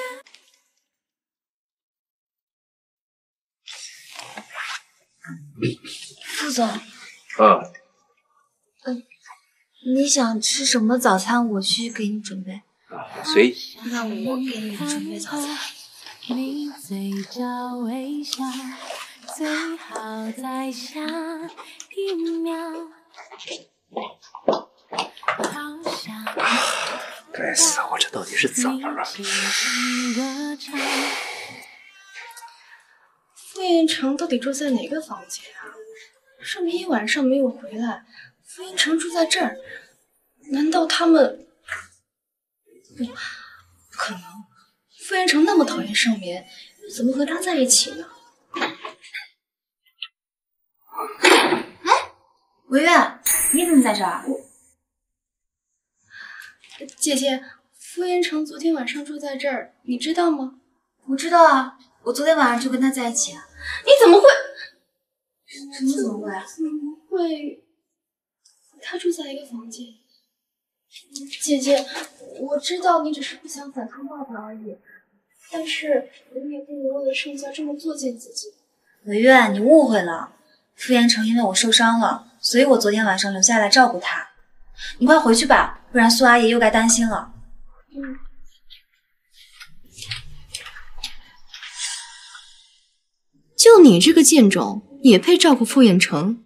副总，啊，你想吃什么早餐？我去给你准备。随意。那我给你准备早餐。你嘴角微笑，最好再下一秒。好想 该死，我这到底是怎么了？傅彦成到底住在哪个房间啊？盛明一晚上没有回来，傅彦成住在这儿，难道他们？不，不可能！傅彦成那么讨厌盛眠，又怎么和他在一起呢？哎维苑，你怎么在这儿？我姐姐，傅彦成昨天晚上住在这儿，你知道吗？我知道啊，我昨天晚上就跟他在一起啊。你怎么会？什么怎么会？怎么会？他住在一个房间。姐姐，我知道你只是不想反抗爸爸而已，但是你也不能为了盛家这么作践自己。文苑，你误会了。傅言成因为我受伤了，所以我昨天晚上留下来照顾他。你快回去吧，不然苏阿姨又该担心了。嗯。就你这个贱种，也配照顾傅彦成？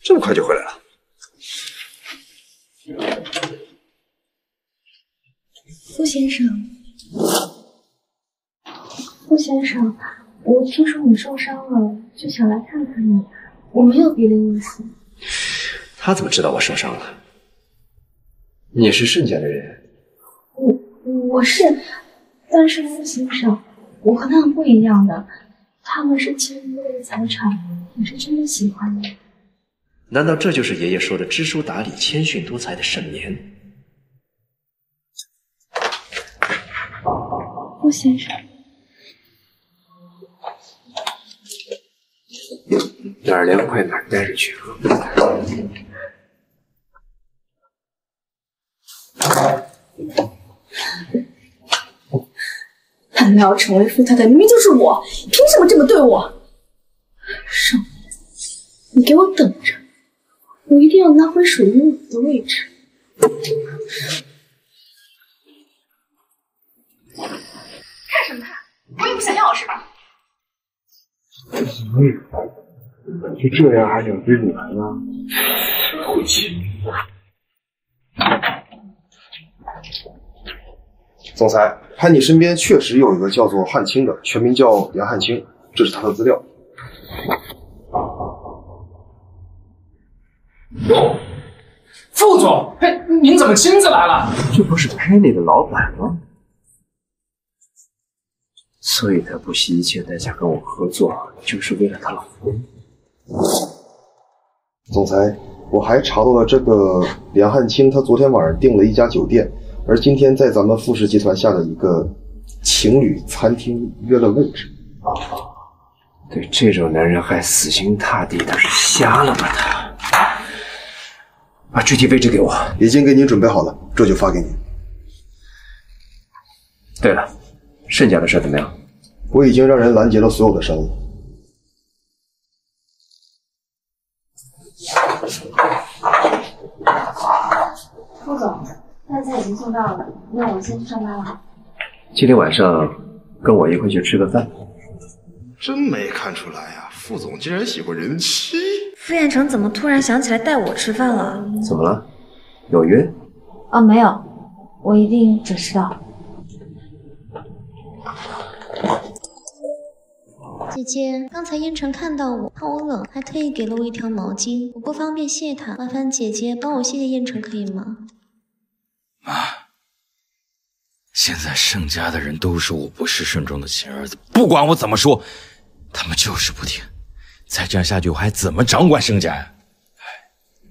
这么快就回来了？傅先生，傅先生，我听说你受伤了，就想来看看你。我没有别的意思。他怎么知道我受伤了？你是盛家的人？我我是，但是傅先生，我和他们不一样的，他们是基于为了财产，我是真的喜欢你。难道这就是爷爷说的知书达理、谦逊多才的盛年？傅先生，哪儿凉快哪儿待着去。本来要成为富太太，明明就是我，凭什么这么对我？少年，你给我等着，我一定要拿回属于我的位置。看什么看？我也不想要是吧？就这样还想追女孩呢？晦气！总裁，潘你身边确实有一个叫做汉卿的，全名叫杨汉卿，这是他的资料。副总，嘿，您怎么亲自来了？这不是 Penny 的老板吗？所以他不惜一切代价跟我合作，就是为了他老公。总裁，我还查到了这个梁汉清，他昨天晚上订了一家酒店，而今天在咱们富士集团下的一个情侣餐厅约了位置。对这种男人还死心塌地，的是瞎了吧他？把具体位置给我，已经给你准备好了，这就发给你。对了，盛家的事怎么样？我已经让人拦截了所有的生意。副总，饭菜已经送到了，那我先去上班了。今天晚上跟我一块去吃个饭。真没看出来呀、副总竟然喜欢人妻。傅彦成怎么突然想起来带我吃饭了？怎么了？有约？啊，没有，我一定准时到。姐姐，刚才燕城看到我，怕我冷，还特意给了我一条毛巾。我不方便谢他，麻烦姐姐帮我谢谢燕城，可以吗？妈现在盛家的人都说我不是盛中的亲儿子，不管我怎么说，他们就是不听。再这样下去，我还怎么掌管盛家呀？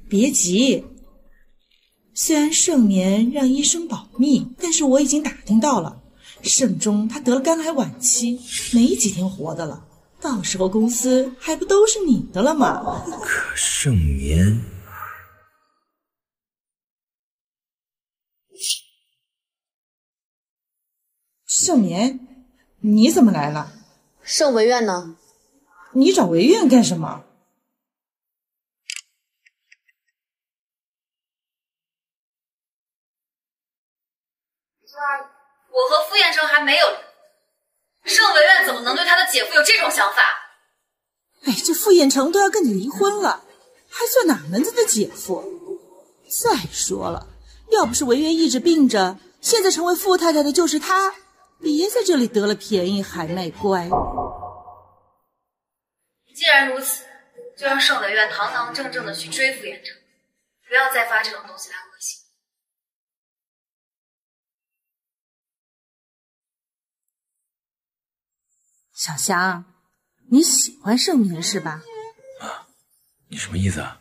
别急，虽然盛眠让医生保密，但是我已经打听到了，盛中他得了肝癌晚期，没几天活的了。到时候公司还不都是你的了吗？可盛眠，盛眠，你怎么来了？盛文苑呢？你找维苑干什么？我和傅彦生还没有盛文苑怎么能对他的姐夫有这种想法？哎，这傅彦成都要跟你离婚了，还算哪门子的姐夫？再说了，要不是文苑一直病着，现在成为傅太太的就是他，别在这里得了便宜还卖乖。既然如此，就让盛文苑堂堂正正的去追傅彦成，不要再发这种东西来小香，你喜欢盛明是吧？啊你什么意思啊？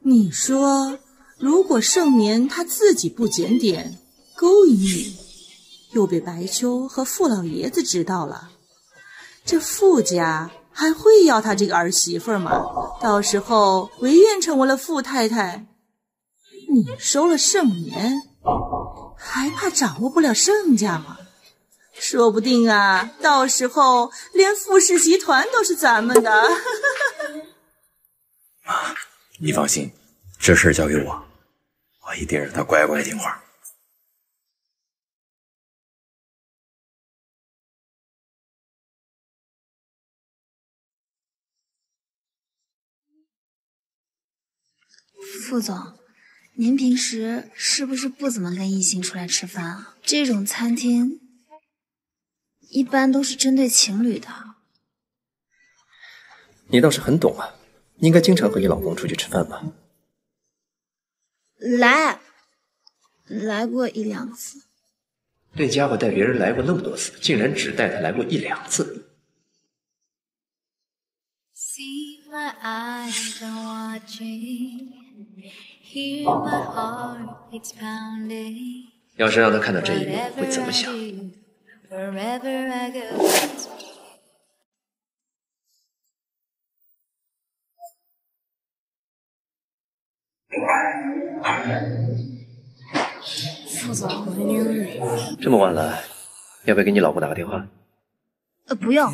你说，如果盛年他自己不检点，勾引你，又被白秋和傅老爷子知道了，这傅家还会要他这个儿媳妇吗？到时候唯愿成为了傅太太，你收了盛年，还怕掌握不了盛家吗？说不定啊，到时候连傅氏集团都是咱们的。妈，你放心，这事儿交给我，我一定让他乖乖听话。傅总，您平时是不是不怎么跟异性出来吃饭啊？这种餐厅一般都是针对情侣的。你倒是很懂啊，应该经常和你老公出去吃饭吧？来，来过一两次。那家伙带别人来过那么多次，竟然只带他来过一两次。See my eyes are watching, hear my heart it's pounding. 要是让他看到这一幕，会怎么想？Wherever I go. 傅总，这么晚了，要不要给你老婆打个电话？呃，不用，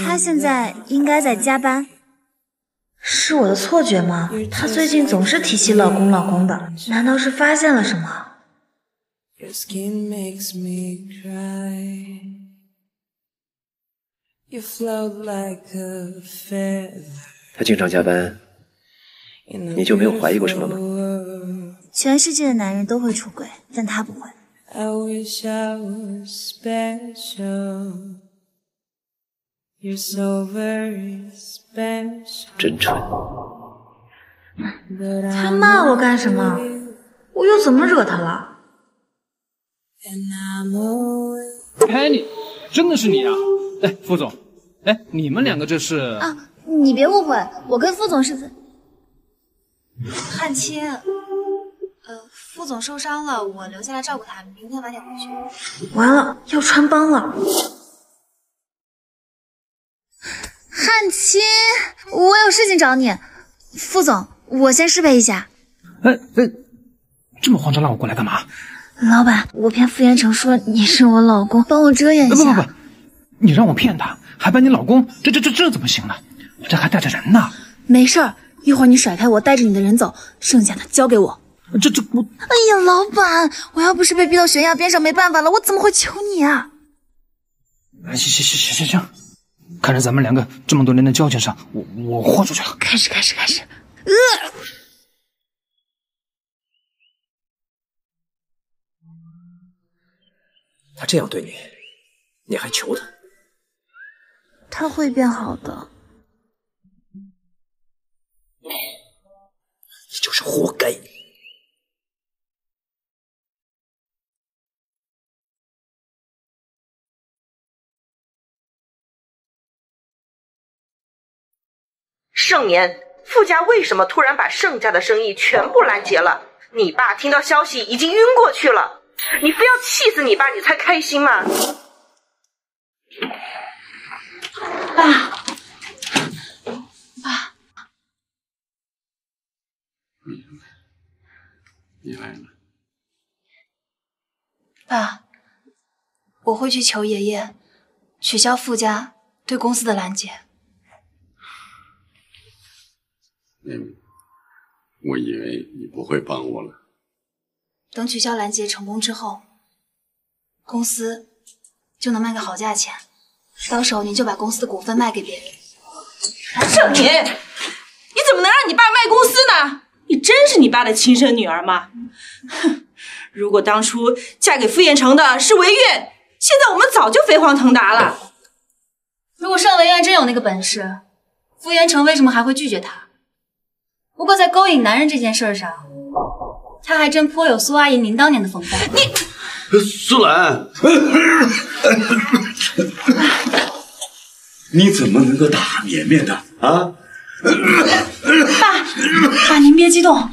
他现在应该在加班。是我的错觉吗？他最近总是提起老公老公的，难道是发现了什么？Your skin makes me cry. You float like a feather. 他经常加班，你就没有怀疑过什么吗？全世界的男人都会出轨，但他不会。I wish I was special. You're so very special. 真蠢！他骂我干什么？我又怎么惹他了？你真的是你啊？哎，副总，哎，你们两个这是？啊，你别误会，我跟副总是。汉卿，呃，副总受伤了，我留下来照顾他，明天晚点回去。完了，要穿帮了。汉卿，我有事情找你。副总，我先失陪一下。哎哎，这么慌张让我过来干嘛？老板，我骗傅延成说你是我老公，帮我遮掩一下。不不不，你让我骗他，还扮你老公，这这这这怎么行呢？我这还带着人呢。没事儿，一会儿你甩开我，带着你的人走，剩下的交给我。这这我……哎呀，老板，我要不是被逼到悬崖边上没办法了，我怎么会求你啊？哎行行行行行行，看在咱们两个这么多年的交情上，我我豁出去了。开始开始开始，呃，他这样对你你还求他？他会变好的。你就是活该。盛年傅家为什么突然把盛家的生意全部拦截了？你爸听到消息已经晕过去了。你非要气死你爸你才开心吗？爸，爸，你来了。爸，我会去求爷爷取消傅家对公司的拦截。妹妹，我以为你不会帮我了。等取消拦截成功之后，公司就能卖个好价钱，到时候您就把公司的股份卖给别人。盛敏，你怎么能让你爸卖公司呢？你真是你爸的亲生女儿吗？哼！如果当初嫁给傅彦成的是韦月，现在我们早就飞黄腾达了。如果盛文苑真有那个本事，傅彦成为什么还会拒绝他？不过在勾引男人这件事上，他还真颇有苏阿姨您当年的风范。你苏兰，你怎么能够打绵绵的啊？爸，爸您别激动。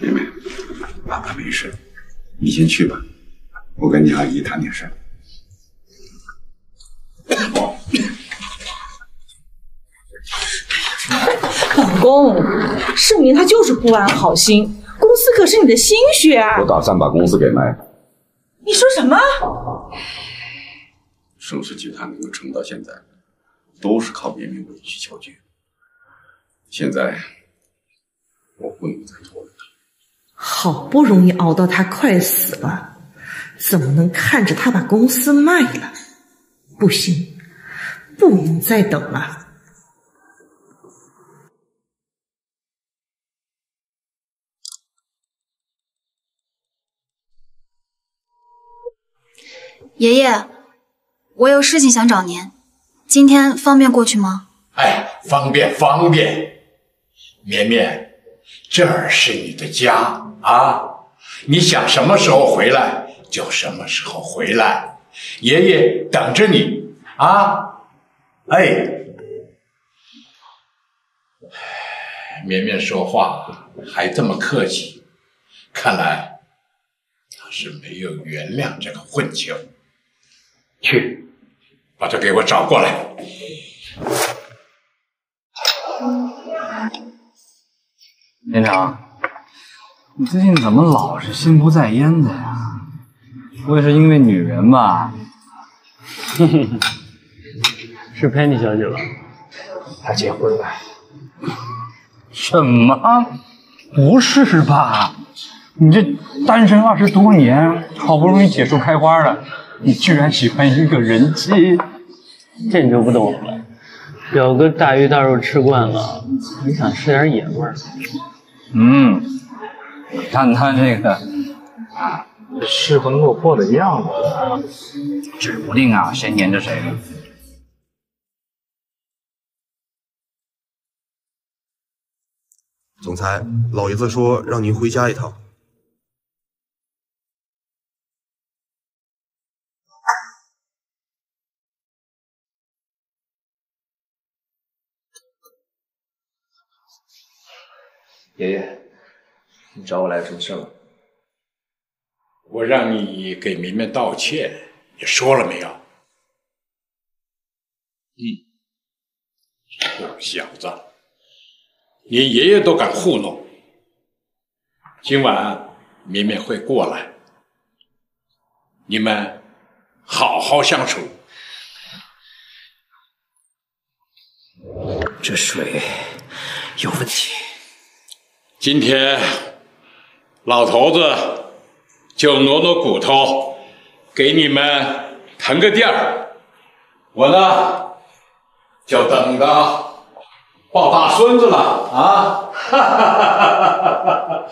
绵绵，爸爸没事，你先去吧，我跟你阿姨谈点事。老公，盛明他就是不安好心，公司可是你的心血啊！我打算把公司给卖了。你说什么？盛世集团能够撑到现在，都是靠绵绵委曲求全。现在我不能再拖了。好不容易熬到他快死了，怎么能看着他把公司卖了？不行，不能再等了。爷爷，我有事情想找您，今天方便过去吗？哎，方便方便。绵绵，这儿是你的家啊，你想什么时候回来就什么时候回来，爷爷等着你啊。哎，绵绵说话还这么客气，看来他是没有原谅这个混球。去，把他给我找过来。连长，你最近怎么老是心不在焉的呀？不会是因为女人吧？是佩妮小姐吧？她结婚了？什么？不是吧？你这单身二十多年，好不容易解除开花了，你居然喜欢一个人机？这你就不懂了。表哥大鱼大肉吃惯了，你想吃点野味儿？嗯，看他这个失魂落魄的样子，指不定啊谁粘着谁呢。总裁，老爷子说让您回家一趟。爷爷，你找我来有什么事吗？我让你给明明道歉，你说了没有？嗯，臭小子，连爷爷都敢糊弄。今晚明明会过来，你们好好相处。这水有问题。今天老头子就挪挪骨头，给你们腾个地儿。我呢，就等着抱大孙子了啊！哈哈哈哈哈！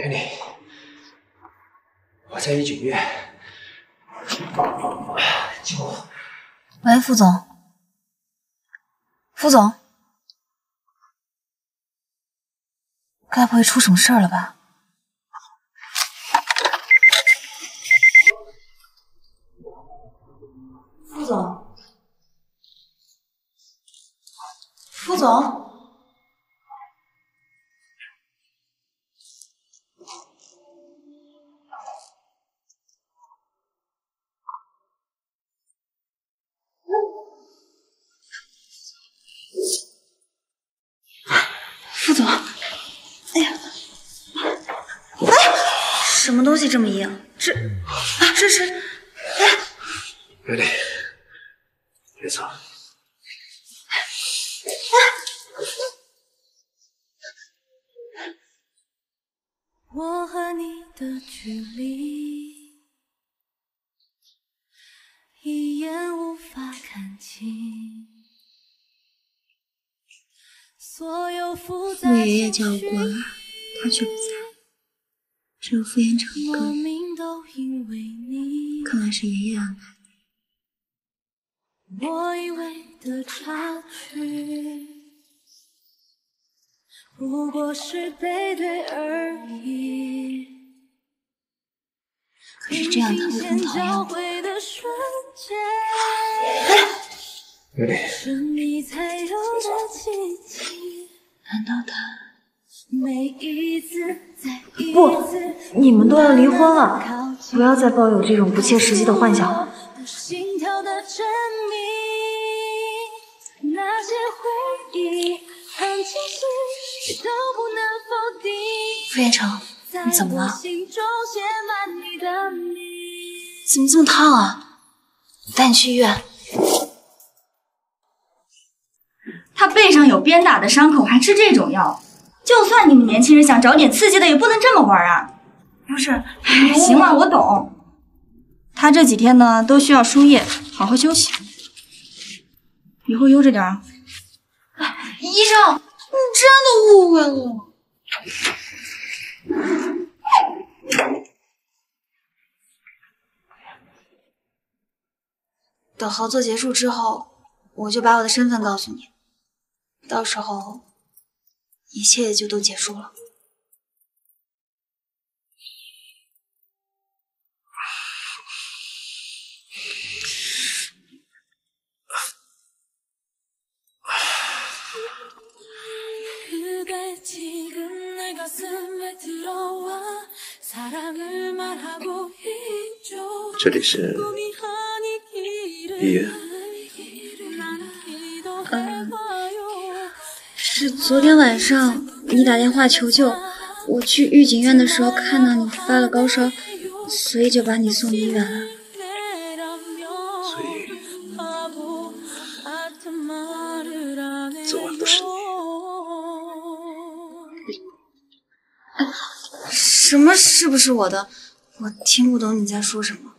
给你，我在医检院，救我！喂，副总，副总，该不会出什么事了吧？总，副总。副总，哎呀，哎，什么东西这么硬？这，啊，这是，哎，别理，别走。我和你的距离，一眼无法看清。所有复杂傅爷爷叫我过来，他却不在，只有傅延成一个人。看来是爷爷安排的。我以为的差距，不过是背对而已。可是这样他会更讨厌我。别理。是你才有的奇迹。难道他？每一次，再一不次，你们都要离婚了，不要再抱有这种不切实际的幻想了。心跳的证明，那些回忆很清晰，都不能否定。傅彦成，你怎么了？怎么这么烫啊？我带你去医院。他背上有鞭打的伤口，还吃这种药，就算你们年轻人想找点刺激的，也不能这么玩啊！不是，哎，行了，我懂。他这几天呢，都需要输液，好好休息，以后悠着点啊。医生，你真的误会了。等合作结束之后，我就把我的身份告诉你，到时候一切也就都结束了。这里是医院。嗯，是昨天晚上你打电话求救，我去御景院的时候看到你发了高烧，所以就把你送医院了。所以昨晚不是你。什么是不是我的？我听不懂你在说什么。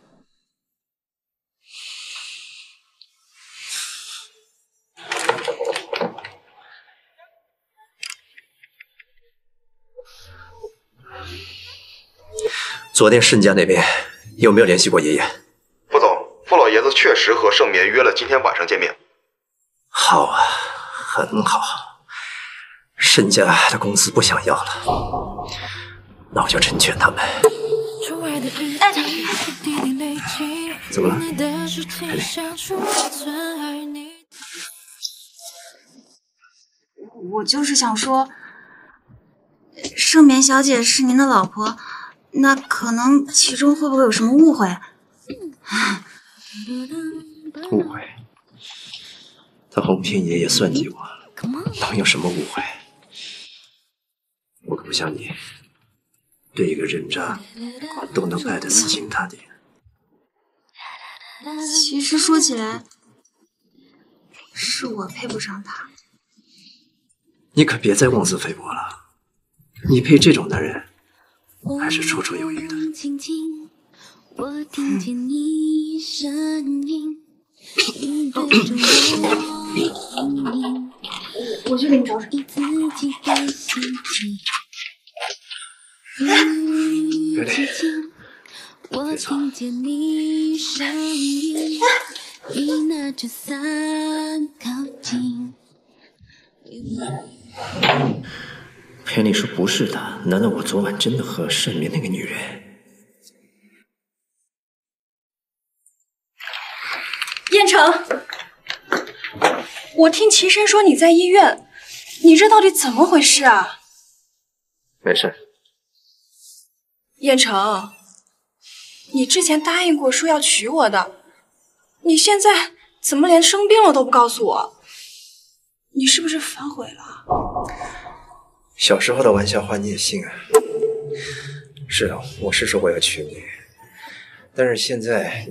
昨天盛家那边有没有联系过爷爷？傅总，傅老爷子确实和盛眠约了今天晚上见面。好啊，很好。盛家的公司不想要了，那我就成全他们。怎么了？我就是想说，盛眠小姐是您的老婆，那可能其中会不会有什么误会？误会？他哄骗爷爷算计我，能有什么误会？我可不像你，对一个人渣都能爱得死心塌地。其实说起来，是我配不上他。你可别再妄自菲薄了，你配这种男人，还是绰绰有余的。我听见你声音，我去给你找水。别理，我听见你声音，你拿着伞靠近。陪你说不是的，难道我昨晚真的和盛明那个女人？燕城，成，我听齐深说你在医院，你这到底怎么回事啊？没事。燕城，你之前答应过说要娶我的，你现在怎么连生病了都不告诉我？你是不是反悔了？小时候的玩笑话你也信啊？是的，我是说过要娶你，但是现在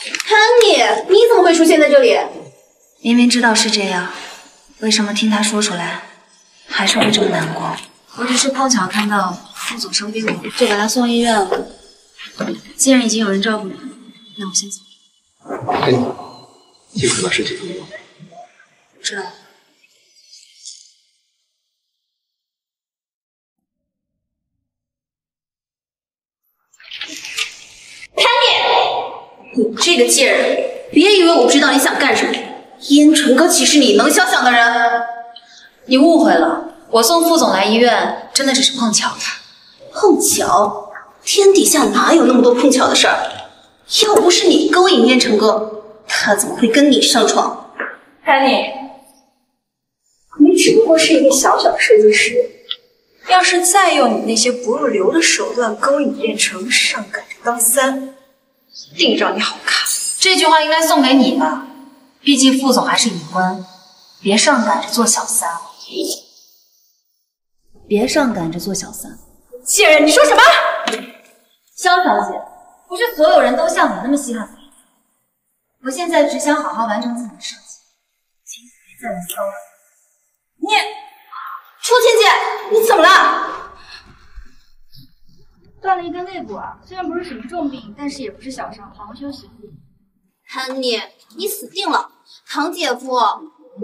看你，你怎么会出现在这里？明明知道是这样，为什么听他说出来，还是会这么难过？我只是碰巧看到副总生病了，就把他送医院了。既然已经有人照顾你，那我先走。跟你尽快把事情处理完。知道了。你这个贱人，别以为我不知道你想干什么。燕城哥岂是你能想想的人？你误会了，我送副总来医院真的只是碰巧的。碰巧？天底下哪有那么多碰巧的事儿？要不是你勾引燕城哥，他怎么会跟你上床？丹尼，你只不过是一个小小的设计师，要是再用你那些不入流的手段勾引叶城上赶着当三，一定让你好看。这句话应该送给你吧，毕竟副总还是已婚，别上赶着做小三。别上赶着做小三。贱人，你说什么？肖小姐，不是所有人都像你那么稀罕。我现在只想好好完成自己的设计，请你别再来骚扰。你，初倩姐，你怎么了？断了一根肋骨啊，虽然不是什么重病，但是也不是小伤，好好休息。韩妮，你死定了！唐姐夫，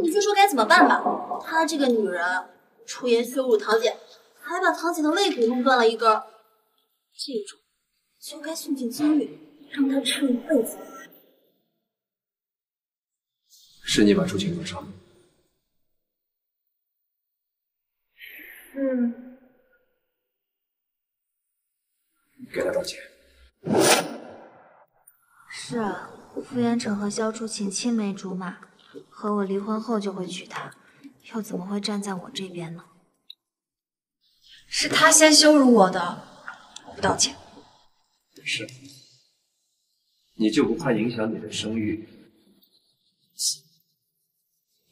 你就说该怎么办吧。她这个女人出言羞辱唐姐，还把唐姐的肋骨弄断了一根，这种就该送进监狱，让她吃一辈子。是你把朱晴弄伤的。嗯，给他道歉。是啊，傅延成和萧初晴青梅竹马，和我离婚后就会娶她，又怎么会站在我这边呢？是他先羞辱我的，我不道歉。是，你就不怕影响你的声誉？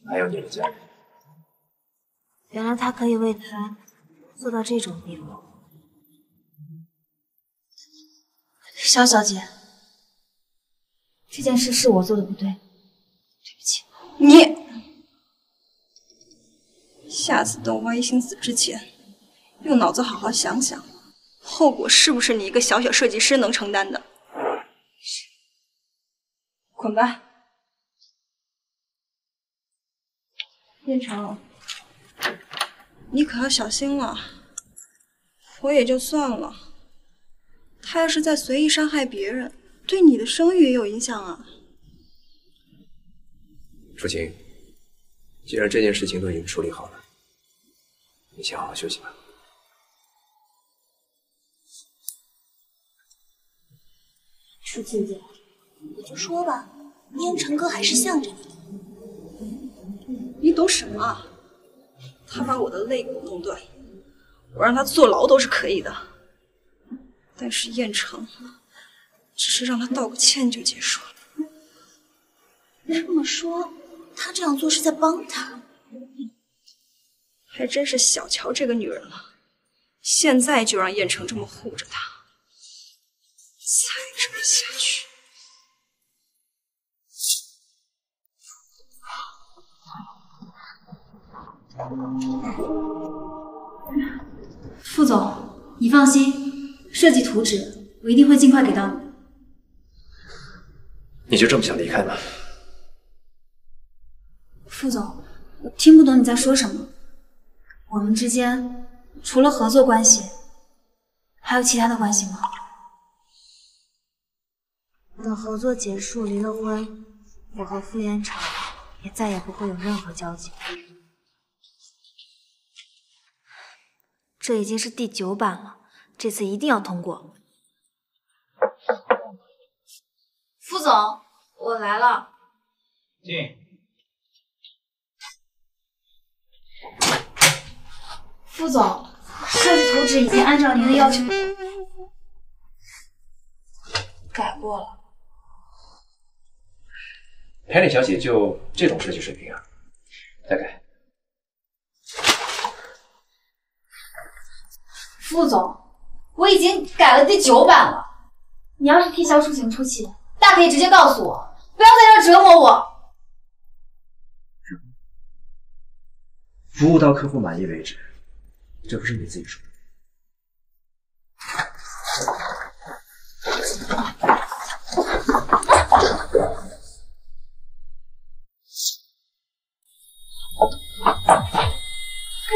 还有你的家人。原来他可以为他做到这种地步。肖小姐，这件事是我做的不对，对不起。你下次等我万一心死之前，用脑子好好想想，后果是不是你一个小小设计师能承担的？滚吧，燕城，你可要小心了。我也就算了，他要是再随意伤害别人，对你的声誉也有影响啊。楚晴，既然这件事情都已经处理好了，你先好好休息吧。楚晴姐，你就说吧，燕城哥还是向着你的。你懂什么？他把我的肋骨弄断，我让他坐牢都是可以的。但是燕城只是让他道个歉就结束了。这么说，他这样做是在帮他？还真是小瞧这个女人了。现在就让燕城这么护着她，再这么下去，副总，你放心，设计图纸我一定会尽快给到你。你就这么想离开吗？副总，我听不懂你在说什么。我们之间除了合作关系，还有其他的关系吗？等合作结束，离了婚，我和傅延成也再也不会有任何交集。这已经是第九版了，这次一定要通过。副总，我来了。进。副总，设计图纸已经按照您的要求改过了。凯莉小姐就这种设计水平啊？再改。副总，我已经改了第九版了。你要是替肖淑晴出气，大可以直接告诉我，不要在这折磨我。服务到客户满意为止，这不是你自己说的。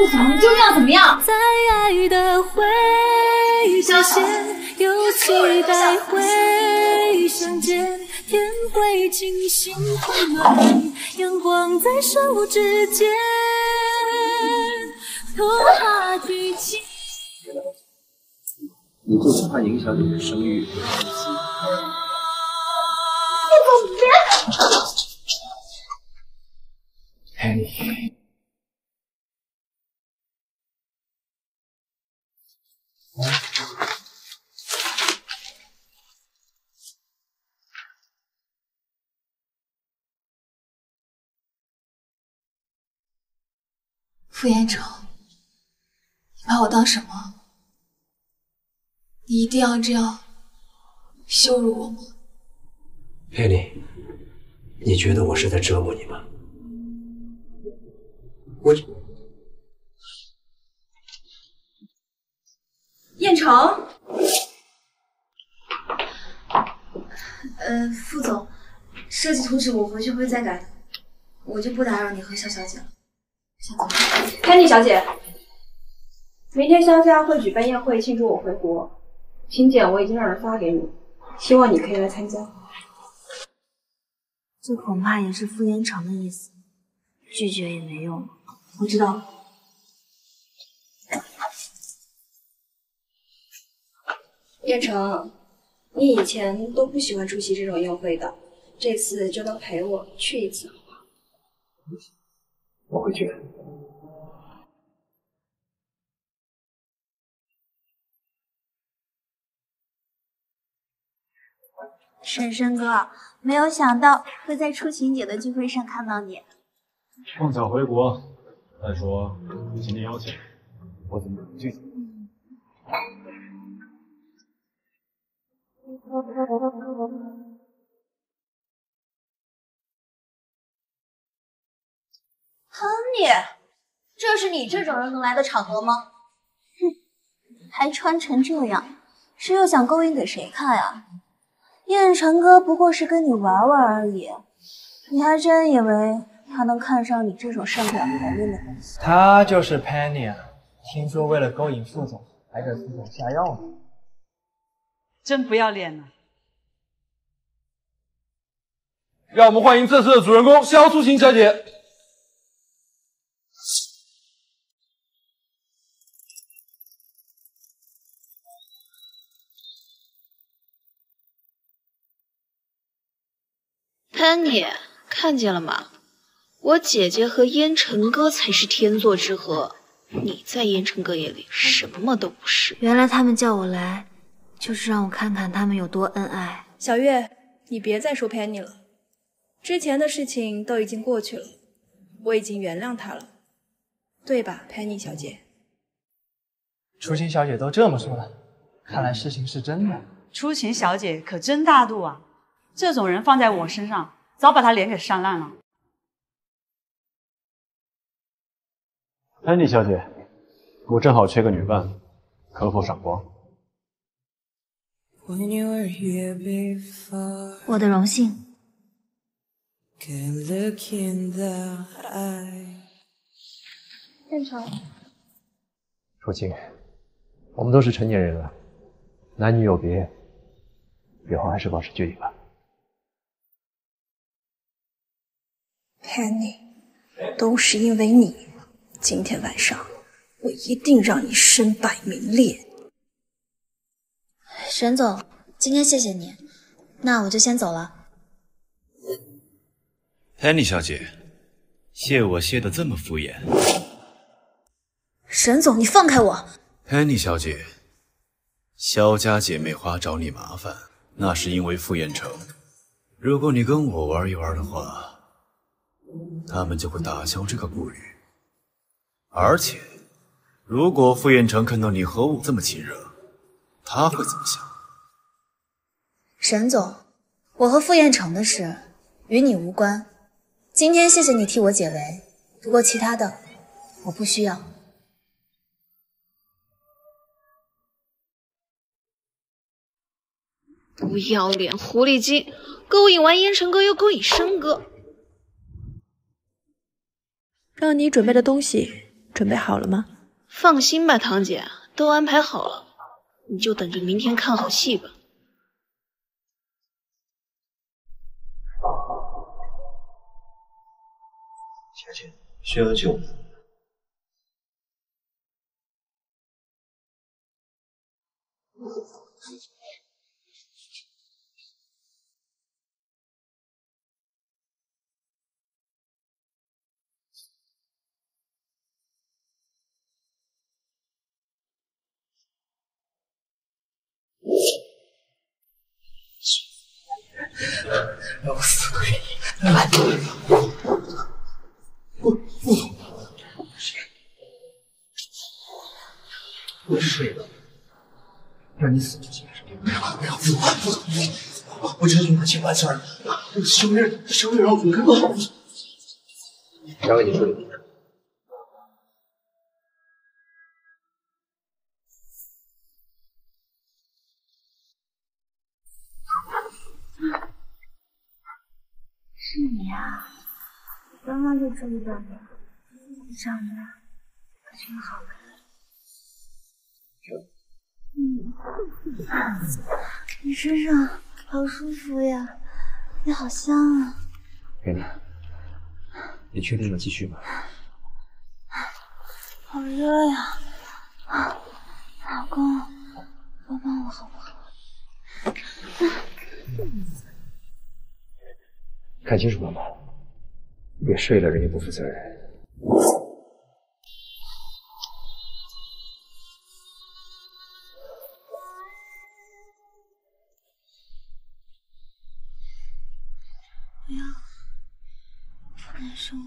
副总，你就这样怎么样？在爱的回有期待会相见，天会晴，心会暖，阳光在手指间，童话剧情。你就是怕影响你的声誉。别！傅延成，你把我当什么？你一定要这样羞辱我吗？凯莉，你觉得我是在折磨你吗？我燕城，呃，副总，设计图纸我回去会再改的，我就不打扰你和肖小姐了。先走了。凯妮小姐，明天肖家会举办宴会庆祝我回国，请柬我已经让人发给你，希望你可以来参加。这恐怕也是傅延成的意思，拒绝也没用。我知道了。燕城，你以前都不喜欢出席这种宴会的，这次就当陪我去一次好不好？我会去。婶婶哥，没有想到会在初晴姐的聚会上看到你。碰巧回国，再说父亲的邀请，我怎么拒绝？哼你，这是你这种人能来的场合吗？哼，还穿成这样，是又想勾引给谁看呀？燕城哥不过是跟你玩玩而已，你还真以为他能看上你这种上不了台面的东西？他就是 Penny 啊，听说为了勾引副总，还给副总下药呢。真不要脸呢！让我们欢迎这次的主人公肖淑琴小姐。潘妮，看见了吗？我姐姐和烟尘哥才是天作之合，你在烟尘哥眼里什么都不是。原来他们叫我来，就是让我看看他们有多恩爱。小月，你别再说 Penny 了，之前的事情都已经过去了，我已经原谅他了，对吧，Penny 小姐？初晴小姐都这么说了，看来事情是真的。初晴小姐可真大度啊！这种人放在我身上，早把她脸给扇烂了。安妮小姐，我正好缺个女伴，可否赏光？我的荣幸。燕城，楚晴，我们都是成年人了，男女有别，以后还是保持距离吧。Penny，都是因为你，今天晚上我一定让你身败名裂。沈总，今天谢谢你，那我就先走了。Penny 小姐，谢我谢的这么敷衍。沈总，你放开我！Penny 小姐，萧家姐妹花找你麻烦，那是因为傅彦成。如果你跟我玩一玩的话，他们就会打消这个顾虑。而且，如果傅彦成看到你和我这么亲热，他会怎么想？沈总，我和傅彦成的事与你无关。今天谢谢你替我解围，不过其他的我不需要。不要脸狐狸精，勾引完烟尘哥又勾引申哥，让你准备的东西准备好了吗？放心吧，堂姐，都安排好了，你就等着明天看好戏吧。小姐，需要酒吗？让我死都愿意。来，不不，我睡了，让你死就行了。不要不要，不不不，我求求你了，千万次儿，小月小月让我怎么看到？交给你处是你啊！刚刚就注意到你，你长得可真好看。嗯，你身上好舒服呀，你好香啊！给你，你确定要继续吗？好热呀，老公，帮帮我好不好？看清楚了吗？别睡了，人也不负责任。不要，难受了。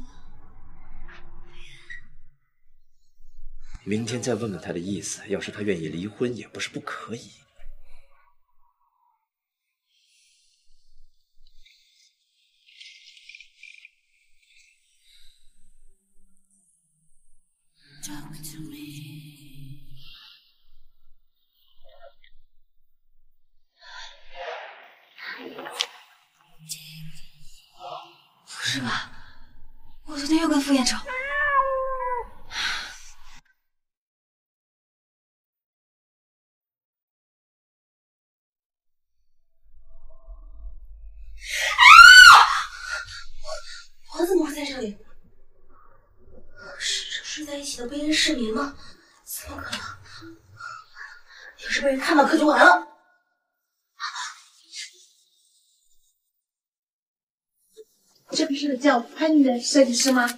明天再问问他的意思，要是他愿意离婚，也不是不可以。不是吧？我昨天又跟傅彦成……我怎么会在这里？是睡在一起的被人视频吗？怎么可能？要是被人看到，可就完了。这不是叫潘妮的设计师吗？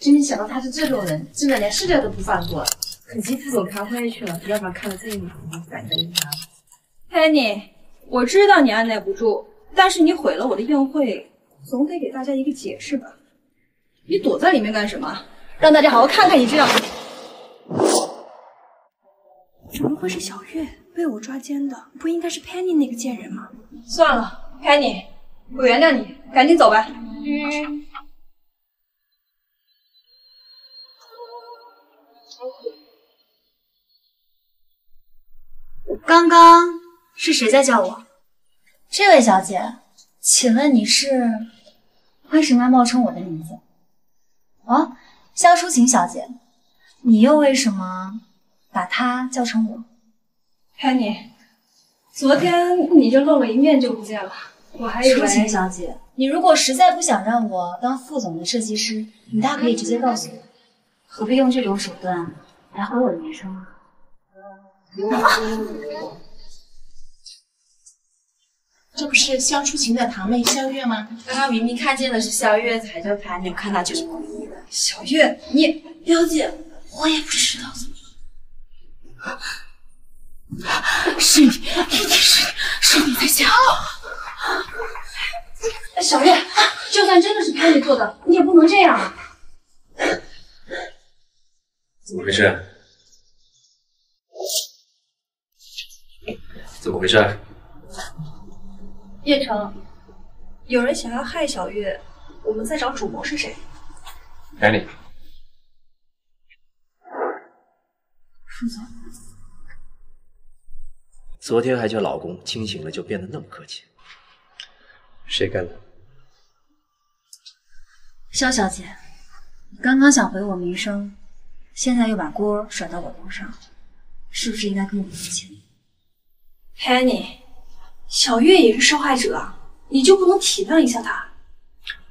真没想到他是这种人，真的连试掉都不放过。可惜副总开会去了，要不然看到这一幕，我反正他。Penny，我知道你按耐不住，但是你毁了我的宴会，总得给大家一个解释吧？你躲在里面干什么？让大家好好看看你这样。怎么会是小月被我抓奸的？不应该是 Penny 那个贱人吗？算了，Penny，我原谅你，赶紧走吧。嗯。刚刚是谁在叫我？这位小姐，请问你是为什么要冒充我的名字？哦，萧淑琴小姐，你又为什么把她叫成我？Penny，昨天你就露了一面就不见了，我还以为……淑琴小姐，你如果实在不想让我当副总的设计师，你大可以直接告诉我，何必用这种手段来毁我的名声啊？这不是萧初晴的堂妹萧月吗？刚刚明明看见的是萧月才叫潘妮，看到就是故意的。小月，你表姐，我也不知道怎么了。是你，一定是你，是你在吓我。小月，就算真的是潘妮做的，你也不能这样啊！怎么回事？怎么回事？叶城，有人想要害小月，我们在找主谋是谁？Penny，副总，昨天还叫老公，清醒了就变得那么客气。谁干的？肖小姐，你刚刚想毁我名声，现在又把锅甩到我头上，是不是应该跟我们道歉？Penny，小月也是受害者啊，你就不能体谅一下她？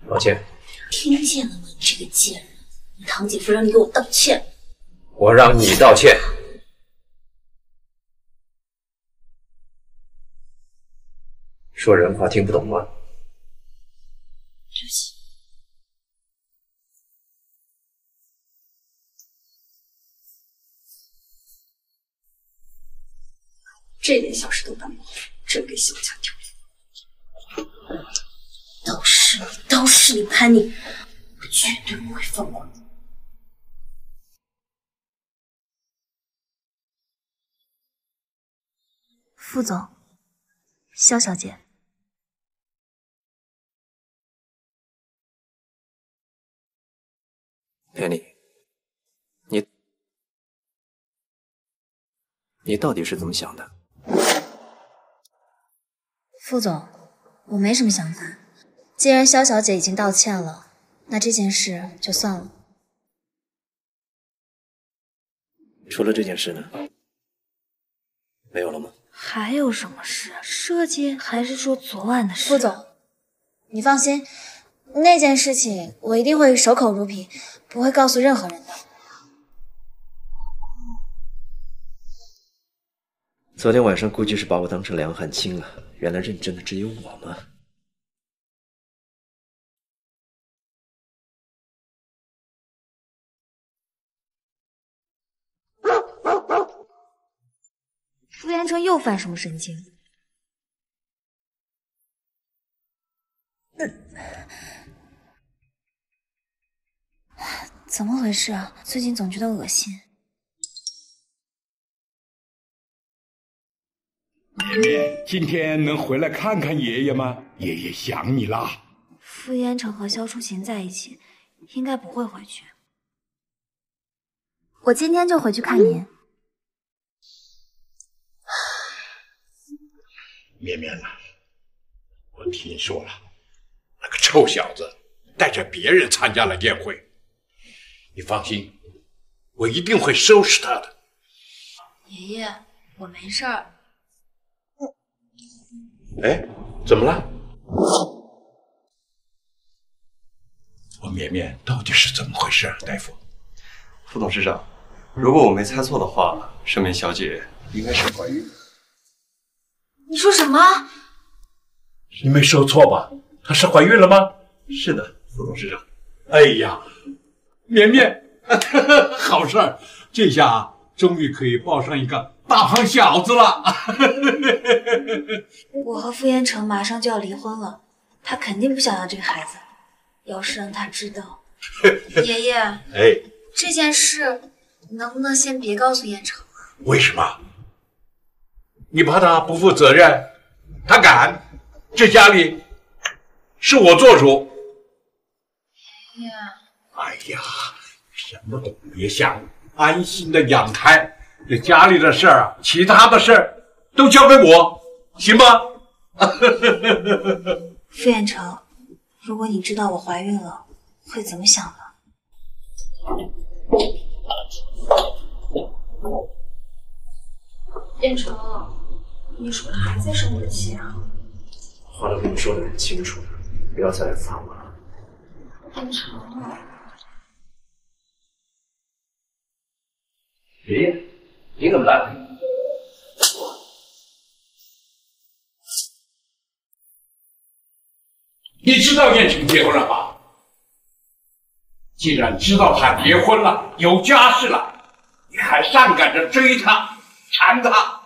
抱歉，听见了吗？你这个贱人！你堂姐夫让你给我道歉。我让你道歉。说人话听不懂吗？对不起。这点小事都办不好，真给萧家丢脸！都是你，都是你，潘妮，我绝对不会放过你。副总，萧小姐，潘丽你你到底是怎么想的？副总，我没什么想法。既然肖小姐已经道歉了，那这件事就算了。除了这件事呢？没有了吗？还有什么事？设计还是说昨晚的事？副总，你放心，那件事情我一定会守口如瓶，不会告诉任何人的。昨天晚上估计是把我当成梁汉卿了，原来认真的只有我吗？傅延成又犯什么神经？怎么回事啊？最近总觉得恶心。今天能回来看看爷爷吗？爷爷想你啦。傅延成和萧初晴在一起，应该不会回去。我今天就回去看您。绵绵呐，我听说了，那个臭小子带着别人参加了宴会。你放心，我一定会收拾他的。爷爷，我没事儿。哎，怎么了？我绵绵到底是怎么回事啊，大夫？副董事长，如果我没猜错的话，盛梅小姐应该是怀孕了。你说什么？你没说错吧？她是怀孕了吗？是的，副董事长。哎呀，绵绵，好事儿，这下终于可以抱上一个大胖小子了。我和傅延成马上就要离婚了，他肯定不想要这个孩子。要是让他知道，爷爷，哎，这件事能不能先别告诉燕城？为什么？你怕他不负责任？他敢？这家里是我做主。爷爷，哎呀，什么都别想，安心的养胎。这家里的事儿啊，其他的事儿都交给我，行吗？傅彦成，如果你知道我怀孕了，会怎么想呢？燕城，你是不是还在生我的气啊？话都跟你说的很清楚了，不要再来烦我了。燕城，爷爷，你怎么来了？你知道燕城结婚了吧？既然知道他结婚了，有家室了，你还上赶着追他、缠他，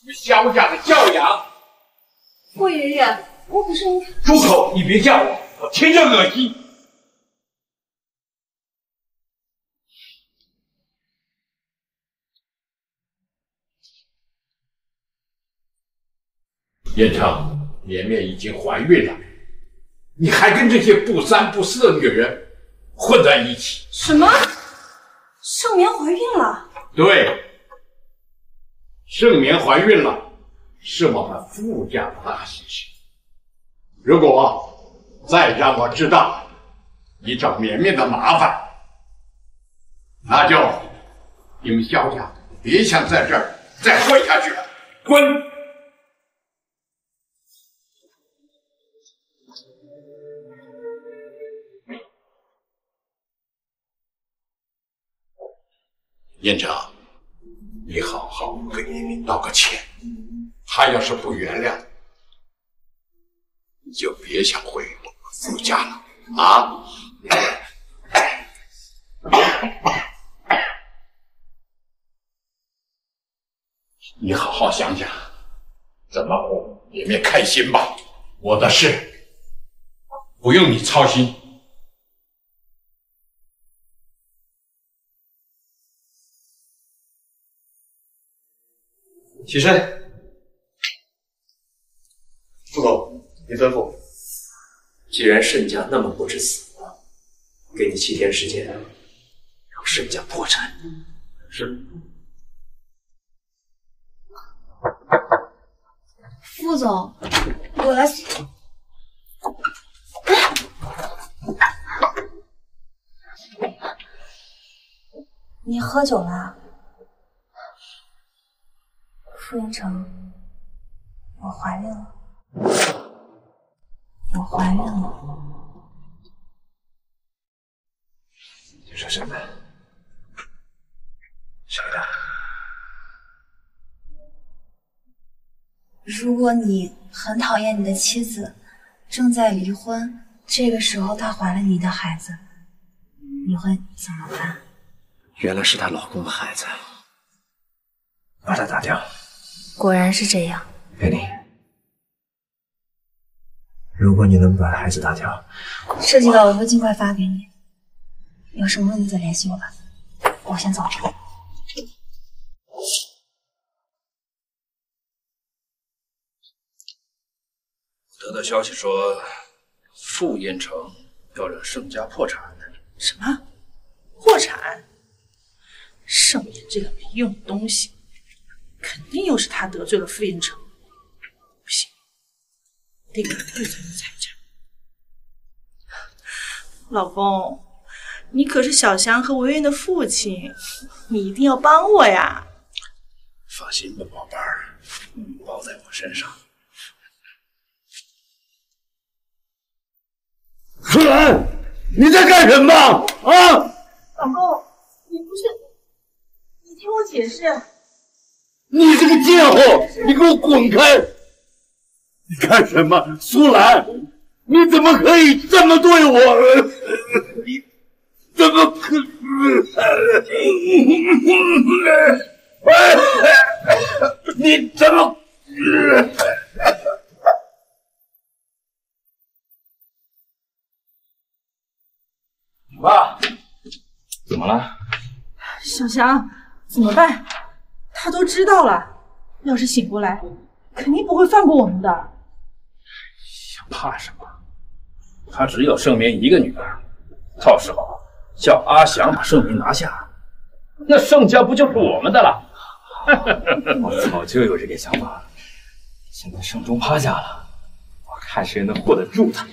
你们萧家的教养！顾爷爷，我可是你。住口！你别叫我，我听着恶心。燕城，绵绵已经怀孕了，你还跟这些不三不四的女人混在一起？什么？盛眠怀孕了？对，盛眠怀孕了，是我们傅家的大喜事。如果再让我知道你找绵绵的麻烦，那就你们萧家别想在这儿再混下去了，滚！院长，你好好跟绵绵道个歉，他要是不原谅，你就别想回我们傅家了啊！你好好想想，怎么哄绵绵开心吧。我的事不用你操心。起身，副总，您吩咐。既然盛家那么不知死活，给你七天时间，让盛家破产。是。副总，我来。你喝酒了？傅云成，我怀孕了，我怀孕了。你说什么？谁的？如果你很讨厌你的妻子，正在离婚，这个时候她怀了你的孩子，你会怎么办？原来是她老公的孩子，把他打掉。果然是这样。美丽，如果你能把孩子打掉，设计稿我会尽快发给你。有什么问题再联系我吧。我先走了。得到消息说，傅彦成要让盛家破产。什么？破产？盛言这个没用的东西，肯定又是他得罪了傅彦成。不行，得赶快才能财产。老公，你可是小翔和文渊的父亲，你一定要帮我呀！放心吧，宝贝儿，包在我身上。苏兰，你在干什么？啊！老公，你不是，你听我解释。你这个贱货，你给我滚开！你干什么，苏兰？你怎么可以这么对我？你怎么可？你怎么？爸，怎么了？小翔，怎么办？他都知道了，要是醒过来，肯定不会放过我们的。想怕什么？他只有盛明一个女儿，到时候叫阿祥把盛明拿下，那盛家不就是我们的了？我早就有这个想法了，现在盛中趴下了，我看谁能护得住他。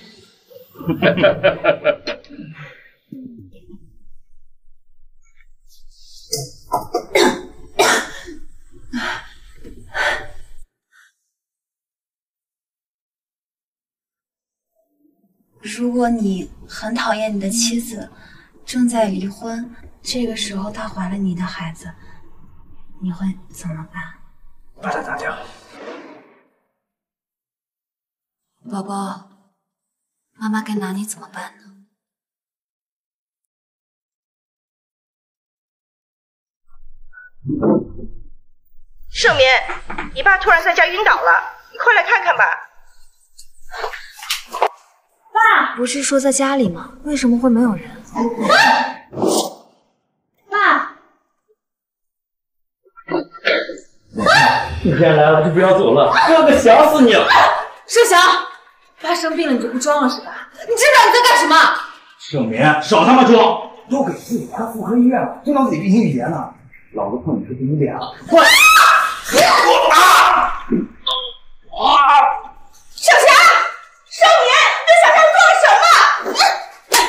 如果你很讨厌你的妻子，正在离婚，这个时候她怀了你的孩子，你会怎么办？把他打掉。宝宝，妈妈该拿你怎么办呢？盛明，你爸突然在家晕倒了，你快来看看吧。爸，不是说在家里吗？为什么会没有人？爸，你既然来了，就不要走了，哥哥想死你了。盛翔，爸生病了你就不装了是吧？你知不知道你在干什么？盛明，少他妈装！都给自己开妇科医院了，正当自己病情语结呢。老子碰你是给你脸了，快！啊！盛翔，盛眠，你对小翔做了什么？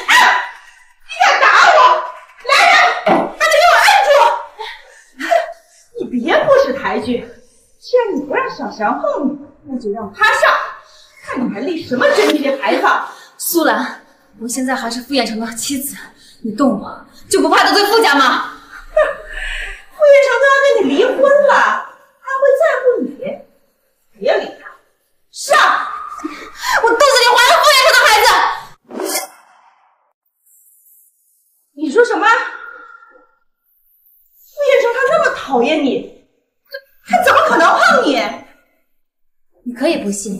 啊！你敢打我！来人，把他给我摁住！你别不识抬举，既然你不让小翔碰你，那就让他上，看你还立什么贞洁牌坊！苏兰，我现在还是傅彦成的妻子，你动我就不怕得罪傅家吗？傅彦成都要跟你离婚了，还会在乎你？别理他，上！我肚子里怀了傅彦成的孩子。你说什么？傅彦成他那么讨厌你，他怎么可能碰你？你可以不信，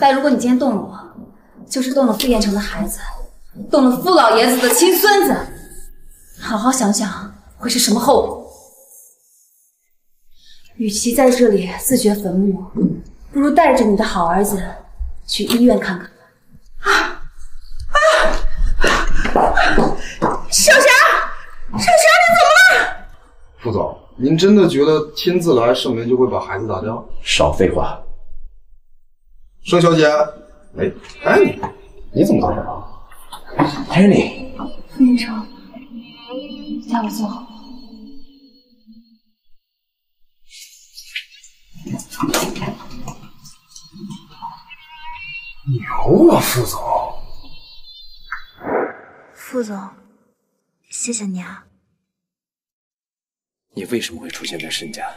但如果你今天动了我，就是动了傅彦成的孩子，动了傅老爷子的亲孙子。好好想想，会是什么后果？与其在这里自掘坟墓，不如带着你的好儿子去医院看看。小霞，小霞，你怎么了？副总，您真的觉得亲自来盛眠就会把孩子打掉？少废话。盛小姐，哎，哎你，你怎么在这儿？还是你？傅彦成，叫我坐好。牛啊，副总！副总，谢谢你啊。你为什么会出现在沈家？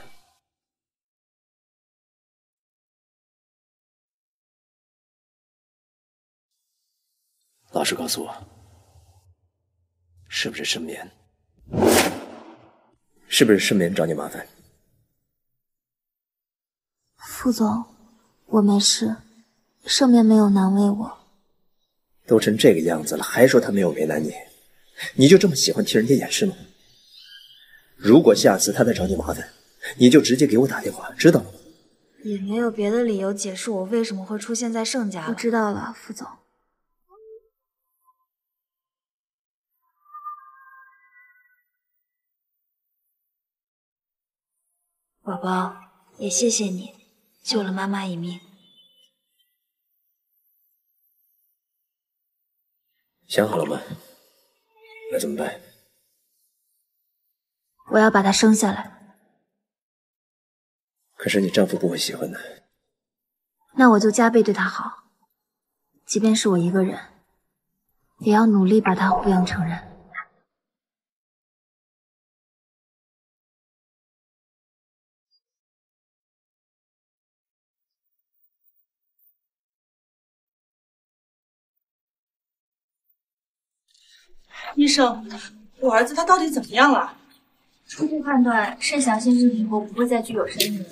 老实告诉我，是不是盛眠？是不是盛眠找你麻烦？副总，我没事，盛眠没有难为我。都成这个样子了，还说他没有为难你？你就这么喜欢替人家掩饰吗？如果下次他再找你麻烦，你就直接给我打电话，知道了吗？也没有别的理由解释我为什么会出现在盛家。我知道了，副总。宝宝，也谢谢你救了妈妈一命。想好了吗？那怎么办？我要把他生下来，可是你丈夫不会喜欢的。那我就加倍对他好，即便是我一个人，也要努力把他抚养成人。医生，我儿子他到底怎么样了？初步判断，盛祥先生以后不会再具有生命了。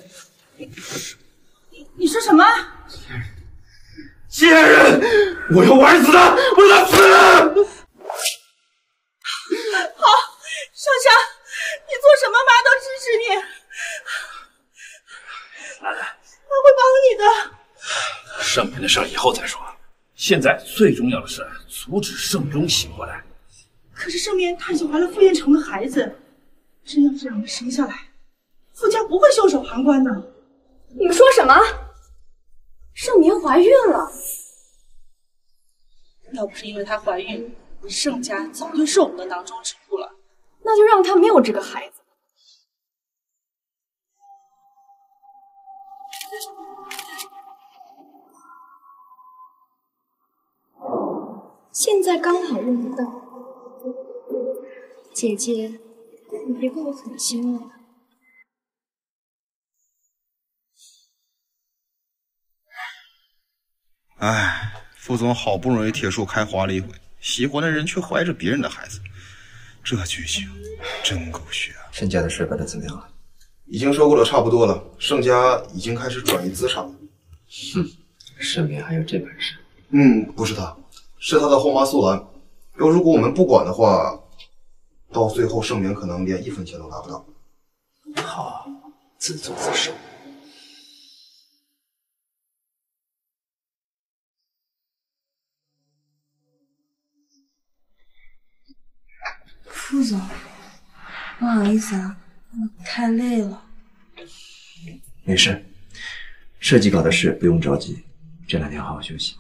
你说什么？贱人！我要我儿子的，我要死！好，少侠，你做什么妈都支持你。兰兰，我会帮你的。盛明的事以后再说，现在最重要的是阻止盛忠醒过来。可是盛明他已经怀了傅彦成的孩子，真要是让他生下来，傅家不会袖手旁观的。你们说什么？盛明怀孕了？要不是因为她怀孕，盛家早就是我们的囊中之物了。那就让她没有这个孩子。现在刚好用得到。姐姐，你别怪我狠心了。哎，副总好不容易铁树开花了一回，喜欢的人却怀着别人的孩子，这剧情真狗血啊！盛家的事办的怎么样了？已经收购的差不多了，盛家已经开始转移资产了。哼，盛明还有这本事？嗯，不是他，是他的后妈素兰。要如果我们不管的话，到最后盛明可能连一分钱都拿不到。好，自作自受。副总，不好意思啊，我太累了。没事，设计稿的事不用着急，这两天好好休息。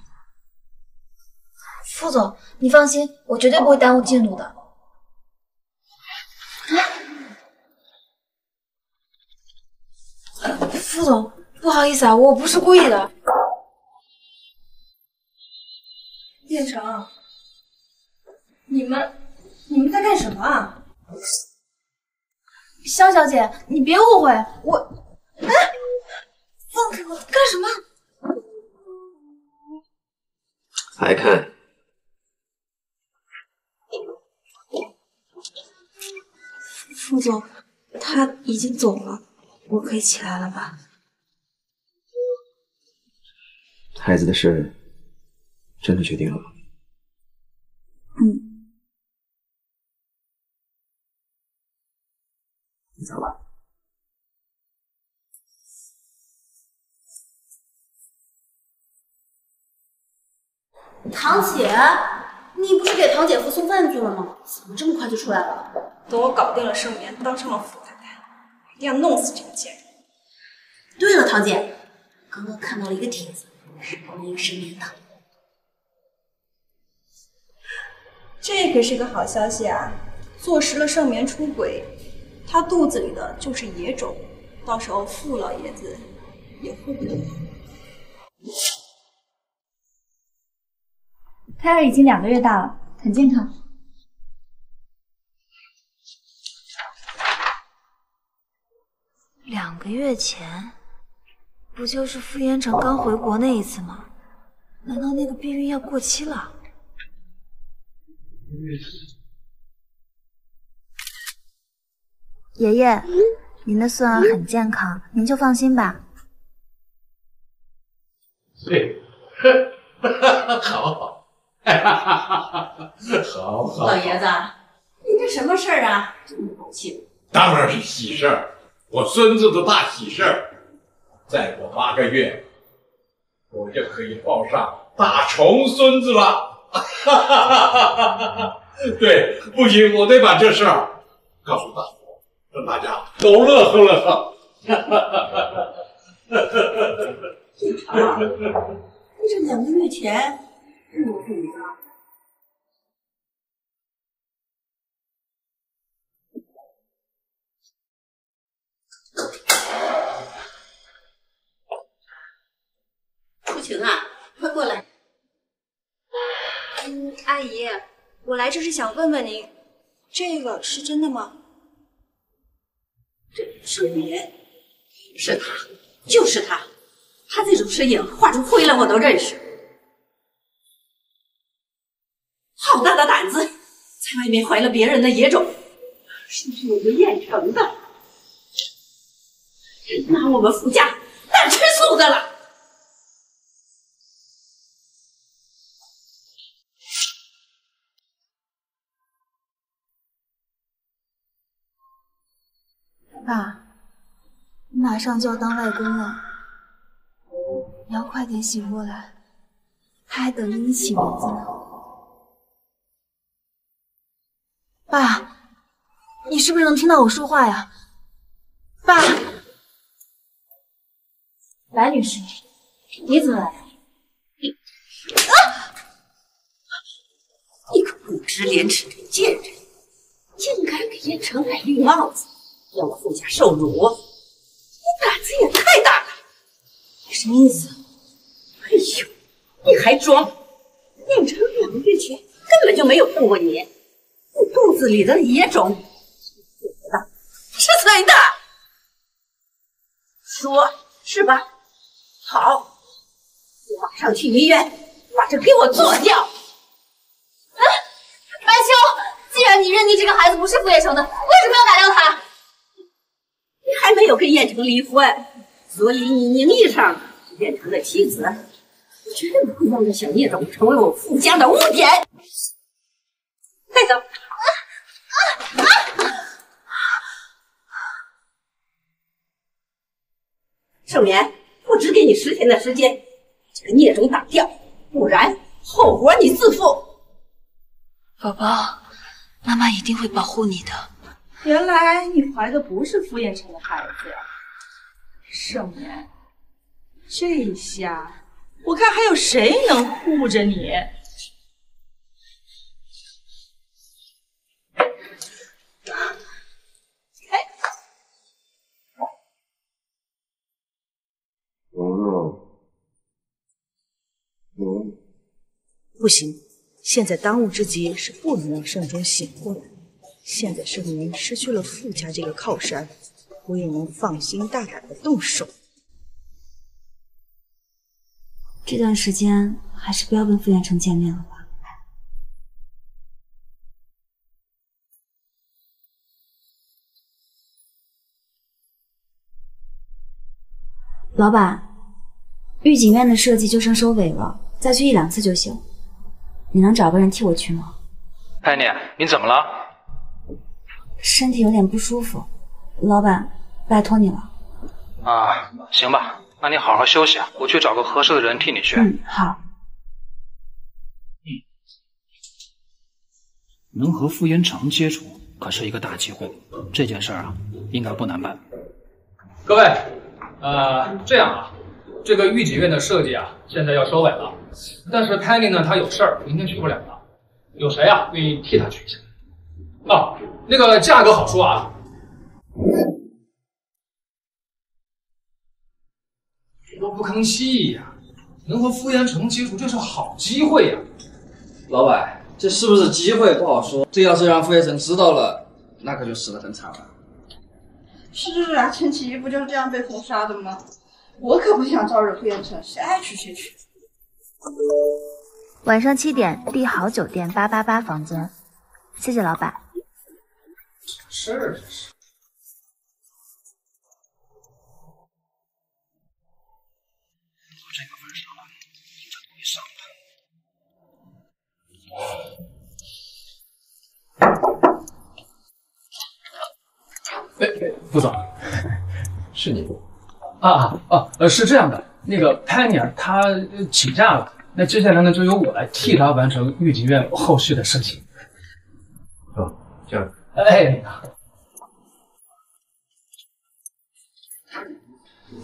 副总，你放心，我绝对不会耽误进度的。副总，不好意思啊，我不是故意的。叶城，你们你们在干什么啊？肖小姐，你别误会，我……哎，放开我，干什么？还看？副总，他已经走了，我可以起来了吧？孩子的事真的决定了吗？嗯，你走吧。堂姐，你不是给堂姐夫送饭去了吗？怎么这么快就出来了？等我搞定了盛眠，当上了富太太，一定要弄死这个贱人。对了，堂姐，刚刚看到了一个帖子，是关于盛眠的。这可是个好消息啊！坐实了盛眠出轨，他肚子里的就是野种，到时候傅老爷子也会不得好。胎儿已经两个月大了，很健康。两个月前，不就是傅烟成刚回国那一次吗？难道那个避孕药过期了？爷爷，您的孙儿很健康，您就放心吧。对，好好，好好。老爷子，您这什么事儿啊？这么高兴？当然是喜事儿，我孙子的大喜事儿。再过八个月，我就可以抱上大重孙子了。对，不行，我得把这事儿告诉大伙，让大家都乐呵乐呵。啊，这两个月前是我送你的。楚晴啊，快过来！嗯，阿姨，我来这是想问问您，这个是真的吗？这盛眠是他，就是他，他那种身影画出灰来我都认识。好大的胆子，在外面怀了别人的野种，是不是我们燕城的？拿我们福家当吃素的了。爸，你马上就要当外公了，你要快点醒过来，他还等着你起名字呢。爸，你是不是能听到我说话呀？爸，白女士，你怎么来了？你个不知廉耻的贱人，竟敢给燕城戴绿帽子，让我傅家受辱！你胆子也太大了！你什么意思？哎呦，你还装！燕城两个月前根本就没有碰过你，你肚子里的野种是谁的？是谁的？说，是吧？好，我马上去医院把这给我做掉！啊，白秋，既然你认定这个孩子不是傅叶城的，为什么要打掉他？没有跟燕城离婚，所以你名义上是燕城的妻子，我绝对不会让这小孽种成为我傅家的污点。带走。盛言，我只给你十天的时间，这个孽种打掉，不然后果你自负。宝宝，妈妈一定会保护你的。原来你怀的不是傅彦成的孩子呀，盛眠。这下，我看还有谁能护着你？不行，现在当务之急是不能让盛忠醒过来。现在盛明失去了傅家这个靠山，我也能放心大胆的动手。这段时间还是不要跟傅远成见面了吧。老板，御景院的设计就剩收尾了，再去一两次就行。你能找个人替我去吗？佩妮，你怎么了？身体有点不舒服，老板，拜托你了。啊，行吧，那你好好休息啊，我去找个合适的人替你去。嗯，好。能和傅延长接触可是一个大机会，这件事儿啊，应该不难办。各位，呃，这样啊，这个御景院的设计啊，现在要收尾了，但是 Penny 呢，她有事儿，明天去不了了。有谁啊，愿意替她去一下？哦，那个价格好说啊。都不吭气呀！能和傅延成接触，这是好机会呀。老板，这是不是机会不好说。这要是让傅延成知道了，那可就死得很惨了。是啊，陈启一不就是这样被封杀的吗？我可不想招惹傅延成，谁爱去谁去。晚上七点，帝豪酒店八八八房间，谢谢老板。事儿这是。这个份上了，这东西上哎哎，副总，是你啊啊啊！呃，是这样的，那个她呃请假了，那接下来呢就由我来替他完成御景院后续的事情。哦，这样。哎，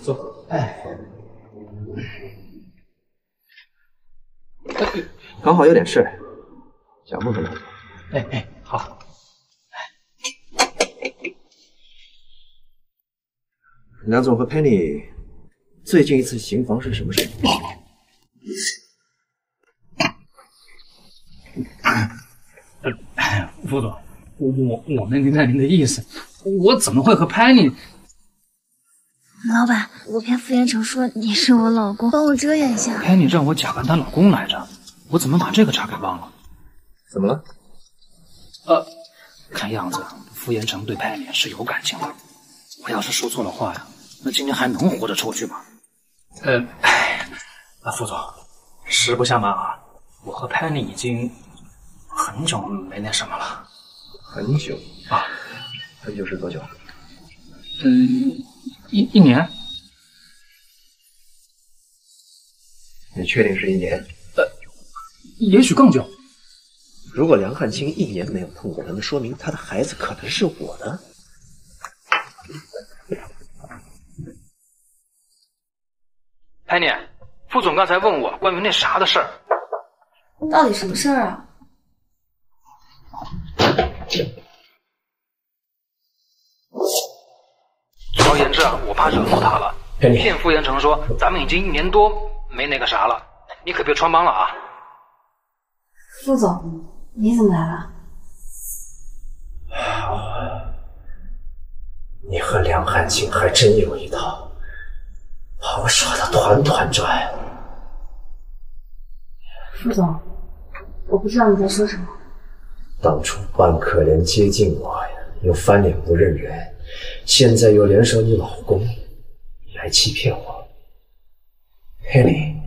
坐。哎，刚好有点事，想问问他。哎哎，好。梁总和 Penny 最近一次行房是什么时候？副总，我我能明白您的意思，我怎么会和 Penny？老板，我骗傅延成说你是我老公，帮我遮掩一下。Penny 让我假扮她老公来着，我怎么把这个茬给忘了？怎么了？呃，看样子傅延成对 Penny 是有感情的。我要是说错了话呀，那今天还能活着出去吗？呃，哎，啊，副总，实不相瞒啊，我和 Penny 已经很久没那什么了。很久啊？很久是多久？嗯，一一年。你确定是一年？呃，也许更久。如果梁汉卿一年没有碰过他，那说明他的孩子可能是我的。Penny，副总刚才问我关于那啥的事儿，到底什么事儿啊？总而言之啊，我怕惹怒他了。骗傅延成说咱们已经一年多没那个啥了，你可别穿帮了啊！副总，你怎么来了？你和梁汉卿还真有一套，把我耍得团团转。副总，我不知道你在说什么。当初扮可怜接近我呀，又翻脸不认人，现在又联手你老公来欺骗我。佩妮，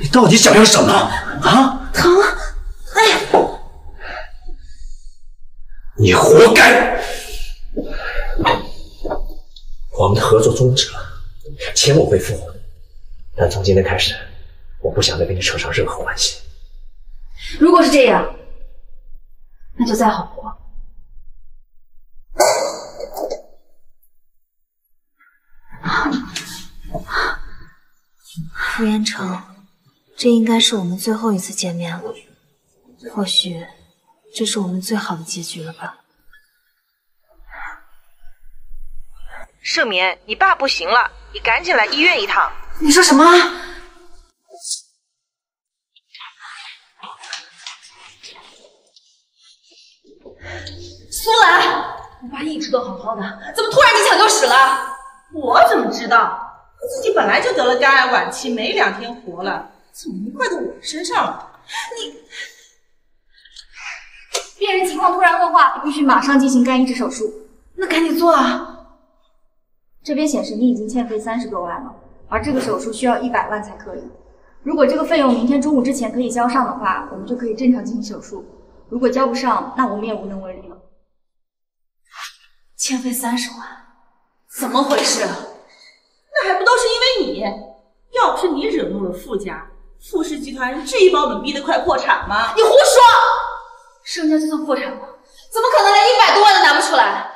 你到底想要什么啊？疼！哎，你活该！我们的合作终止了，钱我会付，但从今天开始，我不想再跟你扯上任何关系。如果是这样，那就再好不过。傅延成，这应该是我们最后一次见面了，或许这是我们最好的结局了吧。盛眠，你爸不行了，你赶紧来医院一趟。你说什么？苏兰，我爸一直都好好的，怎么突然就抢救死了？我怎么知道？他自己本来就得了肝癌晚期，没两天活了，怎么能怪到我身上了？你，病人情况突然恶化，必须马上进行肝移植手术。那赶紧做啊！这边显示你已经欠费三十多万了，而这个手术需要一百万才可以。如果这个费用明天中午之前可以交上的话，我们就可以正常进行手术；如果交不上，那我们也无能为力了。欠费三十万，怎么回事？那还不都是因为你？要不是你惹怒了傅家，傅氏集团至于把我们逼得快破产吗？你胡说！盛家就算破产了，怎么可能连一百多万都拿不出来？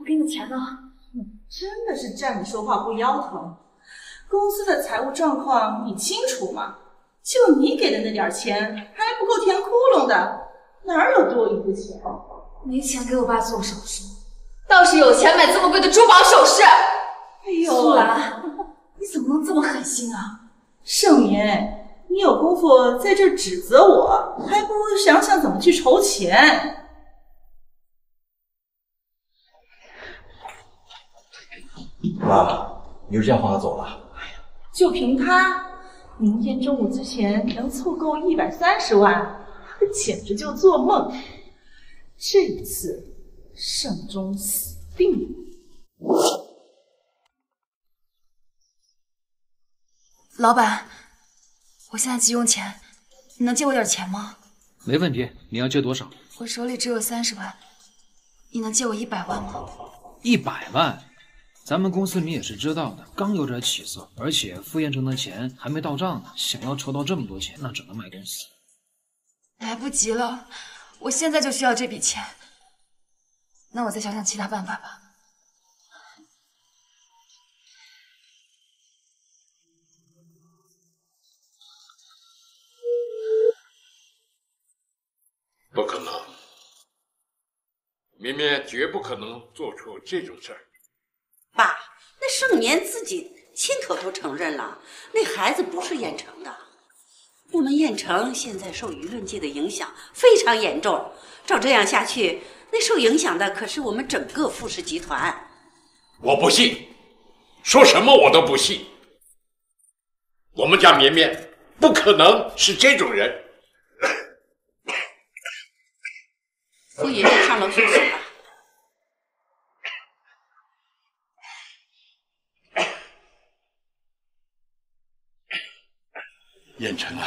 我给你的钱呢？真的是站着说话不腰疼。公司的财务状况你清楚吗？就你给的那点钱还不够填窟窿的，哪有多余的钱？没钱给我爸做手术，倒是有钱买这么贵的珠宝首饰。哎呦，苏兰，你怎么能这么狠心啊？盛眠，你有功夫在这指责我，还不如想想怎么去筹钱。妈，你就这样放他走了？就凭他，明天中午之前能凑够一百三十万，简直就做梦。这一次，盛中死定了。老板，我现在急用钱，你能借我点钱吗？没问题，你要借多少？我手里只有三十万，你能借我一百万吗？一百万？咱们公司你也是知道的，刚有点起色，而且傅彦成的钱还没到账呢，想要筹到这么多钱，那只能卖公司。来不及了，我现在就需要这笔钱。那我再想想其他办法吧。不可能，绵绵绝不可能做出这种事儿。爸，那盛年自己亲口都承认了，那孩子不是燕城的。我们燕城现在受舆论界的影响非常严重，照这样下去，那受影响的可是我们整个富氏集团。我不信，说什么我都不信。我们家绵绵不可能是这种人。傅爷爷上楼休息吧。燕城啊，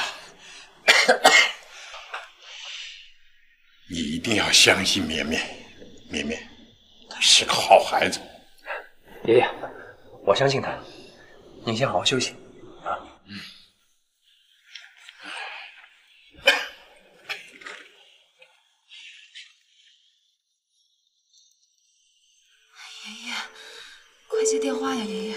你一定要相信绵绵，绵绵，她是个好孩子。爷爷，我相信他，您先好好休息啊。嗯爷，快接电话呀，爷爷！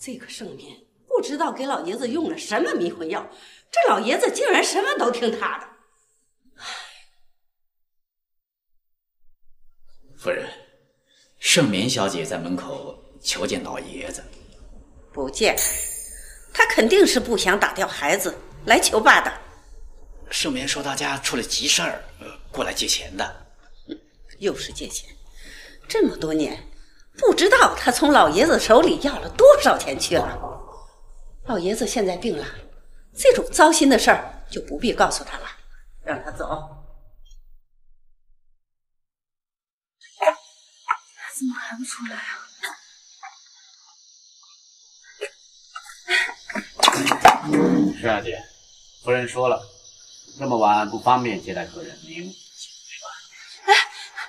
这个盛年不知道给老爷子用了什么迷魂药，这老爷子竟然什么都听他的。夫人，盛眠小姐在门口求见老爷子。不见，他肯定是不想打掉孩子来求爸的。盛眠说他家出了急事儿，呃，过来借钱的。又是借钱，这么多年，不知道他从老爷子手里要了多少钱去了。老爷子现在病了，这种糟心的事儿就不必告诉他了，让他走。怎么还不出来啊？是啊姐，夫人说了，这么晚不方便接待客人，您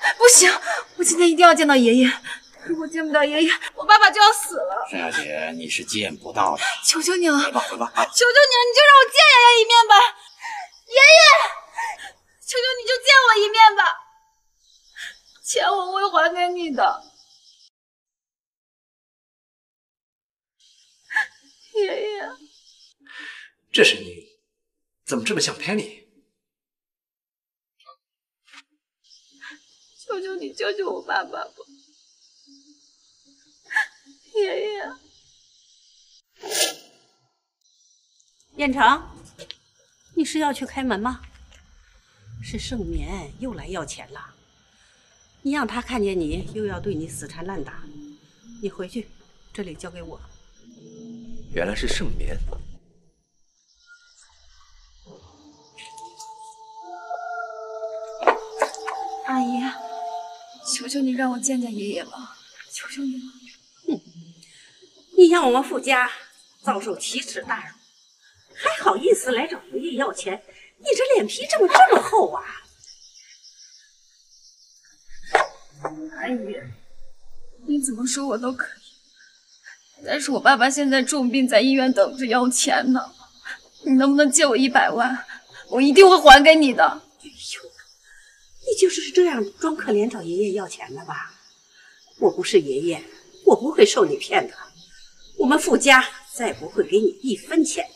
哎不行，我今天一定要见到爷爷。如果见不到爷爷，我爸爸就要死了。沈小姐你是见不到的。求求你了，回吧回吧，求求你了，你就让我见爷爷一面吧，爷爷，求求你就见我一面吧，钱我会还给你的，爷爷。这声音怎么这么像 Penny？求求你救救我爸爸吧，爷爷。燕城，你是要去开门吗？是盛眠又来要钱了，你让他看见你，又要对你死缠烂打。你回去，这里交给我。原来是盛眠。阿姨，求求你让我见见爷爷吧，求求你了。你让我们傅家遭受奇耻大辱，还好意思来找爷爷要钱？你这脸皮怎么这么厚啊？阿姨，你怎么说我都可以，但是我爸爸现在重病，在医院等着要钱呢。你能不能借我一百万？我一定会还给你的。你就是这样装可怜找爷爷要钱的吧？我不是爷爷，我不会受你骗的。我们傅家再不会给你一分钱。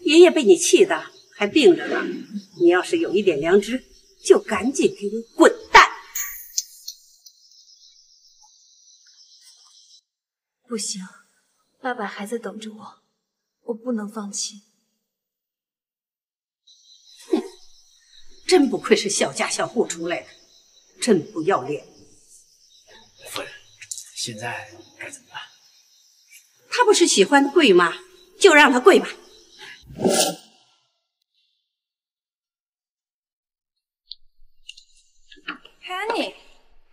爷爷被你气的还病着呢，你要是有一点良知，就赶紧给我滚蛋！不行，爸爸还在等着我，我不能放弃。哼真不愧是小家小户出来的，真不要脸！夫人，现在该怎么办？他不是喜欢跪吗？就让他跪吧。Penny，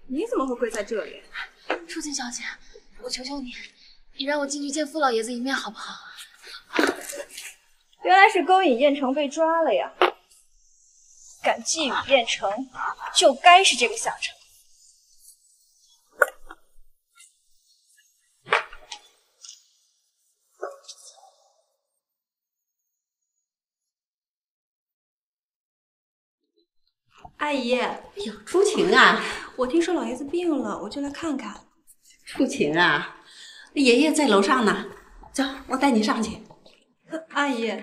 你怎么会跪在这里？初晴小姐，我求求你，你让我进去见傅老爷子一面好不好？原来是勾引燕城被抓了呀！敢觊觎燕城，就该是这个下场。阿姨，有出勤啊！我听说老爷子病了，我就来看看。出晴啊！爷爷在楼上呢，走，我带你上去。阿姨，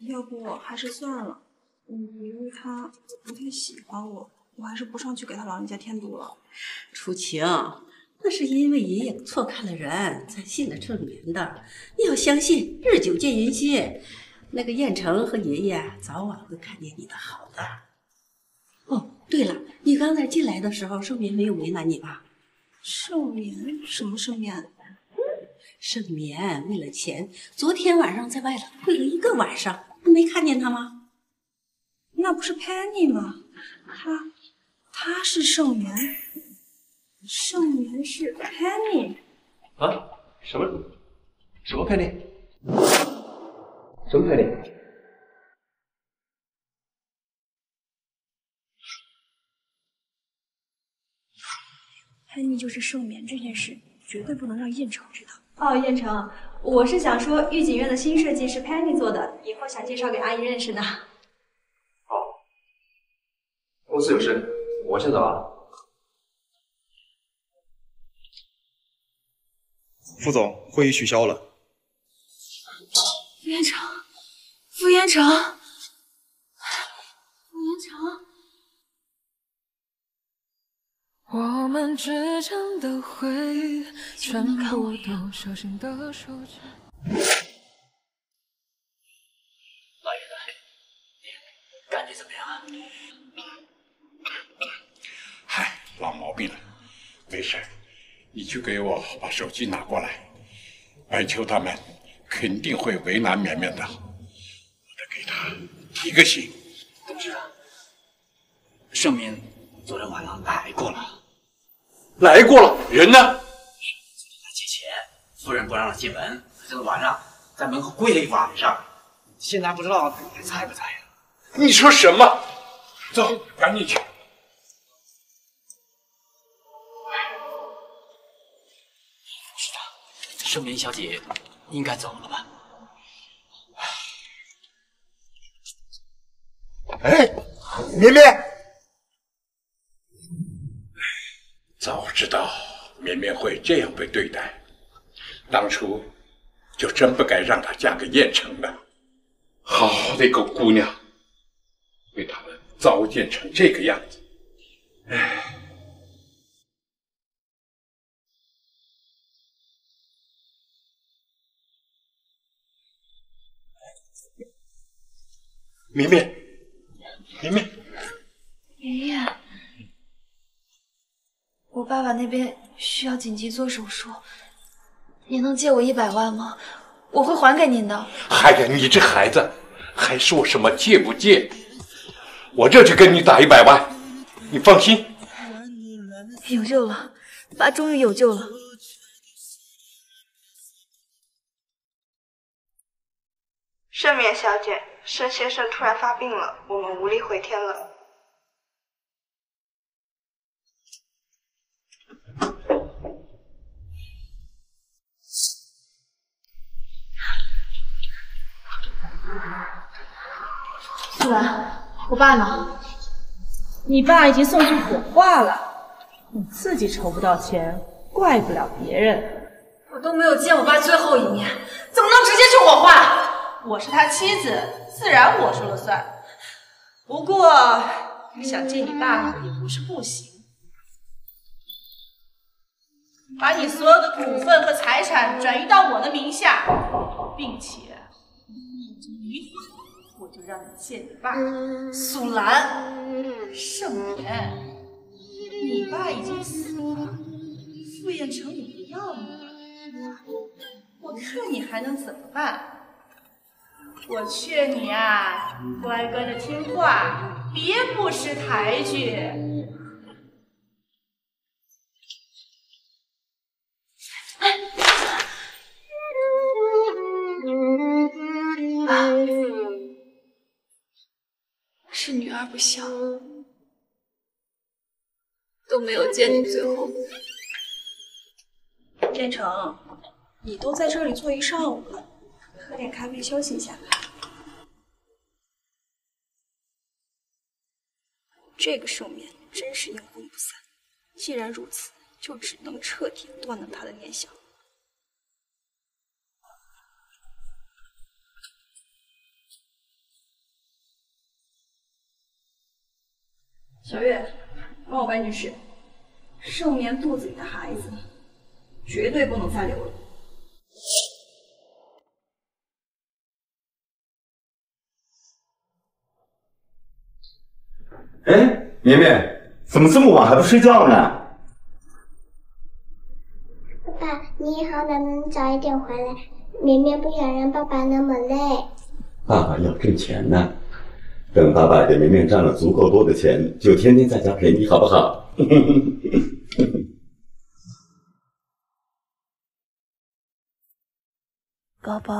要不还是算了。嗯，因为他不太喜欢我，我还是不上去给他老人家添堵了。出晴，那是因为爷爷错看了人，才信了正眠的。你要相信，日久见人心。那个燕城和爷爷早晚会看见你的好的。你刚才进来的时候，盛眠没有为难你吧？盛眠？什么盛眠？盛眠为了钱，昨天晚上在外头跪了一个晚上，你没看见他吗？那不是 Penny 吗？他，他是盛眠，盛眠是 Penny。啊？什么？什么 Penny？什么 Penny？Penny 就是盛眠这件事，绝对不能让燕城知道。哦，燕城，我是想说，御景院的新设计是 Penny 做的，以后想介绍给阿姨认识呢。公司有事，我先走了。副总，会议取消了。傅延成，傅延成，傅延成。我们之间的回忆，全部都小心的收起。老爷子，感觉怎么样啊？嗨，老毛病了，没事，你去给我把手机拿过来。白秋他们肯定会为难绵绵的，我得给他提个醒。董事长，盛明昨天晚上来过了，来过了，人呢？来借钱，夫人不让他进门，这个晚上在门口跪了一晚上，现在不知道还在不在呀？你说什么？走，赶紧去。盛明小姐应该走了吧？哎，绵绵，早知道绵绵会这样被对待，当初就真不该让她嫁给燕城了。好好的一个姑娘，被他们糟践成这个样子，唉。绵绵，绵绵，爷爷，我爸爸那边需要紧急做手术，您能借我一百万吗？我会还给您的。哎呀，你这孩子还说什么借不借？我这就给你打一百万，你放心。有救了，爸终于有救了。盛冕小姐，盛先生突然发病了，我们无力回天了。素兰，我爸呢？你爸已经送去火化了。你自己筹不到钱，怪不了别人。我都没有见我爸最后一面，怎么能直接去火化？我是他妻子，自然我说了算。不过想见你爸也不是不行，把你所有的股份和财产转移到我的名下，并且离婚，我就让你见你爸。苏兰，盛年，你爸已经死了，傅彦成也不要你了，我看你还能怎么办？我劝你啊，乖乖的听话，别不识抬举。是女儿不孝，都没有见你最后。建成，你都在这里坐一上午了，喝点咖啡休息一下吧。这个寿面真是阴魂不散，既然如此，就只能彻底断了他的念想。小月，帮我搬进去。盛眠肚子里的孩子，绝对不能再留了。哎，绵绵，怎么这么晚还不睡觉呢？爸爸，你以后能不能早一点回来？绵绵不想让爸爸那么累。爸爸要挣钱呢，等爸爸给明明赚了足够多的钱，就天天在家陪你，好不好？宝宝，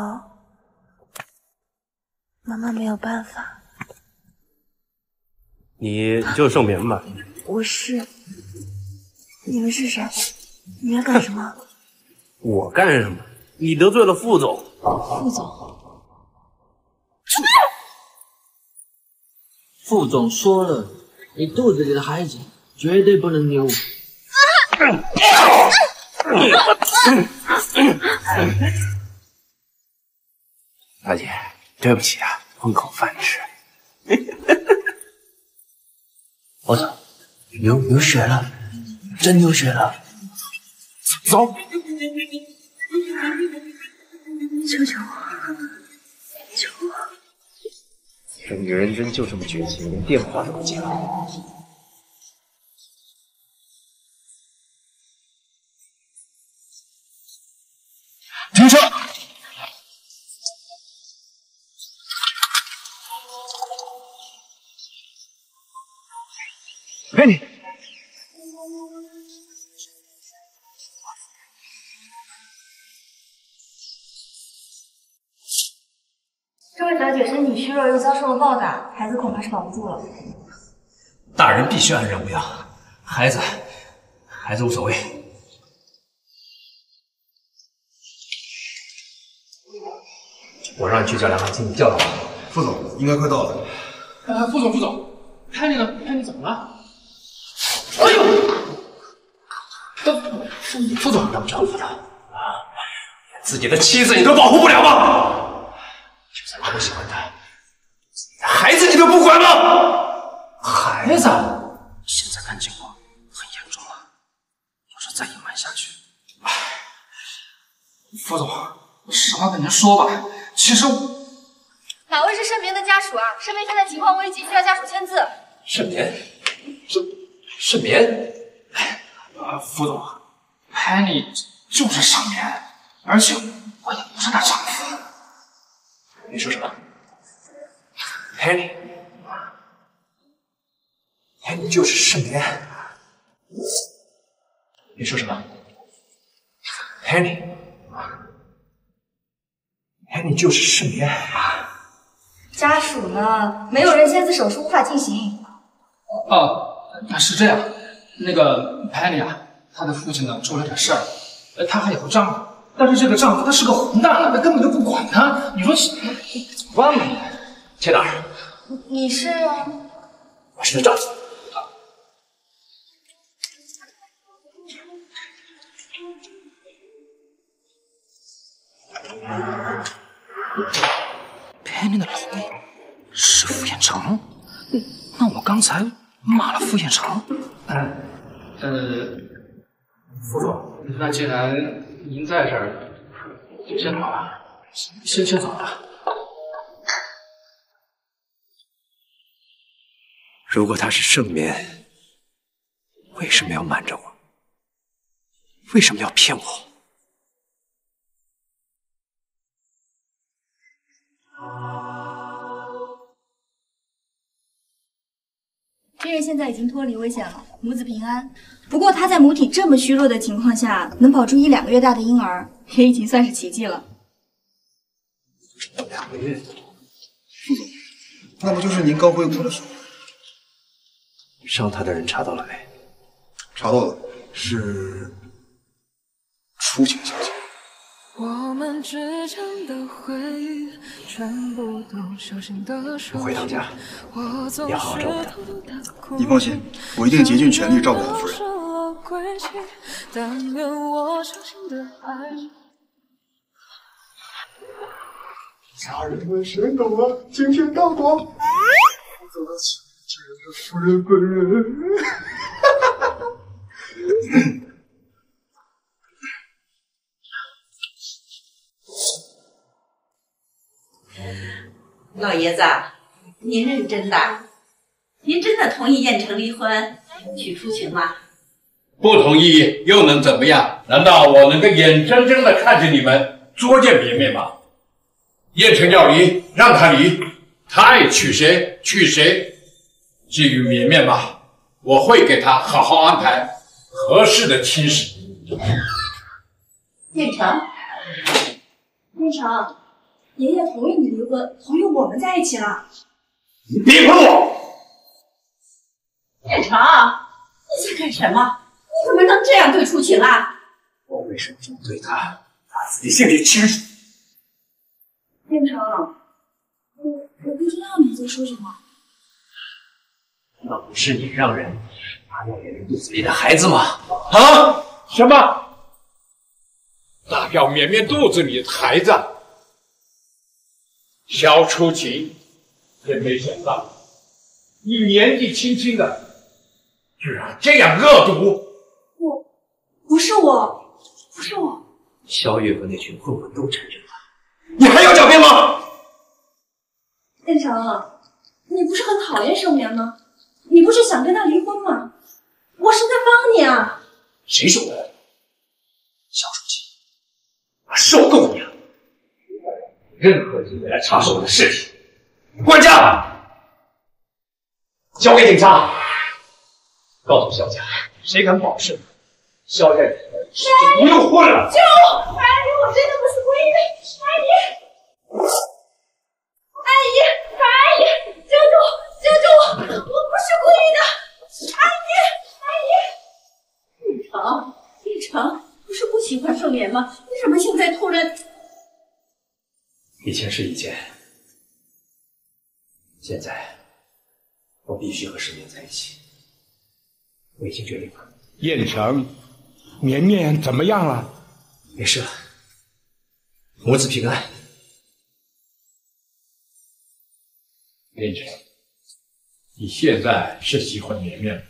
妈妈没有办法。你就是盛眠吧？我是。你们是谁？你们要干什么？我干什么？你得罪了副总。副总。副总说了，你肚子里的孩子绝对不能留。大姐，对不起啊，混口饭吃。我操，流流血了，真流血了！走，救救我！这女人真就这么绝情，连电话都不接了。停车！骗你。虚弱，又遭受了暴打，孩子恐怕是保不住了。大人必须安然无恙，孩子，孩子无所谓。我让你去叫梁汉卿，你叫他吧。副总，应该快到了。呃，副总，副总，拍你呢？拍你怎么了？哎呦！都，副总，当丈夫的啊，连自己的妻子你都保护不了吗？就算他不喜欢他，孩子你都不管吗？孩子，现在看情况很严重了，要是再隐瞒下去，唉，副总，实话跟您说吧，其实哪位是盛明的家属啊？盛明现在情况危急，需要家属签字。盛明，盛盛眠，啊，副总，Penny 就是盛明，而且我也不是他丈夫。你说什么？Penny，Penny 就是盛眠。你说什么？Penny，Penny 就是盛眠。家属呢？没有人签字，手术无法进行。哦，是这样，那个 Penny 啊，她的父亲呢出了点事儿，呃她还有个丈夫，但是这个丈夫他是个混蛋，他根本就不管她。你说怎么办嘛？去哪儿？你是？我是他丈夫。Penny 的老公是傅彦成，那我刚才骂了傅彦成。嗯，呃，傅总，那既然您在这儿，就先走了，先先走吧。如果他是圣眠，为什么要瞒着我？为什么要骗我？病人现在已经脱离危险了，母子平安。不过他在母体这么虚弱的情况下，能保住一两个月大的婴儿，也已经算是奇迹了。两个月，副总，那不就是您刚恢复的时候？伤他的人查到了没？查到了，是初晴小姐。我们之间的回忆全部都小心地收回趟家，我总你要好好照顾她。你放心，我一定竭尽全力照顾好夫人。但愿我相信的爱。家人们谁懂啊？今天到亲，竟然是夫人本人。老爷子，您认真的？您真的同意燕城离婚，娶初晴吗？不同意又能怎么样？难道我能够眼睁睁的看着你们作践绵绵吗？燕城要离，让他离，他爱娶谁娶谁。至于绵绵嘛，我会给他好好安排合适的亲事。建成，建成，爷爷同意你离婚，同意我们在一起了。你别碰我！建成，你在干什么？你怎么能这样对初晴啊？我为什么这么对她？他自己心里清楚。建成，我我不知道你在说什么。那不是你让人拿掉别人肚子里的孩子吗？啊？什么？打掉绵绵肚子里的孩子？萧初晴，真没想到你年纪轻轻的，居然这样恶毒！我不是我，不是我。萧月和那群混混都承认了，你还要狡辩吗？燕城，你不是很讨厌盛眠吗？你不是想跟他离婚吗？我是在帮你啊！谁说的？小初晴，我受够你了！任何人来插手我的事情，关家，交给警察。告诉肖家，谁敢保释他，萧家人就不用混了。救我！阿姨，我真的不是故意的，阿姨，阿姨，阿姨，救救我，救救我！我不是故意的，阿姨，阿姨。玉成，玉成，不是不喜欢盛眠吗？为什么现在突然？以前是以前，现在我必须和世面在一起。我已经决定了。燕城，绵绵怎么样了？没事了，母子平安。燕城，你现在是喜欢绵绵了，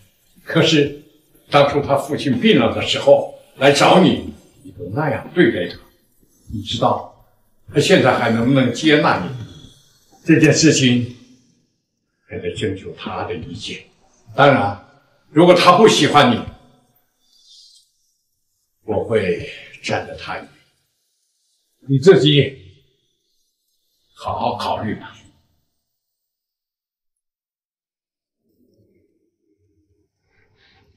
可是当初他父亲病了的时候来找你，你都那样对待他，你知道他现在还能不能接纳你？这件事情还得征求他的意见。当然，如果他不喜欢你，我会站在他一边。你自己好好考虑吧。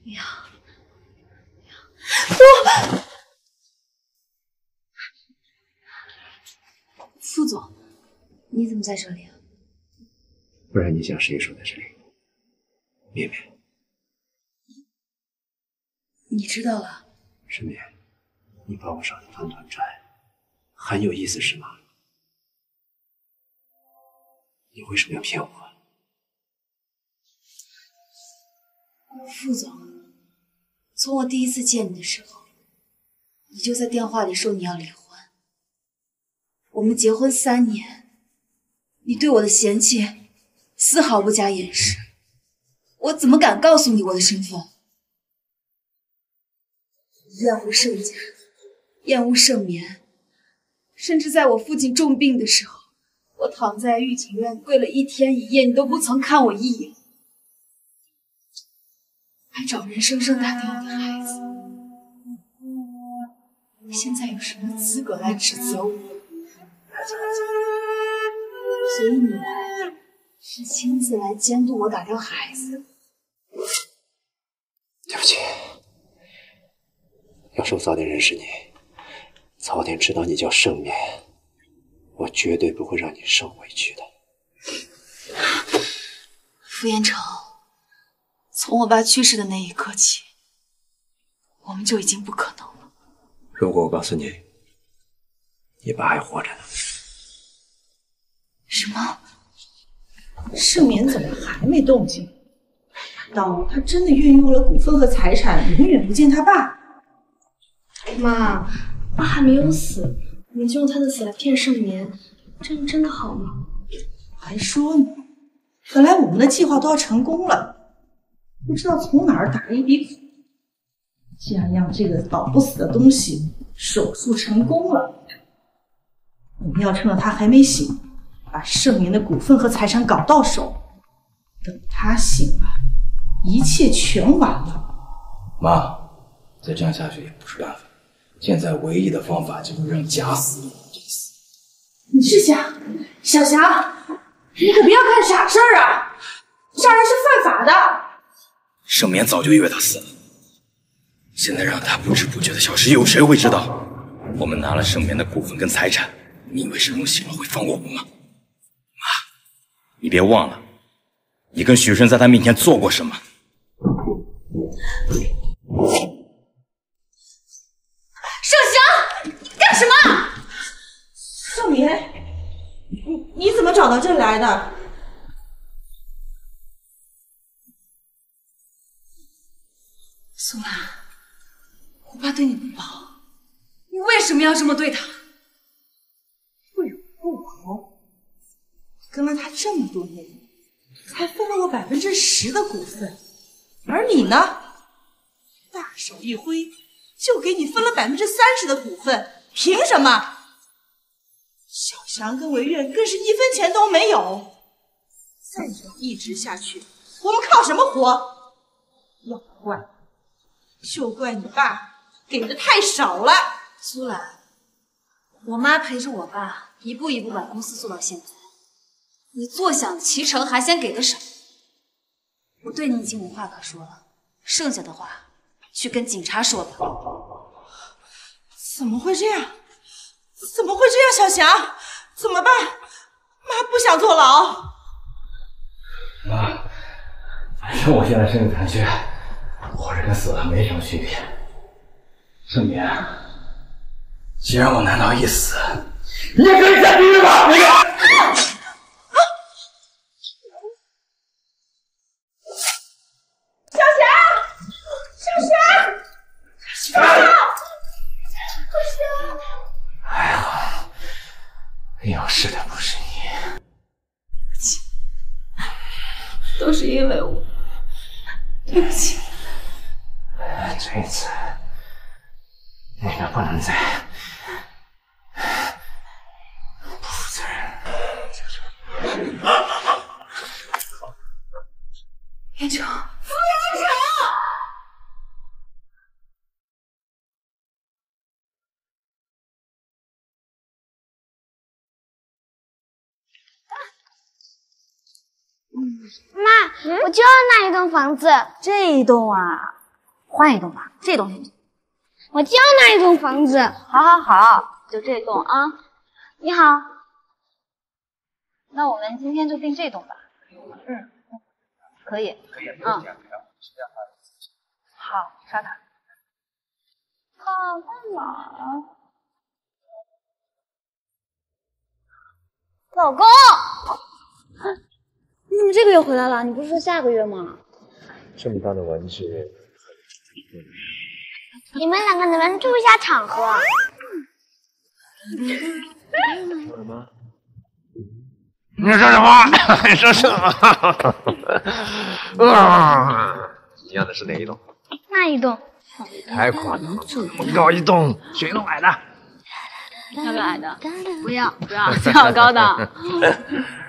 呀我副总，你怎么在这里啊？不然你想谁守在这里？绵绵，你知道了？世面，你把我耍得团团转，很有意思是吗？你为什么要骗我？副总，从我第一次见你的时候，你就在电话里说你要离婚。我们结婚三年，你对我的嫌弃丝毫不加掩饰，我怎么敢告诉你我的身份？厌恶盛家，厌恶盛眠，甚至在我父亲重病的时候，我躺在御景院跪了一天一夜，你都不曾看我一眼。还找人生生打掉我的孩子，你现在有什么资格来指责我？所以你来是亲自来监督我打掉孩子？对不起，要是我早点认识你，早点知道你叫盛眠，我绝对不会让你受委屈的。傅延成，从我爸去世的那一刻起，我们就已经不可能了。如果我告诉你，你爸还活着呢？什么？盛眠怎么还没动静？难道他真的愿意为了股份和财产，永远不见他爸？妈，爸还没有死，你就用他的死来骗盛眠，这样真的好吗？还说呢，本来我们的计划都要成功了，不知道从哪儿打了一笔款，竟然让这个老不死的东西手术成功了。我们要趁着他还没醒，把盛眠的股份和财产搞到手，等他醒了，一切全完了。妈，再这样下去也不是办法。现在唯一的方法就是让假死一真死。你是想，小霞，你可不要干傻事儿啊！杀人是犯法的。盛眠早就以为他死了，现在让他不知不觉的消失，有谁会知道？我们拿了盛眠的股份跟财产，你以为沈荣醒了会放过我们吗？妈，你别忘了，你跟许顺在他面前做过什么。盛翔，你干什么？盛眠，你你怎么找到这里来的？苏兰，我爸对你不薄，你为什么要这么对他？对我不薄，跟了他这么多年，才分了我百分之十的股份，而你呢，大手一挥就给你分了百分之三十的股份，凭什么？小翔跟维苑更是一分钱都没有，再这样一直下去，我们靠什么活？要怪，就怪你爸给的太少了。苏兰，我妈陪着我爸一步一步把公司做到现在，你坐享其成还嫌给的少？我对你已经无话可说了，剩下的话去跟警察说吧。怎么会这样？怎么会这样？小霞，怎么办？妈不想坐牢。妈，反正我现在身体残缺，活着跟死了没什么区别。盛年，既然我难逃一死，你也可以下地狱吧！你小霞，小霞，小霞，不行！还好，有事的不是你。都是因为我，对不起。这次你们不能再不负责任。燕城，傅燕城。妈，我就要那一栋房子。这一栋啊，换一栋吧，这栋行不行？我就要那一栋房子。好，好，好，就这栋啊。你好，那我们今天就定这栋吧。嗯，可以。可以，嗯。好，刷卡。好在哪儿？老公，你怎么这个月回来了？你不是说下个月吗？这么大的玩具，你们两个能不能注意一下场合？说什么？你说什么？你说什么？啊！你要的是哪一栋？那一栋。太夸张了，高一栋，选一栋矮的。要不要矮的？不要，不要，最好高的。